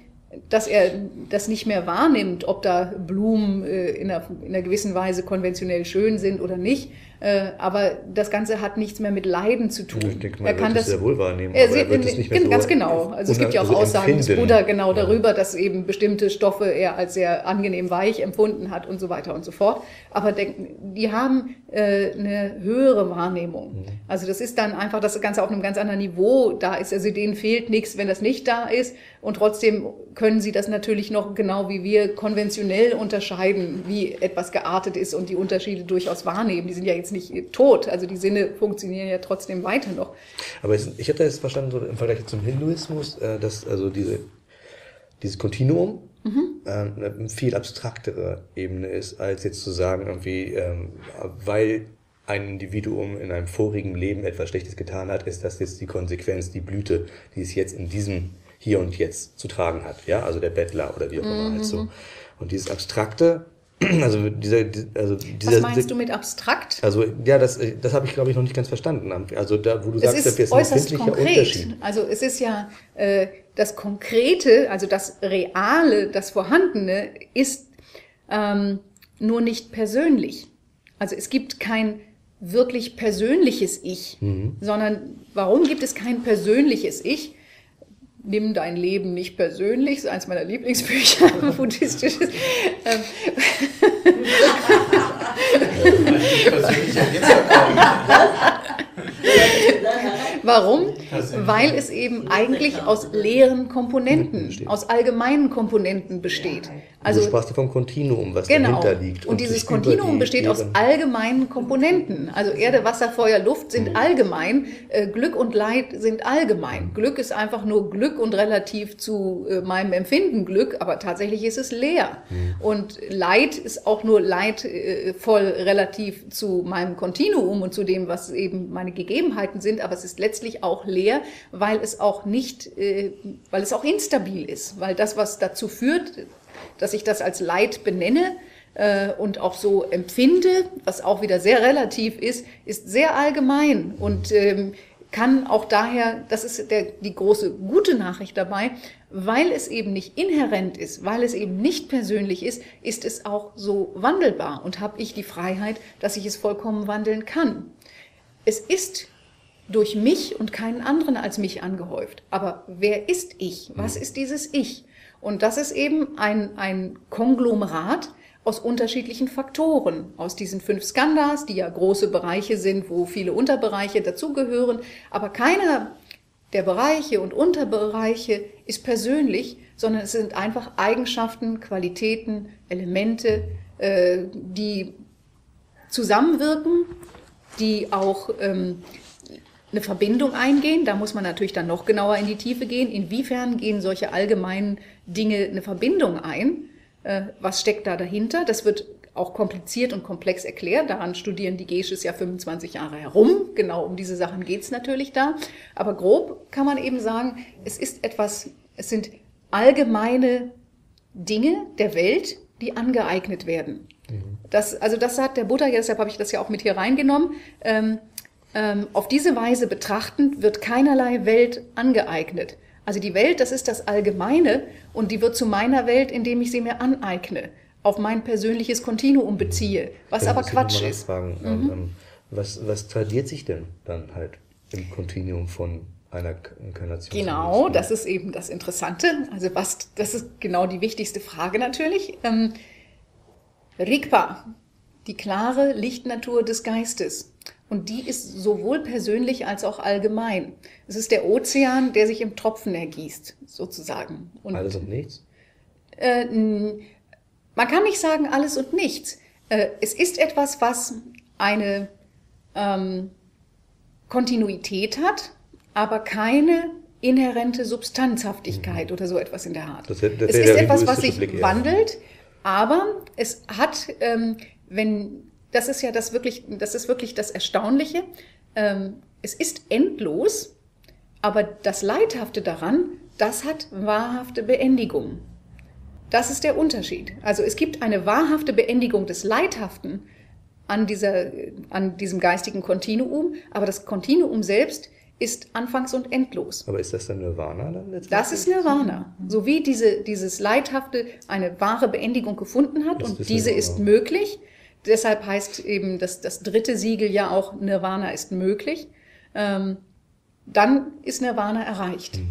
dass er das nicht mehr wahrnimmt, ob da Blumen äh, in, einer, in einer gewissen Weise konventionell schön sind oder nicht, äh, aber das Ganze hat nichts mehr mit Leiden zu tun. Ich denke, man er kann das sehr wohl wahrnehmen. Er, er wird es nicht mehr ganz so genau. Also es gibt ja auch also Aussagen des Buddha genau darüber, dass eben bestimmte Stoffe er als sehr angenehm weich empfunden hat und so weiter und so fort. Aber die haben eine höhere Wahrnehmung. Mhm. Also das ist dann einfach das Ganze auf einem ganz anderen Niveau. Da ist also denen fehlt nichts, wenn das nicht da ist. Und trotzdem können sie das natürlich noch genau wie wir konventionell unterscheiden, wie etwas geartet ist und die Unterschiede durchaus wahrnehmen. Die sind ja jetzt nicht tot. Also die Sinne funktionieren ja trotzdem weiter noch. Aber ich hätte jetzt verstanden, so im Vergleich zum Hinduismus, äh, dass also diese, dieses Kontinuum mhm. äh, eine viel abstraktere Ebene ist, als jetzt zu sagen, irgendwie, ähm, weil ein Individuum in einem vorigen Leben etwas Schlechtes getan hat, ist das jetzt die Konsequenz, die Blüte, die es jetzt in diesem Hier und Jetzt zu tragen hat. Ja, also der Bettler oder wie auch immer. Mhm. Halt so. Und dieses Abstrakte Also dieser, also dieser, Was meinst du mit abstrakt? Also ja, das, das habe ich glaube ich noch nicht ganz verstanden. Also da, wo du es sagst, ist, ist ein empfindlicher konkret. Unterschied. Also es ist ja äh, das Konkrete, also das Reale, das Vorhandene ist ähm, nur nicht persönlich. Also es gibt kein wirklich persönliches Ich, mhm. sondern warum gibt es kein persönliches Ich? Nimm dein Leben nicht persönlich, das ist eins meiner Lieblingsbücher, buddhistisches. Warum? Weil es eben eigentlich aus leeren Komponenten, aus allgemeinen Komponenten besteht. Also, du sprachst vom Kontinuum, was genau. dahinter liegt. Und, und dieses Kontinuum besteht aus allgemeinen Komponenten. Also Erde, Wasser, Feuer, Luft sind mhm. allgemein. Äh, Glück und Leid sind allgemein. Glück ist einfach nur Glück und relativ zu äh, meinem Empfinden Glück, aber tatsächlich ist es leer. Mhm. Und Leid ist auch nur leidvoll äh, relativ zu meinem Kontinuum und zu dem, was eben meine Gegebenheiten sind, aber es ist letztlich auch leer, weil es auch nicht, äh, weil es auch instabil ist, weil das, was dazu führt, dass ich das als Leid benenne äh, und auch so empfinde, was auch wieder sehr relativ ist, ist sehr allgemein und ähm, kann auch daher, das ist der, die große gute Nachricht dabei, weil es eben nicht inhärent ist, weil es eben nicht persönlich ist, ist es auch so wandelbar und habe ich die Freiheit, dass ich es vollkommen wandeln kann. Es ist durch mich und keinen anderen als mich angehäuft. Aber wer ist ich? Was ist dieses Ich? Und das ist eben ein, ein Konglomerat aus unterschiedlichen Faktoren, aus diesen fünf Skandhas, die ja große Bereiche sind, wo viele Unterbereiche dazugehören. Aber keiner der Bereiche und Unterbereiche ist persönlich, sondern es sind einfach Eigenschaften, Qualitäten, Elemente, äh, die zusammenwirken, die auch ähm, eine Verbindung eingehen. Da muss man natürlich dann noch genauer in die Tiefe gehen. Inwiefern gehen solche allgemeinen Dinge eine Verbindung ein? Äh, was steckt da dahinter? Das wird auch kompliziert und komplex erklärt. Daran studieren die Gesches ja 25 Jahre herum. Genau um diese Sachen geht's natürlich da. Aber grob kann man eben sagen, es ist etwas, es sind allgemeine Dinge der Welt, die angeeignet werden. Mhm. Das, also das sagt der Buddha, deshalb habe ich das ja auch mit hier reingenommen. Ähm, auf diese Weise betrachtend wird keinerlei Welt angeeignet. Also die Welt, das ist das Allgemeine und die wird zu meiner Welt, indem ich sie mir aneigne, auf mein persönliches Kontinuum beziehe, was aber Quatsch ist. Ähm, mhm. ähm, was, was tradiert sich denn dann halt im Kontinuum von einer Inkarnation? Genau, das ist eben das Interessante. Also was, das ist genau die wichtigste Frage natürlich. Ähm, Rigpa, die klare Lichtnatur des Geistes. Und die ist sowohl persönlich als auch allgemein. Es ist der Ozean, der sich im Tropfen ergießt, sozusagen. Und, alles und nichts? Äh, man kann nicht sagen alles und nichts. Äh, es ist etwas, was eine ähm, Kontinuität hat, aber keine inhärente Substanzhaftigkeit mhm. oder so etwas in der Art. Das, das es ist etwas, was sich wandelt, aber es hat, ähm, wenn das ist ja das wirklich, das ist wirklich das Erstaunliche. Ähm, es ist endlos, aber das Leidhafte daran, das hat wahrhafte Beendigung. Das ist der Unterschied. Also es gibt eine wahrhafte Beendigung des Leidhaften an, dieser, an diesem geistigen Kontinuum, aber das Kontinuum selbst ist anfangs und endlos. Aber ist das dann Nirvana dann letztendlich? Das ist Nirvana. So wie diese, dieses Leidhafte eine wahre Beendigung gefunden hat das und diese ist möglich, deshalb heißt eben das, das dritte Siegel ja auch Nirvana ist möglich. Ähm, dann ist Nirvana erreicht. Hm.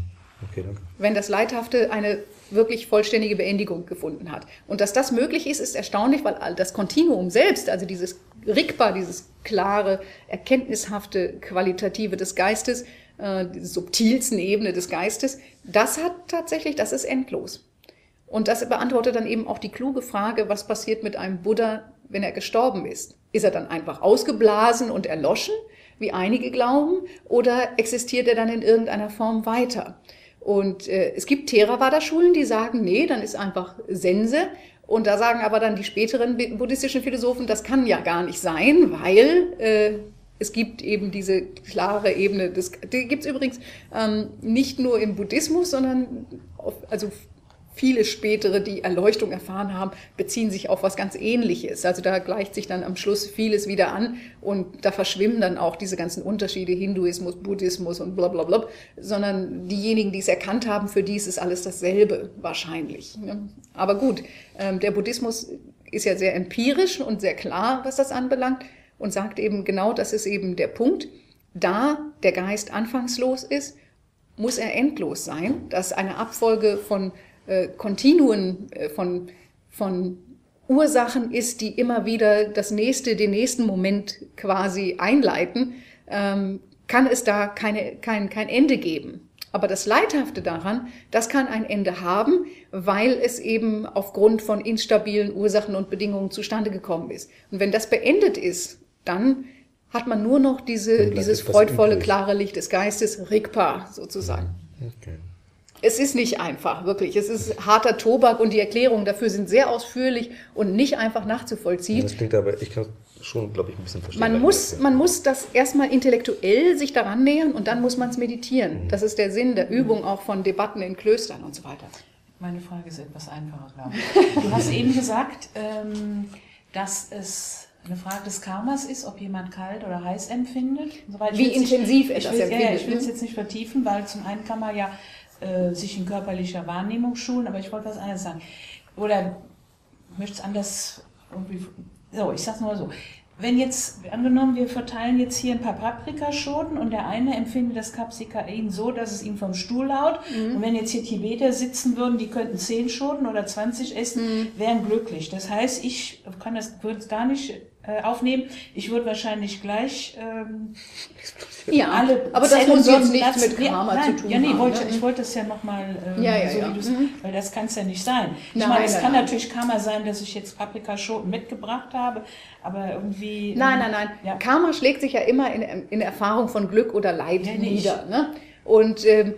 Okay, danke. Wenn das Leidhafte eine wirklich vollständige Beendigung gefunden hat. Und dass das möglich ist, ist erstaunlich, weil das Kontinuum selbst, also dieses Rigpa, dieses klare, erkenntnishafte, qualitative des Geistes, äh, diese subtilsten Ebene des Geistes, das hat tatsächlich, das ist endlos. Und das beantwortet dann eben auch die kluge Frage, was passiert mit einem Buddha, wenn er gestorben ist? Ist er dann einfach ausgeblasen und erloschen, wie einige glauben, oder existiert er dann in irgendeiner Form weiter? Und äh, es gibt Theravada-Schulen, die sagen, nee, dann ist einfach Sense. Und da sagen aber dann die späteren buddhistischen Philosophen, das kann ja gar nicht sein, weil äh, es gibt eben diese klare Ebene. Das, die gibt es übrigens ähm, nicht nur im Buddhismus, sondern auf, also viele spätere, die Erleuchtung erfahren haben, beziehen sich auf was ganz Ähnliches. Also da gleicht sich dann am Schluss vieles wieder an und da verschwimmen dann auch diese ganzen Unterschiede, Hinduismus, Buddhismus und bla bla bla, sondern diejenigen, die es erkannt haben, für die ist es alles dasselbe wahrscheinlich. Aber gut, ähm, der Buddhismus ist ja sehr empirisch und sehr klar, was das anbelangt und sagt eben genau, das ist eben der Punkt. Da der Geist anfangslos ist, muss er endlos sein. dass eine Abfolge von äh, Kontinuen äh, von, von Ursachen ist, die immer wieder das nächste, den nächsten Moment quasi einleiten, ähm, kann es da keine, kein, kein Ende geben. Aber das Leidhafte daran, das kann ein Ende haben, weil es eben aufgrund von instabilen Ursachen und Bedingungen zustande gekommen ist. Und wenn das beendet ist, dann hat man nur noch diese, dieses freudvolle, klare Licht des Geistes, Rigpa sozusagen. Okay. Es ist nicht einfach, wirklich. Es ist harter Tobak und die Erklärungen dafür sind sehr ausführlich und nicht einfach nachzuvollziehen. Das klingt aber, ich kann schon, glaube ich, ein bisschen verstehen. Man muss, man muss das erstmal intellektuell sich daran nähern und dann muss man es meditieren. Mhm. Das ist der Sinn der Übung auch von Debatten in Klöstern und so weiter. Meine Frage ist etwas einfacher, glaube ich. Du hast eben gesagt, ähm, dass es eine Frage des Karmas ist, ob jemand kalt oder heiß empfindet. Soweit Wie intensiv er das empfindet. Ja, ich will es ne? jetzt nicht vertiefen, weil zum einen kann man ja äh, sich in körperlicher Wahrnehmung schulen, aber ich wollte was anderes sagen. Oder möchte es anders irgendwie. So, ich sag's mal so. Wenn jetzt, angenommen, wir verteilen jetzt hier ein paar Paprikaschoten und der eine empfindet das Capsicain so, dass es ihm vom Stuhl haut. Mhm. Und wenn jetzt hier Tibeter sitzen würden, die könnten 10 Schoten oder 20 essen, mhm. wären glücklich. Das heißt, ich kann das, würde es gar nicht äh, aufnehmen. Ich würde wahrscheinlich gleich ähm, ja, alle aber das muss jetzt nichts mit Karma ja, nein, zu tun ja, nee, haben. Wollte, ne? Ich wollte das ja nochmal, ähm, ja, ja, so ja. Mhm. weil das kann es ja nicht sein. Ich nein, meine, es nein, kann nein. natürlich Karma sein, dass ich jetzt Paprikaschoten mitgebracht habe, aber irgendwie... Nein, nein, nein. Ja. Karma schlägt sich ja immer in, in Erfahrung von Glück oder Leid nieder. Ne? Und ähm,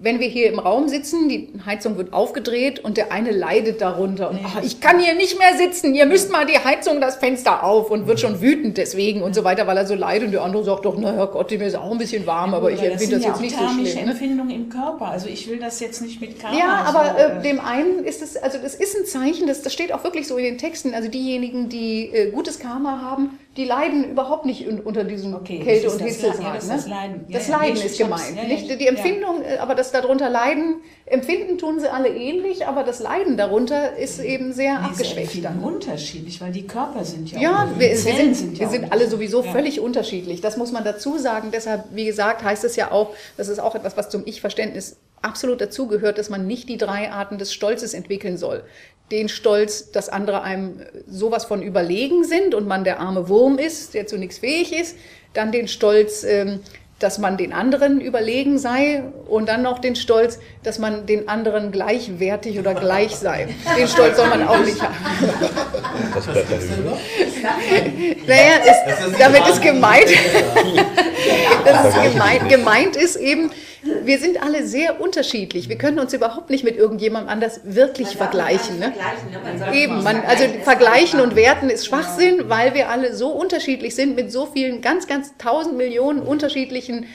wenn wir hier im Raum sitzen, die Heizung wird aufgedreht und der eine leidet darunter und ach, ich kann hier nicht mehr sitzen, ihr müsst mal die Heizung, das Fenster auf und wird schon wütend deswegen und so weiter, weil er so leidet und der andere sagt doch, na Gott, mir ist auch ein bisschen warm, aber ich finde das, jetzt nicht so schlimm. Ne? Empfindung im Körper, also ich will das jetzt nicht mit Karma. Ja, aber so, äh, dem einen ist es, also das ist ein Zeichen, das, das steht auch wirklich so in den Texten, also diejenigen, die äh, gutes Karma haben, die leiden überhaupt nicht unter diesem okay, Kälte- und Hitzesagen. Ja, das, ne? das Leiden, ja, das Leiden ist gemeint. Ja, nicht die Empfindung, äh, aber das darunter Leiden, empfinden tun sie alle ähnlich, aber das Leiden darunter ist eben sehr nee, abgeschwächt. Dann. unterschiedlich, weil die Körper sind ja Ja, wir, wir, sind, sind, wir sind alle sowieso völlig unterschiedlich. Das muss man dazu sagen. Deshalb, wie gesagt, heißt es ja auch, das ist auch etwas, was zum Ich-Verständnis absolut dazugehört, dass man nicht die drei Arten des Stolzes entwickeln soll den Stolz, dass andere einem sowas von überlegen sind und man der arme Wurm ist, der zu nichts fähig ist. Dann den Stolz, ähm, dass man den anderen überlegen sei und dann noch den Stolz, dass man den anderen gleichwertig oder gleich sei. Den Stolz soll man auch nicht haben. Das bleibt dann Naja, ist, damit ist gemeint, das ist gemeint, gemeint ist eben, wir sind alle sehr unterschiedlich. Wir können uns überhaupt nicht mit irgendjemandem anders wirklich vergleichen. Ne? ne? Eben, man, also vergleichen und werten ist Schwachsinn, weil wir alle so unterschiedlich sind mit so vielen ganz, ganz tausend Millionen unterschiedlichen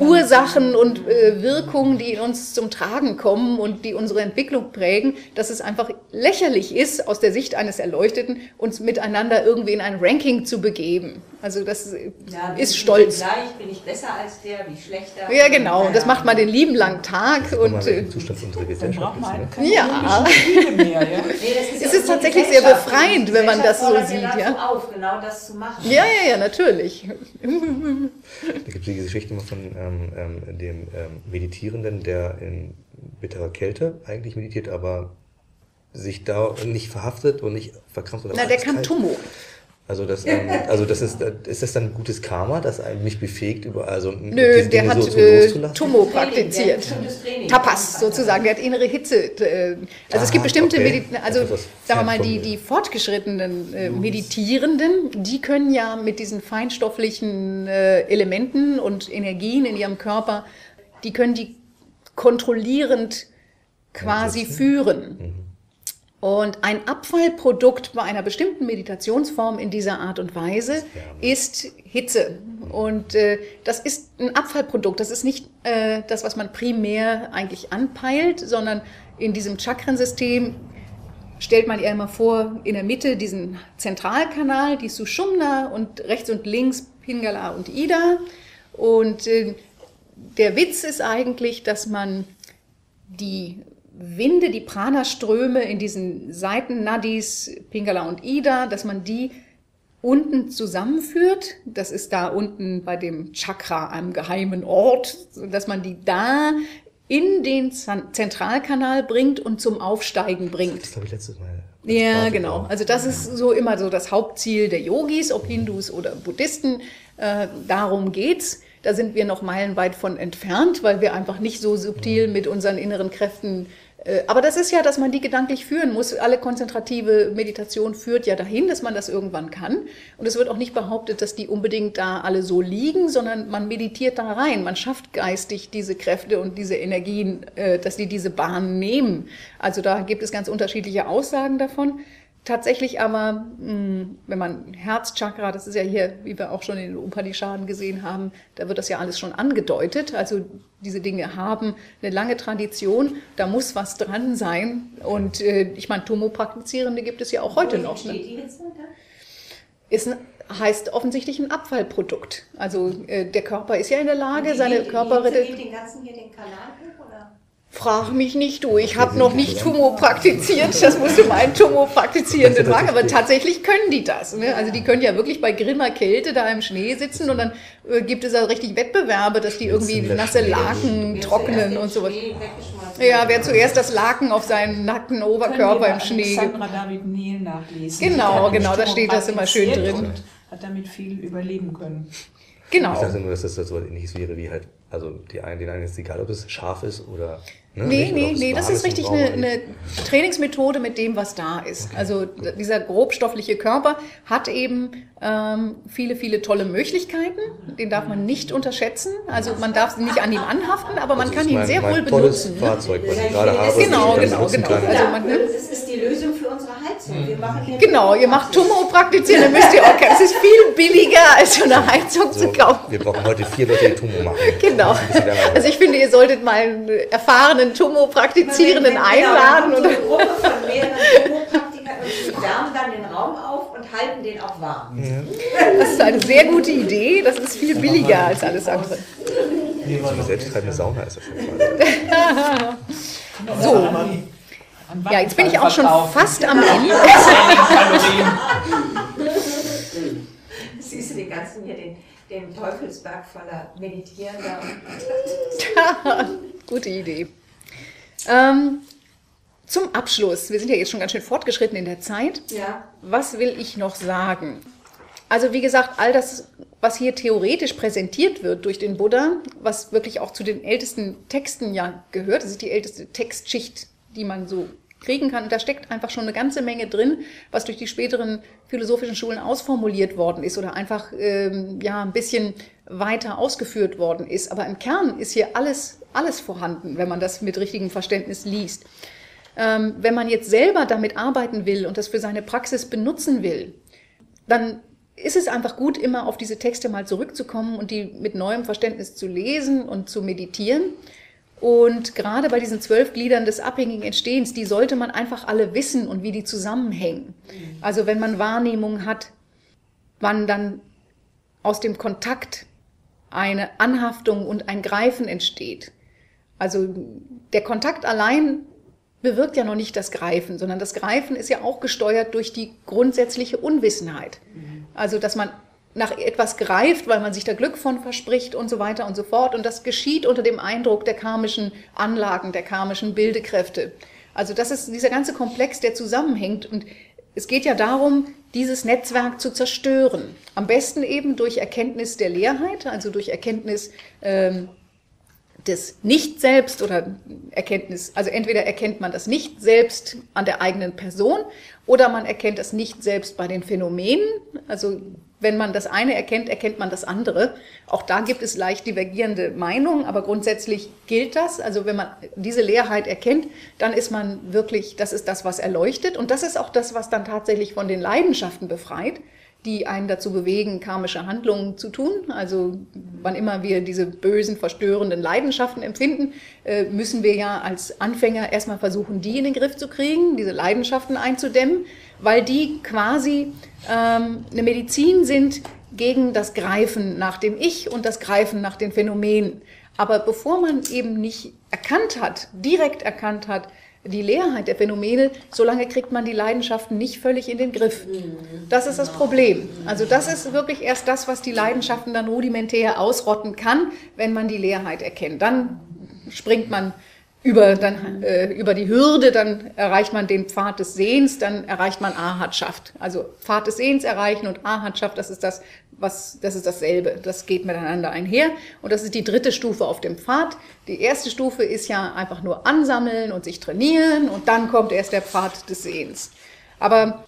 Ursachen und äh, Wirkungen, die in uns zum Tragen kommen und die unsere Entwicklung prägen, dass es einfach lächerlich ist, aus der Sicht eines Erleuchteten, uns miteinander irgendwie in ein Ranking zu begeben. Also das ja, ist stolz. Gleich bin ich besser als der, wie schlechter. Ja, genau. Und das macht man den lieben langen Tag. Das und äh, Zustand unserer Gesellschaft ist. Ne? Ja. Mehr, ja. nee, ist es ist tatsächlich sehr befreiend, wenn man das so sieht. Ja. Auf, genau das zu machen. Ja, ja, ja, natürlich. Da gibt es die Geschichte von ähm, ähm, dem ähm, Meditierenden, der in bitterer Kälte eigentlich meditiert, aber sich da nicht verhaftet und nicht verkrampft. Na, der kann Tummo. Also das, ähm, also das ist, ist das dann ein gutes Karma, das einen mich befähigt, über also Nö, der Dinge hat so, so äh, Tummo praktiziert. Tapas sozusagen, der hat innere Hitze. Äh, also ah, es gibt bestimmte, okay. Medi also sagen wir mal, die, die fortgeschrittenen äh, Meditierenden, die können ja mit diesen feinstofflichen äh, Elementen und Energien in ihrem Körper, die können die kontrollierend quasi führen. Mhm. Und ein Abfallprodukt bei einer bestimmten Meditationsform in dieser Art und Weise ist Hitze. Und äh, das ist ein Abfallprodukt. Das ist nicht äh, das, was man primär eigentlich anpeilt, sondern in diesem Chakrensystem stellt man ja immer vor, in der Mitte diesen Zentralkanal, die Sushumna und rechts und links Pingala und Ida. Und äh, der Witz ist eigentlich, dass man die Winde, die Prana-Ströme in diesen Seiten-Nadis, Pingala und Ida, dass man die unten zusammenführt. Das ist da unten bei dem Chakra, einem geheimen Ort, dass man die da in den Zentralkanal bringt und zum Aufsteigen bringt. Das habe ich letztes Mal. Ja, genau. Also das ist so immer so das Hauptziel der Yogis, ob Hindus oder Buddhisten. Äh, darum geht's. Da sind wir noch meilenweit von entfernt, weil wir einfach nicht so subtil mit unseren inneren Kräften aber das ist ja, dass man die gedanklich führen muss. Alle konzentrative Meditation führt ja dahin, dass man das irgendwann kann. Und es wird auch nicht behauptet, dass die unbedingt da alle so liegen, sondern man meditiert da rein. Man schafft geistig diese Kräfte und diese Energien, äh, dass die diese Bahn nehmen. Also da gibt es ganz unterschiedliche Aussagen davon. Tatsächlich aber, hm, wenn man Herzchakra, das ist ja hier, wie wir auch schon in den Upanishaden gesehen haben, da wird das ja alles schon angedeutet. Also diese Dinge haben eine lange Tradition, da muss was dran sein. Und äh, ich meine, Tomo-Praktizierende gibt es ja auch heute noch. Ne? Ist ein, heißt offensichtlich ein Abfallprodukt. Also äh, der Körper ist ja in der Lage, seine Körper... Die den ganzen hier den Kanal hoch, oder? Frag mich nicht du, ich habe noch nicht Tumo praktiziert, das musst du meinen Tumo praktizierenden fragen, aber tatsächlich können die das. Ne? Also die können ja wirklich bei grimmer Kälte da im Schnee sitzen und dann äh, gibt es ja richtig Wettbewerbe, dass die irgendwie nasse Laken trocknen und sowas. Ja, wer zuerst das Laken auf seinen nackten Oberkörper im Schnee. Sandra David Neil nachlesen. Genau, genau, da steht das immer schön drin. Hat damit viel überleben können. Genau. Ich dachte nur, dass das so ähnliches wäre wie halt, also die einen, den einen ist egal, ob es scharf ist oder Ne? Nee, nee, nee, das ist richtig eine, eine, Trainingsmethode mit dem, was da ist. Okay. Also dieser grobstoffliche Körper hat eben ähm, viele, viele tolle Möglichkeiten. Den darf man nicht unterschätzen. Also man darf sie nicht an ihm anhaften, aber man also kann ihn mein, sehr mein wohl benutzen. Ne? Fahrzeug, was ich gerade habe. Genau, genau, genau. Also man, ne? Das ist die Lösung für unsere Heizung. Wir machen hier genau, ihr macht Tummo praktizieren, dann müsst ihr auch, es ist viel billiger, als so eine Heizung so, zu kaufen. Wir brauchen heute vier Leute, die Tummo machen. Genau. Also ich finde, ihr solltet mal einen erfahrenen Tummo-Praktizierenden einladen. Genau, eine Gruppe von mehreren Tummo-Praktikern und die wärmen dann den Raum auf und halten den auch warm. Das ist eine sehr gute Idee. Das ist viel billiger als alles andere. So eine selbsttreibende Sauna ist das schon So. Ja, jetzt bin ich auch schon fast am Ende. Siehst du den ganzen hier, den, den Teufelsberg voller Meditierender. Gute Idee. Ähm, zum Abschluss, wir sind ja jetzt schon ganz schön fortgeschritten in der Zeit. Ja. Was will ich noch sagen? Also wie gesagt, all das, was hier theoretisch präsentiert wird durch den Buddha, was wirklich auch zu den ältesten Texten ja gehört, das ist die älteste Textschicht, die man so kriegen kann. Und da steckt einfach schon eine ganze Menge drin, was durch die späteren philosophischen Schulen ausformuliert worden ist oder einfach ähm, ja ein bisschen weiter ausgeführt worden ist. Aber im Kern ist hier alles alles vorhanden, wenn man das mit richtigem Verständnis liest. Ähm, wenn man jetzt selber damit arbeiten will und das für seine Praxis benutzen will, dann ist es einfach gut, immer auf diese Texte mal zurückzukommen und die mit neuem Verständnis zu lesen und zu meditieren. Und gerade bei diesen zwölf Gliedern des abhängigen Entstehens, die sollte man einfach alle wissen und wie die zusammenhängen. Also wenn man Wahrnehmung hat, wann dann aus dem Kontakt eine Anhaftung und ein Greifen entsteht, also der Kontakt allein bewirkt ja noch nicht das Greifen, sondern das Greifen ist ja auch gesteuert durch die grundsätzliche Unwissenheit. Also dass man nach etwas greift, weil man sich da Glück von verspricht und so weiter und so fort. Und das geschieht unter dem Eindruck der karmischen Anlagen, der karmischen Bildekräfte. Also das ist dieser ganze Komplex, der zusammenhängt. Und es geht ja darum, dieses Netzwerk zu zerstören. Am besten eben durch Erkenntnis der Leerheit, also durch Erkenntnis ähm, des Nicht-Selbst oder Erkenntnis, also entweder erkennt man das Nicht-Selbst an der eigenen Person oder man erkennt das Nicht-Selbst bei den Phänomenen. Also wenn man das eine erkennt, erkennt man das andere. Auch da gibt es leicht divergierende Meinungen, aber grundsätzlich gilt das. Also wenn man diese Leerheit erkennt, dann ist man wirklich, das ist das, was erleuchtet und das ist auch das, was dann tatsächlich von den Leidenschaften befreit die einen dazu bewegen, karmische Handlungen zu tun. Also wann immer wir diese bösen, verstörenden Leidenschaften empfinden, äh, müssen wir ja als Anfänger erstmal versuchen, die in den Griff zu kriegen, diese Leidenschaften einzudämmen, weil die quasi ähm, eine Medizin sind gegen das Greifen nach dem Ich und das Greifen nach den Phänomenen. Aber bevor man eben nicht erkannt hat, direkt erkannt hat, die Leerheit der Phänomene, solange kriegt man die Leidenschaften nicht völlig in den Griff. Das ist das Problem. Also das ist wirklich erst das, was die Leidenschaften dann rudimentär ausrotten kann, wenn man die Leerheit erkennt. Dann springt man über, dann, äh, über die Hürde, dann erreicht man den Pfad des Sehens, dann erreicht man Ahatschaft. Also Pfad des Sehens erreichen und Ahatschaft, das ist das, was, das ist dasselbe. Das geht miteinander einher. Und das ist die dritte Stufe auf dem Pfad. Die erste Stufe ist ja einfach nur ansammeln und sich trainieren und dann kommt erst der Pfad des Sehens. Aber,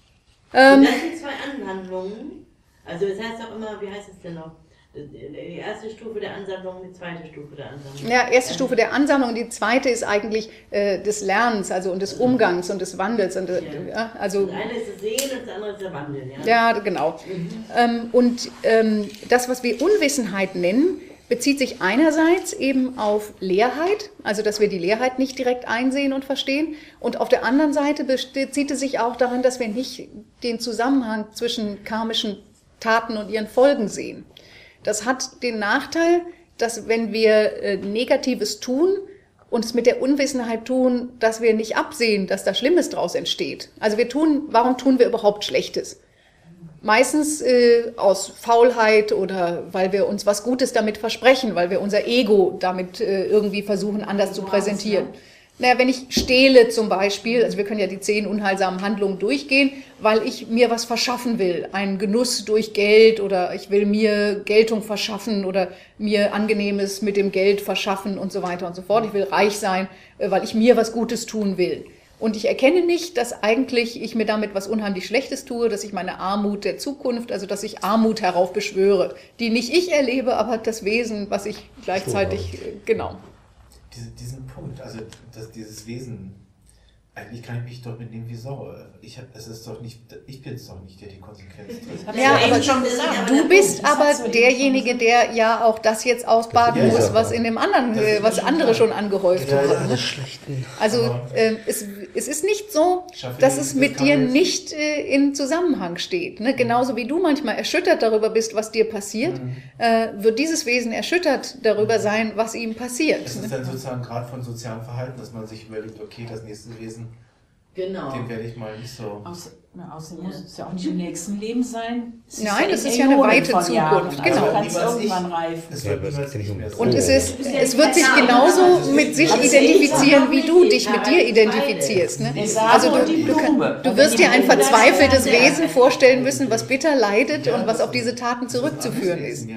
ähm, das sind zwei Anhandlungen. Also es heißt auch immer, wie heißt es denn noch? Die erste Stufe der Ansammlung und die zweite Stufe der Ansammlung. Ja, erste Stufe der Ansammlung und die zweite ist eigentlich äh, des Lernens, also und des Umgangs und des Wandels. Und, äh, ja. also, das eine ist das Sehen und das andere ist der Wandel. Ja, ja genau. Mhm. Ähm, und ähm, das, was wir Unwissenheit nennen, bezieht sich einerseits eben auf Leerheit, also dass wir die Leerheit nicht direkt einsehen und verstehen, und auf der anderen Seite bezieht es sich auch daran, dass wir nicht den Zusammenhang zwischen karmischen Taten und ihren Folgen sehen. Das hat den Nachteil, dass wenn wir äh, Negatives tun uns mit der Unwissenheit tun, dass wir nicht absehen, dass da Schlimmes draus entsteht. Also wir tun, warum tun wir überhaupt Schlechtes? Meistens äh, aus Faulheit oder weil wir uns was Gutes damit versprechen, weil wir unser Ego damit äh, irgendwie versuchen, anders zu präsentieren. Naja, wenn ich stehle zum Beispiel, also wir können ja die zehn unheilsamen Handlungen durchgehen, weil ich mir was verschaffen will, einen Genuss durch Geld oder ich will mir Geltung verschaffen oder mir Angenehmes mit dem Geld verschaffen und so weiter und so fort. Ich will reich sein, äh, weil ich mir was Gutes tun will. Und ich erkenne nicht, dass eigentlich ich mir damit was unheimlich Schlechtes tue, dass ich meine Armut der Zukunft, also dass ich Armut heraufbeschwöre, die nicht ich erlebe, aber das Wesen, was ich gleichzeitig, äh, genau diese, diesen Punkt, also dass dieses Wesen, eigentlich kann ich mich doch mitnehmen wie Sau. Ich hab, es ist doch nicht, ich bin es doch nicht, der die Konsequenz trägt. Ja, aber schon gesagt. Du bist aber derjenige, der ja auch das jetzt ausbaden ja, muss, was in dem anderen, was andere schon angehäuft haben. Also äh, es, es ist nicht so, dass es mit dir nicht äh, in Zusammenhang steht. Ne? Genauso wie du manchmal erschüttert darüber bist, was dir passiert, mhm. äh, wird dieses Wesen erschüttert darüber mhm. sein, was ihm passiert. Es ist ne? dann sozusagen gerade von sozialem Verhalten, dass man sich überlegt, okay, das nächste Wesen Genau. Den werde ich mal nicht so. Außer, na, außerdem muss es ja auch nicht im nächsten Leben sein. Es Nein, das ist ja eine weite Zukunft. Jahren. Genau. Also kannst irgendwann reifen. Und es, ist, es wird sich genauso mit sich identifizieren, wie du dich mit dir identifizierst. Ne? Also du, du, du wirst dir ein verzweifeltes Wesen vorstellen müssen, was bitter leidet und was auf diese Taten zurückzuführen ist.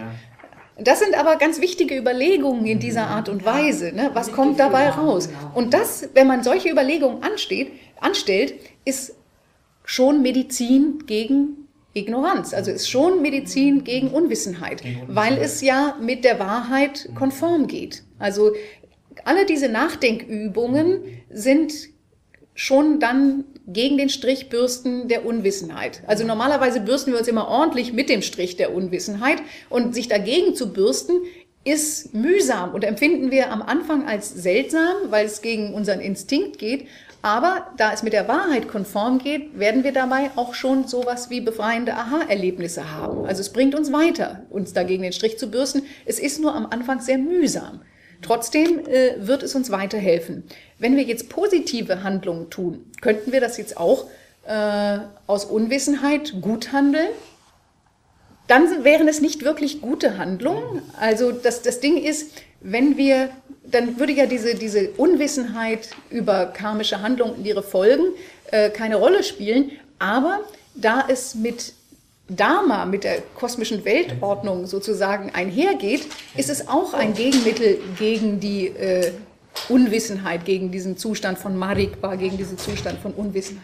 Das sind aber ganz wichtige Überlegungen in dieser Art und Weise. Ne? Was kommt dabei raus? Und das, wenn man solche Überlegungen ansteht, anstellt, ist schon Medizin gegen Ignoranz. Also ist schon Medizin gegen Unwissenheit, weil es ja mit der Wahrheit konform geht. Also alle diese Nachdenkübungen sind schon dann gegen den Strich bürsten der Unwissenheit. Also normalerweise bürsten wir uns immer ordentlich mit dem Strich der Unwissenheit und sich dagegen zu bürsten ist mühsam und empfinden wir am Anfang als seltsam, weil es gegen unseren Instinkt geht. Aber da es mit der Wahrheit konform geht, werden wir dabei auch schon sowas wie befreiende Aha-Erlebnisse haben. Also es bringt uns weiter, uns dagegen den Strich zu bürsten. Es ist nur am Anfang sehr mühsam. Trotzdem äh, wird es uns weiterhelfen. Wenn wir jetzt positive Handlungen tun, könnten wir das jetzt auch äh, aus Unwissenheit gut handeln. Dann wären es nicht wirklich gute Handlungen. Also das, das Ding ist, wenn wir dann würde ja diese, diese Unwissenheit über karmische Handlungen und ihre Folgen äh, keine Rolle spielen. Aber da es mit Dharma, mit der kosmischen Weltordnung sozusagen einhergeht, ist es auch ein Gegenmittel gegen die äh, Unwissenheit, gegen diesen Zustand von Marikba, gegen diesen Zustand von Unwissenheit.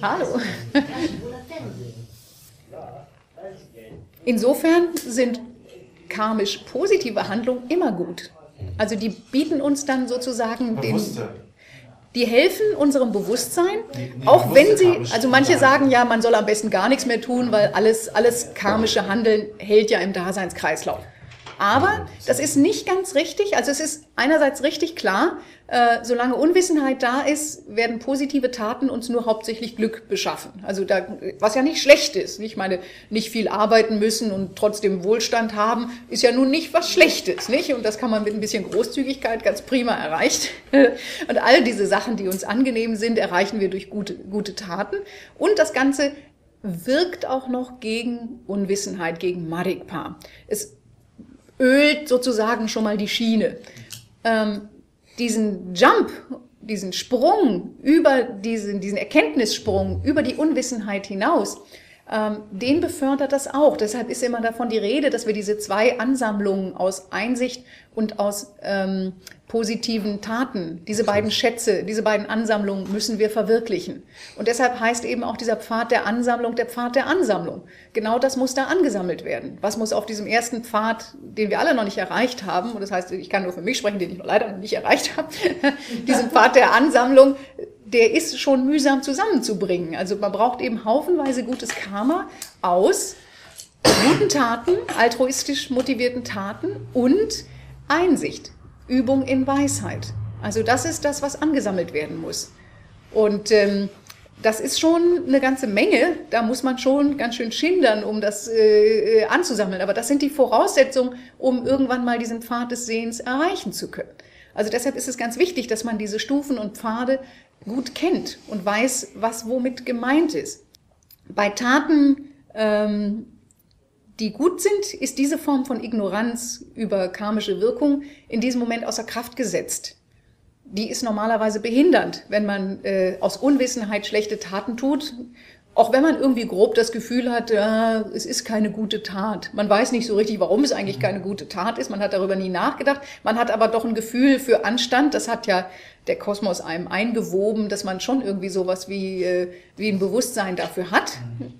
Hallo. Insofern sind karmisch positive Handlungen immer gut. Also die bieten uns dann sozusagen den, die helfen unserem Bewusstsein, auch wenn sie, also manche sagen ja, man soll am besten gar nichts mehr tun, weil alles, alles karmische Handeln hält ja im Daseinskreislauf. Aber das ist nicht ganz richtig. Also es ist einerseits richtig klar, äh, solange Unwissenheit da ist, werden positive Taten uns nur hauptsächlich Glück beschaffen. Also da, was ja nicht schlecht ist. Ich meine, nicht viel arbeiten müssen und trotzdem Wohlstand haben, ist ja nun nicht was Schlechtes, nicht? Und das kann man mit ein bisschen Großzügigkeit ganz prima erreicht. Und all diese Sachen, die uns angenehm sind, erreichen wir durch gute, gute Taten. Und das Ganze wirkt auch noch gegen Unwissenheit, gegen Marikpa. Es ölt sozusagen schon mal die Schiene. Ähm, diesen Jump, diesen Sprung über diesen, diesen Erkenntnissprung, über die Unwissenheit hinaus, ähm, den befördert das auch. Deshalb ist immer davon die Rede, dass wir diese zwei Ansammlungen aus Einsicht und aus ähm, positiven Taten, diese beiden Schätze, diese beiden Ansammlungen müssen wir verwirklichen. Und deshalb heißt eben auch dieser Pfad der Ansammlung der Pfad der Ansammlung. Genau das muss da angesammelt werden. Was muss auf diesem ersten Pfad, den wir alle noch nicht erreicht haben, und das heißt, ich kann nur für mich sprechen, den ich leider noch nicht erreicht habe, diesen Pfad der Ansammlung, der ist schon mühsam zusammenzubringen. Also man braucht eben haufenweise gutes Karma aus guten Taten, altruistisch motivierten Taten und Einsicht, Übung in Weisheit. Also das ist das, was angesammelt werden muss. Und ähm, das ist schon eine ganze Menge. Da muss man schon ganz schön schindern, um das äh, anzusammeln. Aber das sind die Voraussetzungen, um irgendwann mal diesen Pfad des Sehens erreichen zu können. Also deshalb ist es ganz wichtig, dass man diese Stufen und Pfade gut kennt und weiß, was womit gemeint ist. Bei Taten, ähm, die gut sind, ist diese Form von Ignoranz über karmische Wirkung in diesem Moment außer Kraft gesetzt. Die ist normalerweise behindernd, wenn man äh, aus Unwissenheit schlechte Taten tut auch wenn man irgendwie grob das Gefühl hat, ja, es ist keine gute Tat. Man weiß nicht so richtig, warum es eigentlich keine gute Tat ist. Man hat darüber nie nachgedacht. Man hat aber doch ein Gefühl für Anstand. Das hat ja der Kosmos einem eingewoben, dass man schon irgendwie sowas wie, äh, wie ein Bewusstsein dafür hat.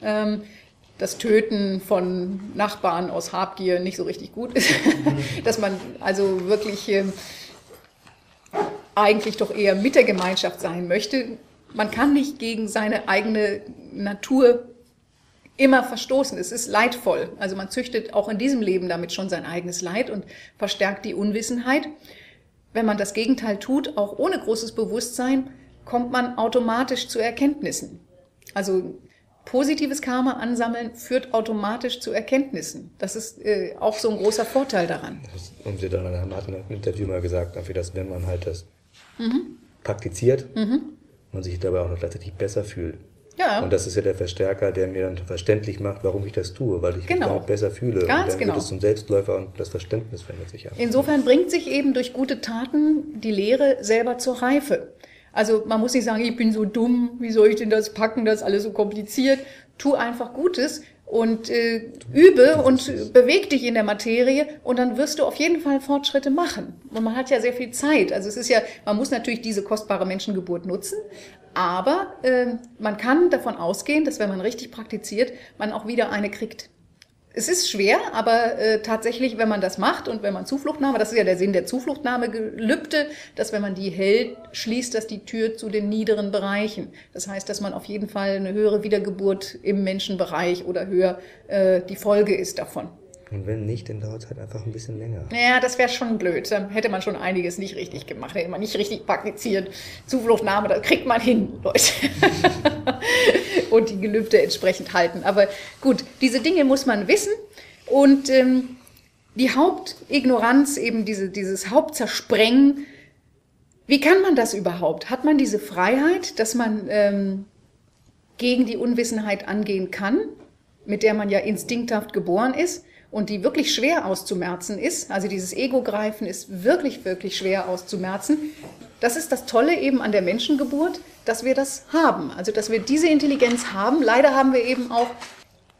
Ähm, das Töten von Nachbarn aus Habgier nicht so richtig gut ist. dass man also wirklich äh, eigentlich doch eher mit der Gemeinschaft sein möchte man kann nicht gegen seine eigene Natur immer verstoßen. Es ist leidvoll. Also man züchtet auch in diesem Leben damit schon sein eigenes Leid und verstärkt die Unwissenheit. Wenn man das Gegenteil tut, auch ohne großes Bewusstsein, kommt man automatisch zu Erkenntnissen. Also positives Karma ansammeln führt automatisch zu Erkenntnissen. Das ist äh, auch so ein großer Vorteil daran. Das haben Sie dann an Herrn Martin im Interview mal gesagt, dafür, dass wenn man halt das mhm. praktiziert, mhm man sich dabei auch noch gleichzeitig besser fühlt. Ja. Und das ist ja der Verstärker, der mir dann verständlich macht, warum ich das tue, weil ich genau. mich damit besser fühle. Ganz und dann genau. wird es zum Selbstläufer und das Verständnis verändert sich auch. Insofern bringt sich eben durch gute Taten die Lehre selber zur Reife. Also man muss nicht sagen, ich bin so dumm, wie soll ich denn das packen, das ist alles so kompliziert. Tu einfach Gutes und äh, übe und beweg dich in der Materie und dann wirst du auf jeden Fall Fortschritte machen. Und man hat ja sehr viel Zeit. Also es ist ja, man muss natürlich diese kostbare Menschengeburt nutzen, aber äh, man kann davon ausgehen, dass wenn man richtig praktiziert, man auch wieder eine kriegt. Es ist schwer, aber äh, tatsächlich, wenn man das macht und wenn man Zufluchtnahme, das ist ja der Sinn der Zufluchtnahme, Gelübde, dass wenn man die hält, schließt das die Tür zu den niederen Bereichen. Das heißt, dass man auf jeden Fall eine höhere Wiedergeburt im Menschenbereich oder höher äh, die Folge ist davon. Und wenn nicht, dann dauert es halt einfach ein bisschen länger. Ja, das wäre schon blöd. Dann hätte man schon einiges nicht richtig gemacht, hätte man nicht richtig praktiziert. Zufluchtnahme, das kriegt man hin, Leute. und die Gelübde entsprechend halten. Aber gut, diese Dinge muss man wissen. Und ähm, die Hauptignoranz, eben diese, dieses Hauptzersprengen, wie kann man das überhaupt? Hat man diese Freiheit, dass man ähm, gegen die Unwissenheit angehen kann, mit der man ja instinkthaft geboren ist? Und die wirklich schwer auszumerzen ist, also dieses Ego-Greifen ist wirklich, wirklich schwer auszumerzen. Das ist das Tolle eben an der Menschengeburt, dass wir das haben, also dass wir diese Intelligenz haben. Leider haben wir eben auch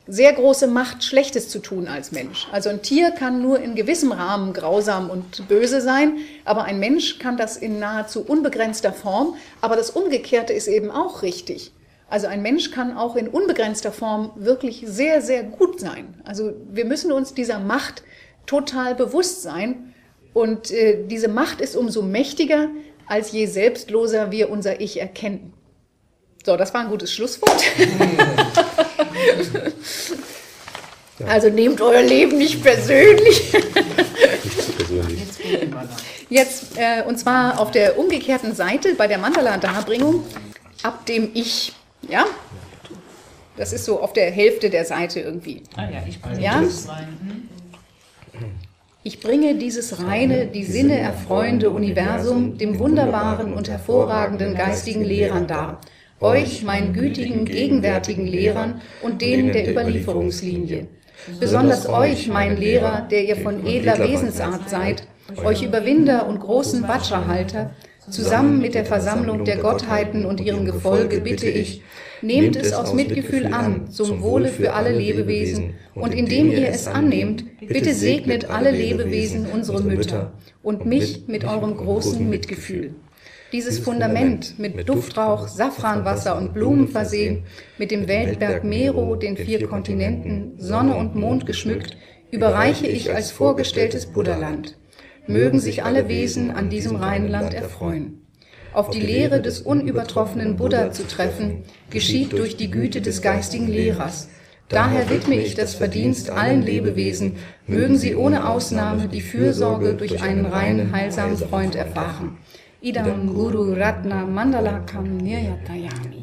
sehr große Macht, Schlechtes zu tun als Mensch. Also ein Tier kann nur in gewissem Rahmen grausam und böse sein, aber ein Mensch kann das in nahezu unbegrenzter Form. Aber das Umgekehrte ist eben auch richtig. Also ein Mensch kann auch in unbegrenzter Form wirklich sehr, sehr gut sein. Also wir müssen uns dieser Macht total bewusst sein. Und äh, diese Macht ist umso mächtiger, als je selbstloser wir unser Ich erkennen. So, das war ein gutes Schlusswort. also nehmt euer Leben nicht persönlich. nicht zu persönlich. Jetzt, äh, und zwar auf der umgekehrten Seite bei der Mandala-Darbringung, ab dem Ich ja? Das ist so auf der Hälfte der Seite irgendwie. Ah ja, ich bringe ja? rein. Hm? Ich bringe dieses reine, die Sinne erfreuende Universum dem wunderbaren und hervorragenden geistigen Lehrern dar. Euch, meinen gütigen, gegenwärtigen Lehrern und denen der Überlieferungslinie. Besonders euch, mein Lehrer, der ihr von edler Wesensart seid, euch Überwinder und großen Vajra-Halter, Zusammen mit der Versammlung der Gottheiten und ihrem Gefolge bitte ich, nehmt es aus Mitgefühl an, zum Wohle für alle Lebewesen, und indem ihr es annehmt, bitte segnet alle Lebewesen unsere Mütter und mich mit eurem großen Mitgefühl. Dieses Fundament mit Duftrauch, Safranwasser und Blumen versehen, mit dem Weltberg Mero, den vier Kontinenten, Sonne und Mond geschmückt, überreiche ich als vorgestelltes Buddhaland mögen sich alle Wesen an diesem Rheinland erfreuen. Auf die Lehre des unübertroffenen Buddha zu treffen, geschieht durch die Güte des geistigen Lehrers. Daher widme ich das Verdienst allen Lebewesen, mögen sie ohne Ausnahme die Fürsorge durch einen reinen, heilsamen Freund erfahren. Idam Guru Ratna Mandalakam Niryatayami.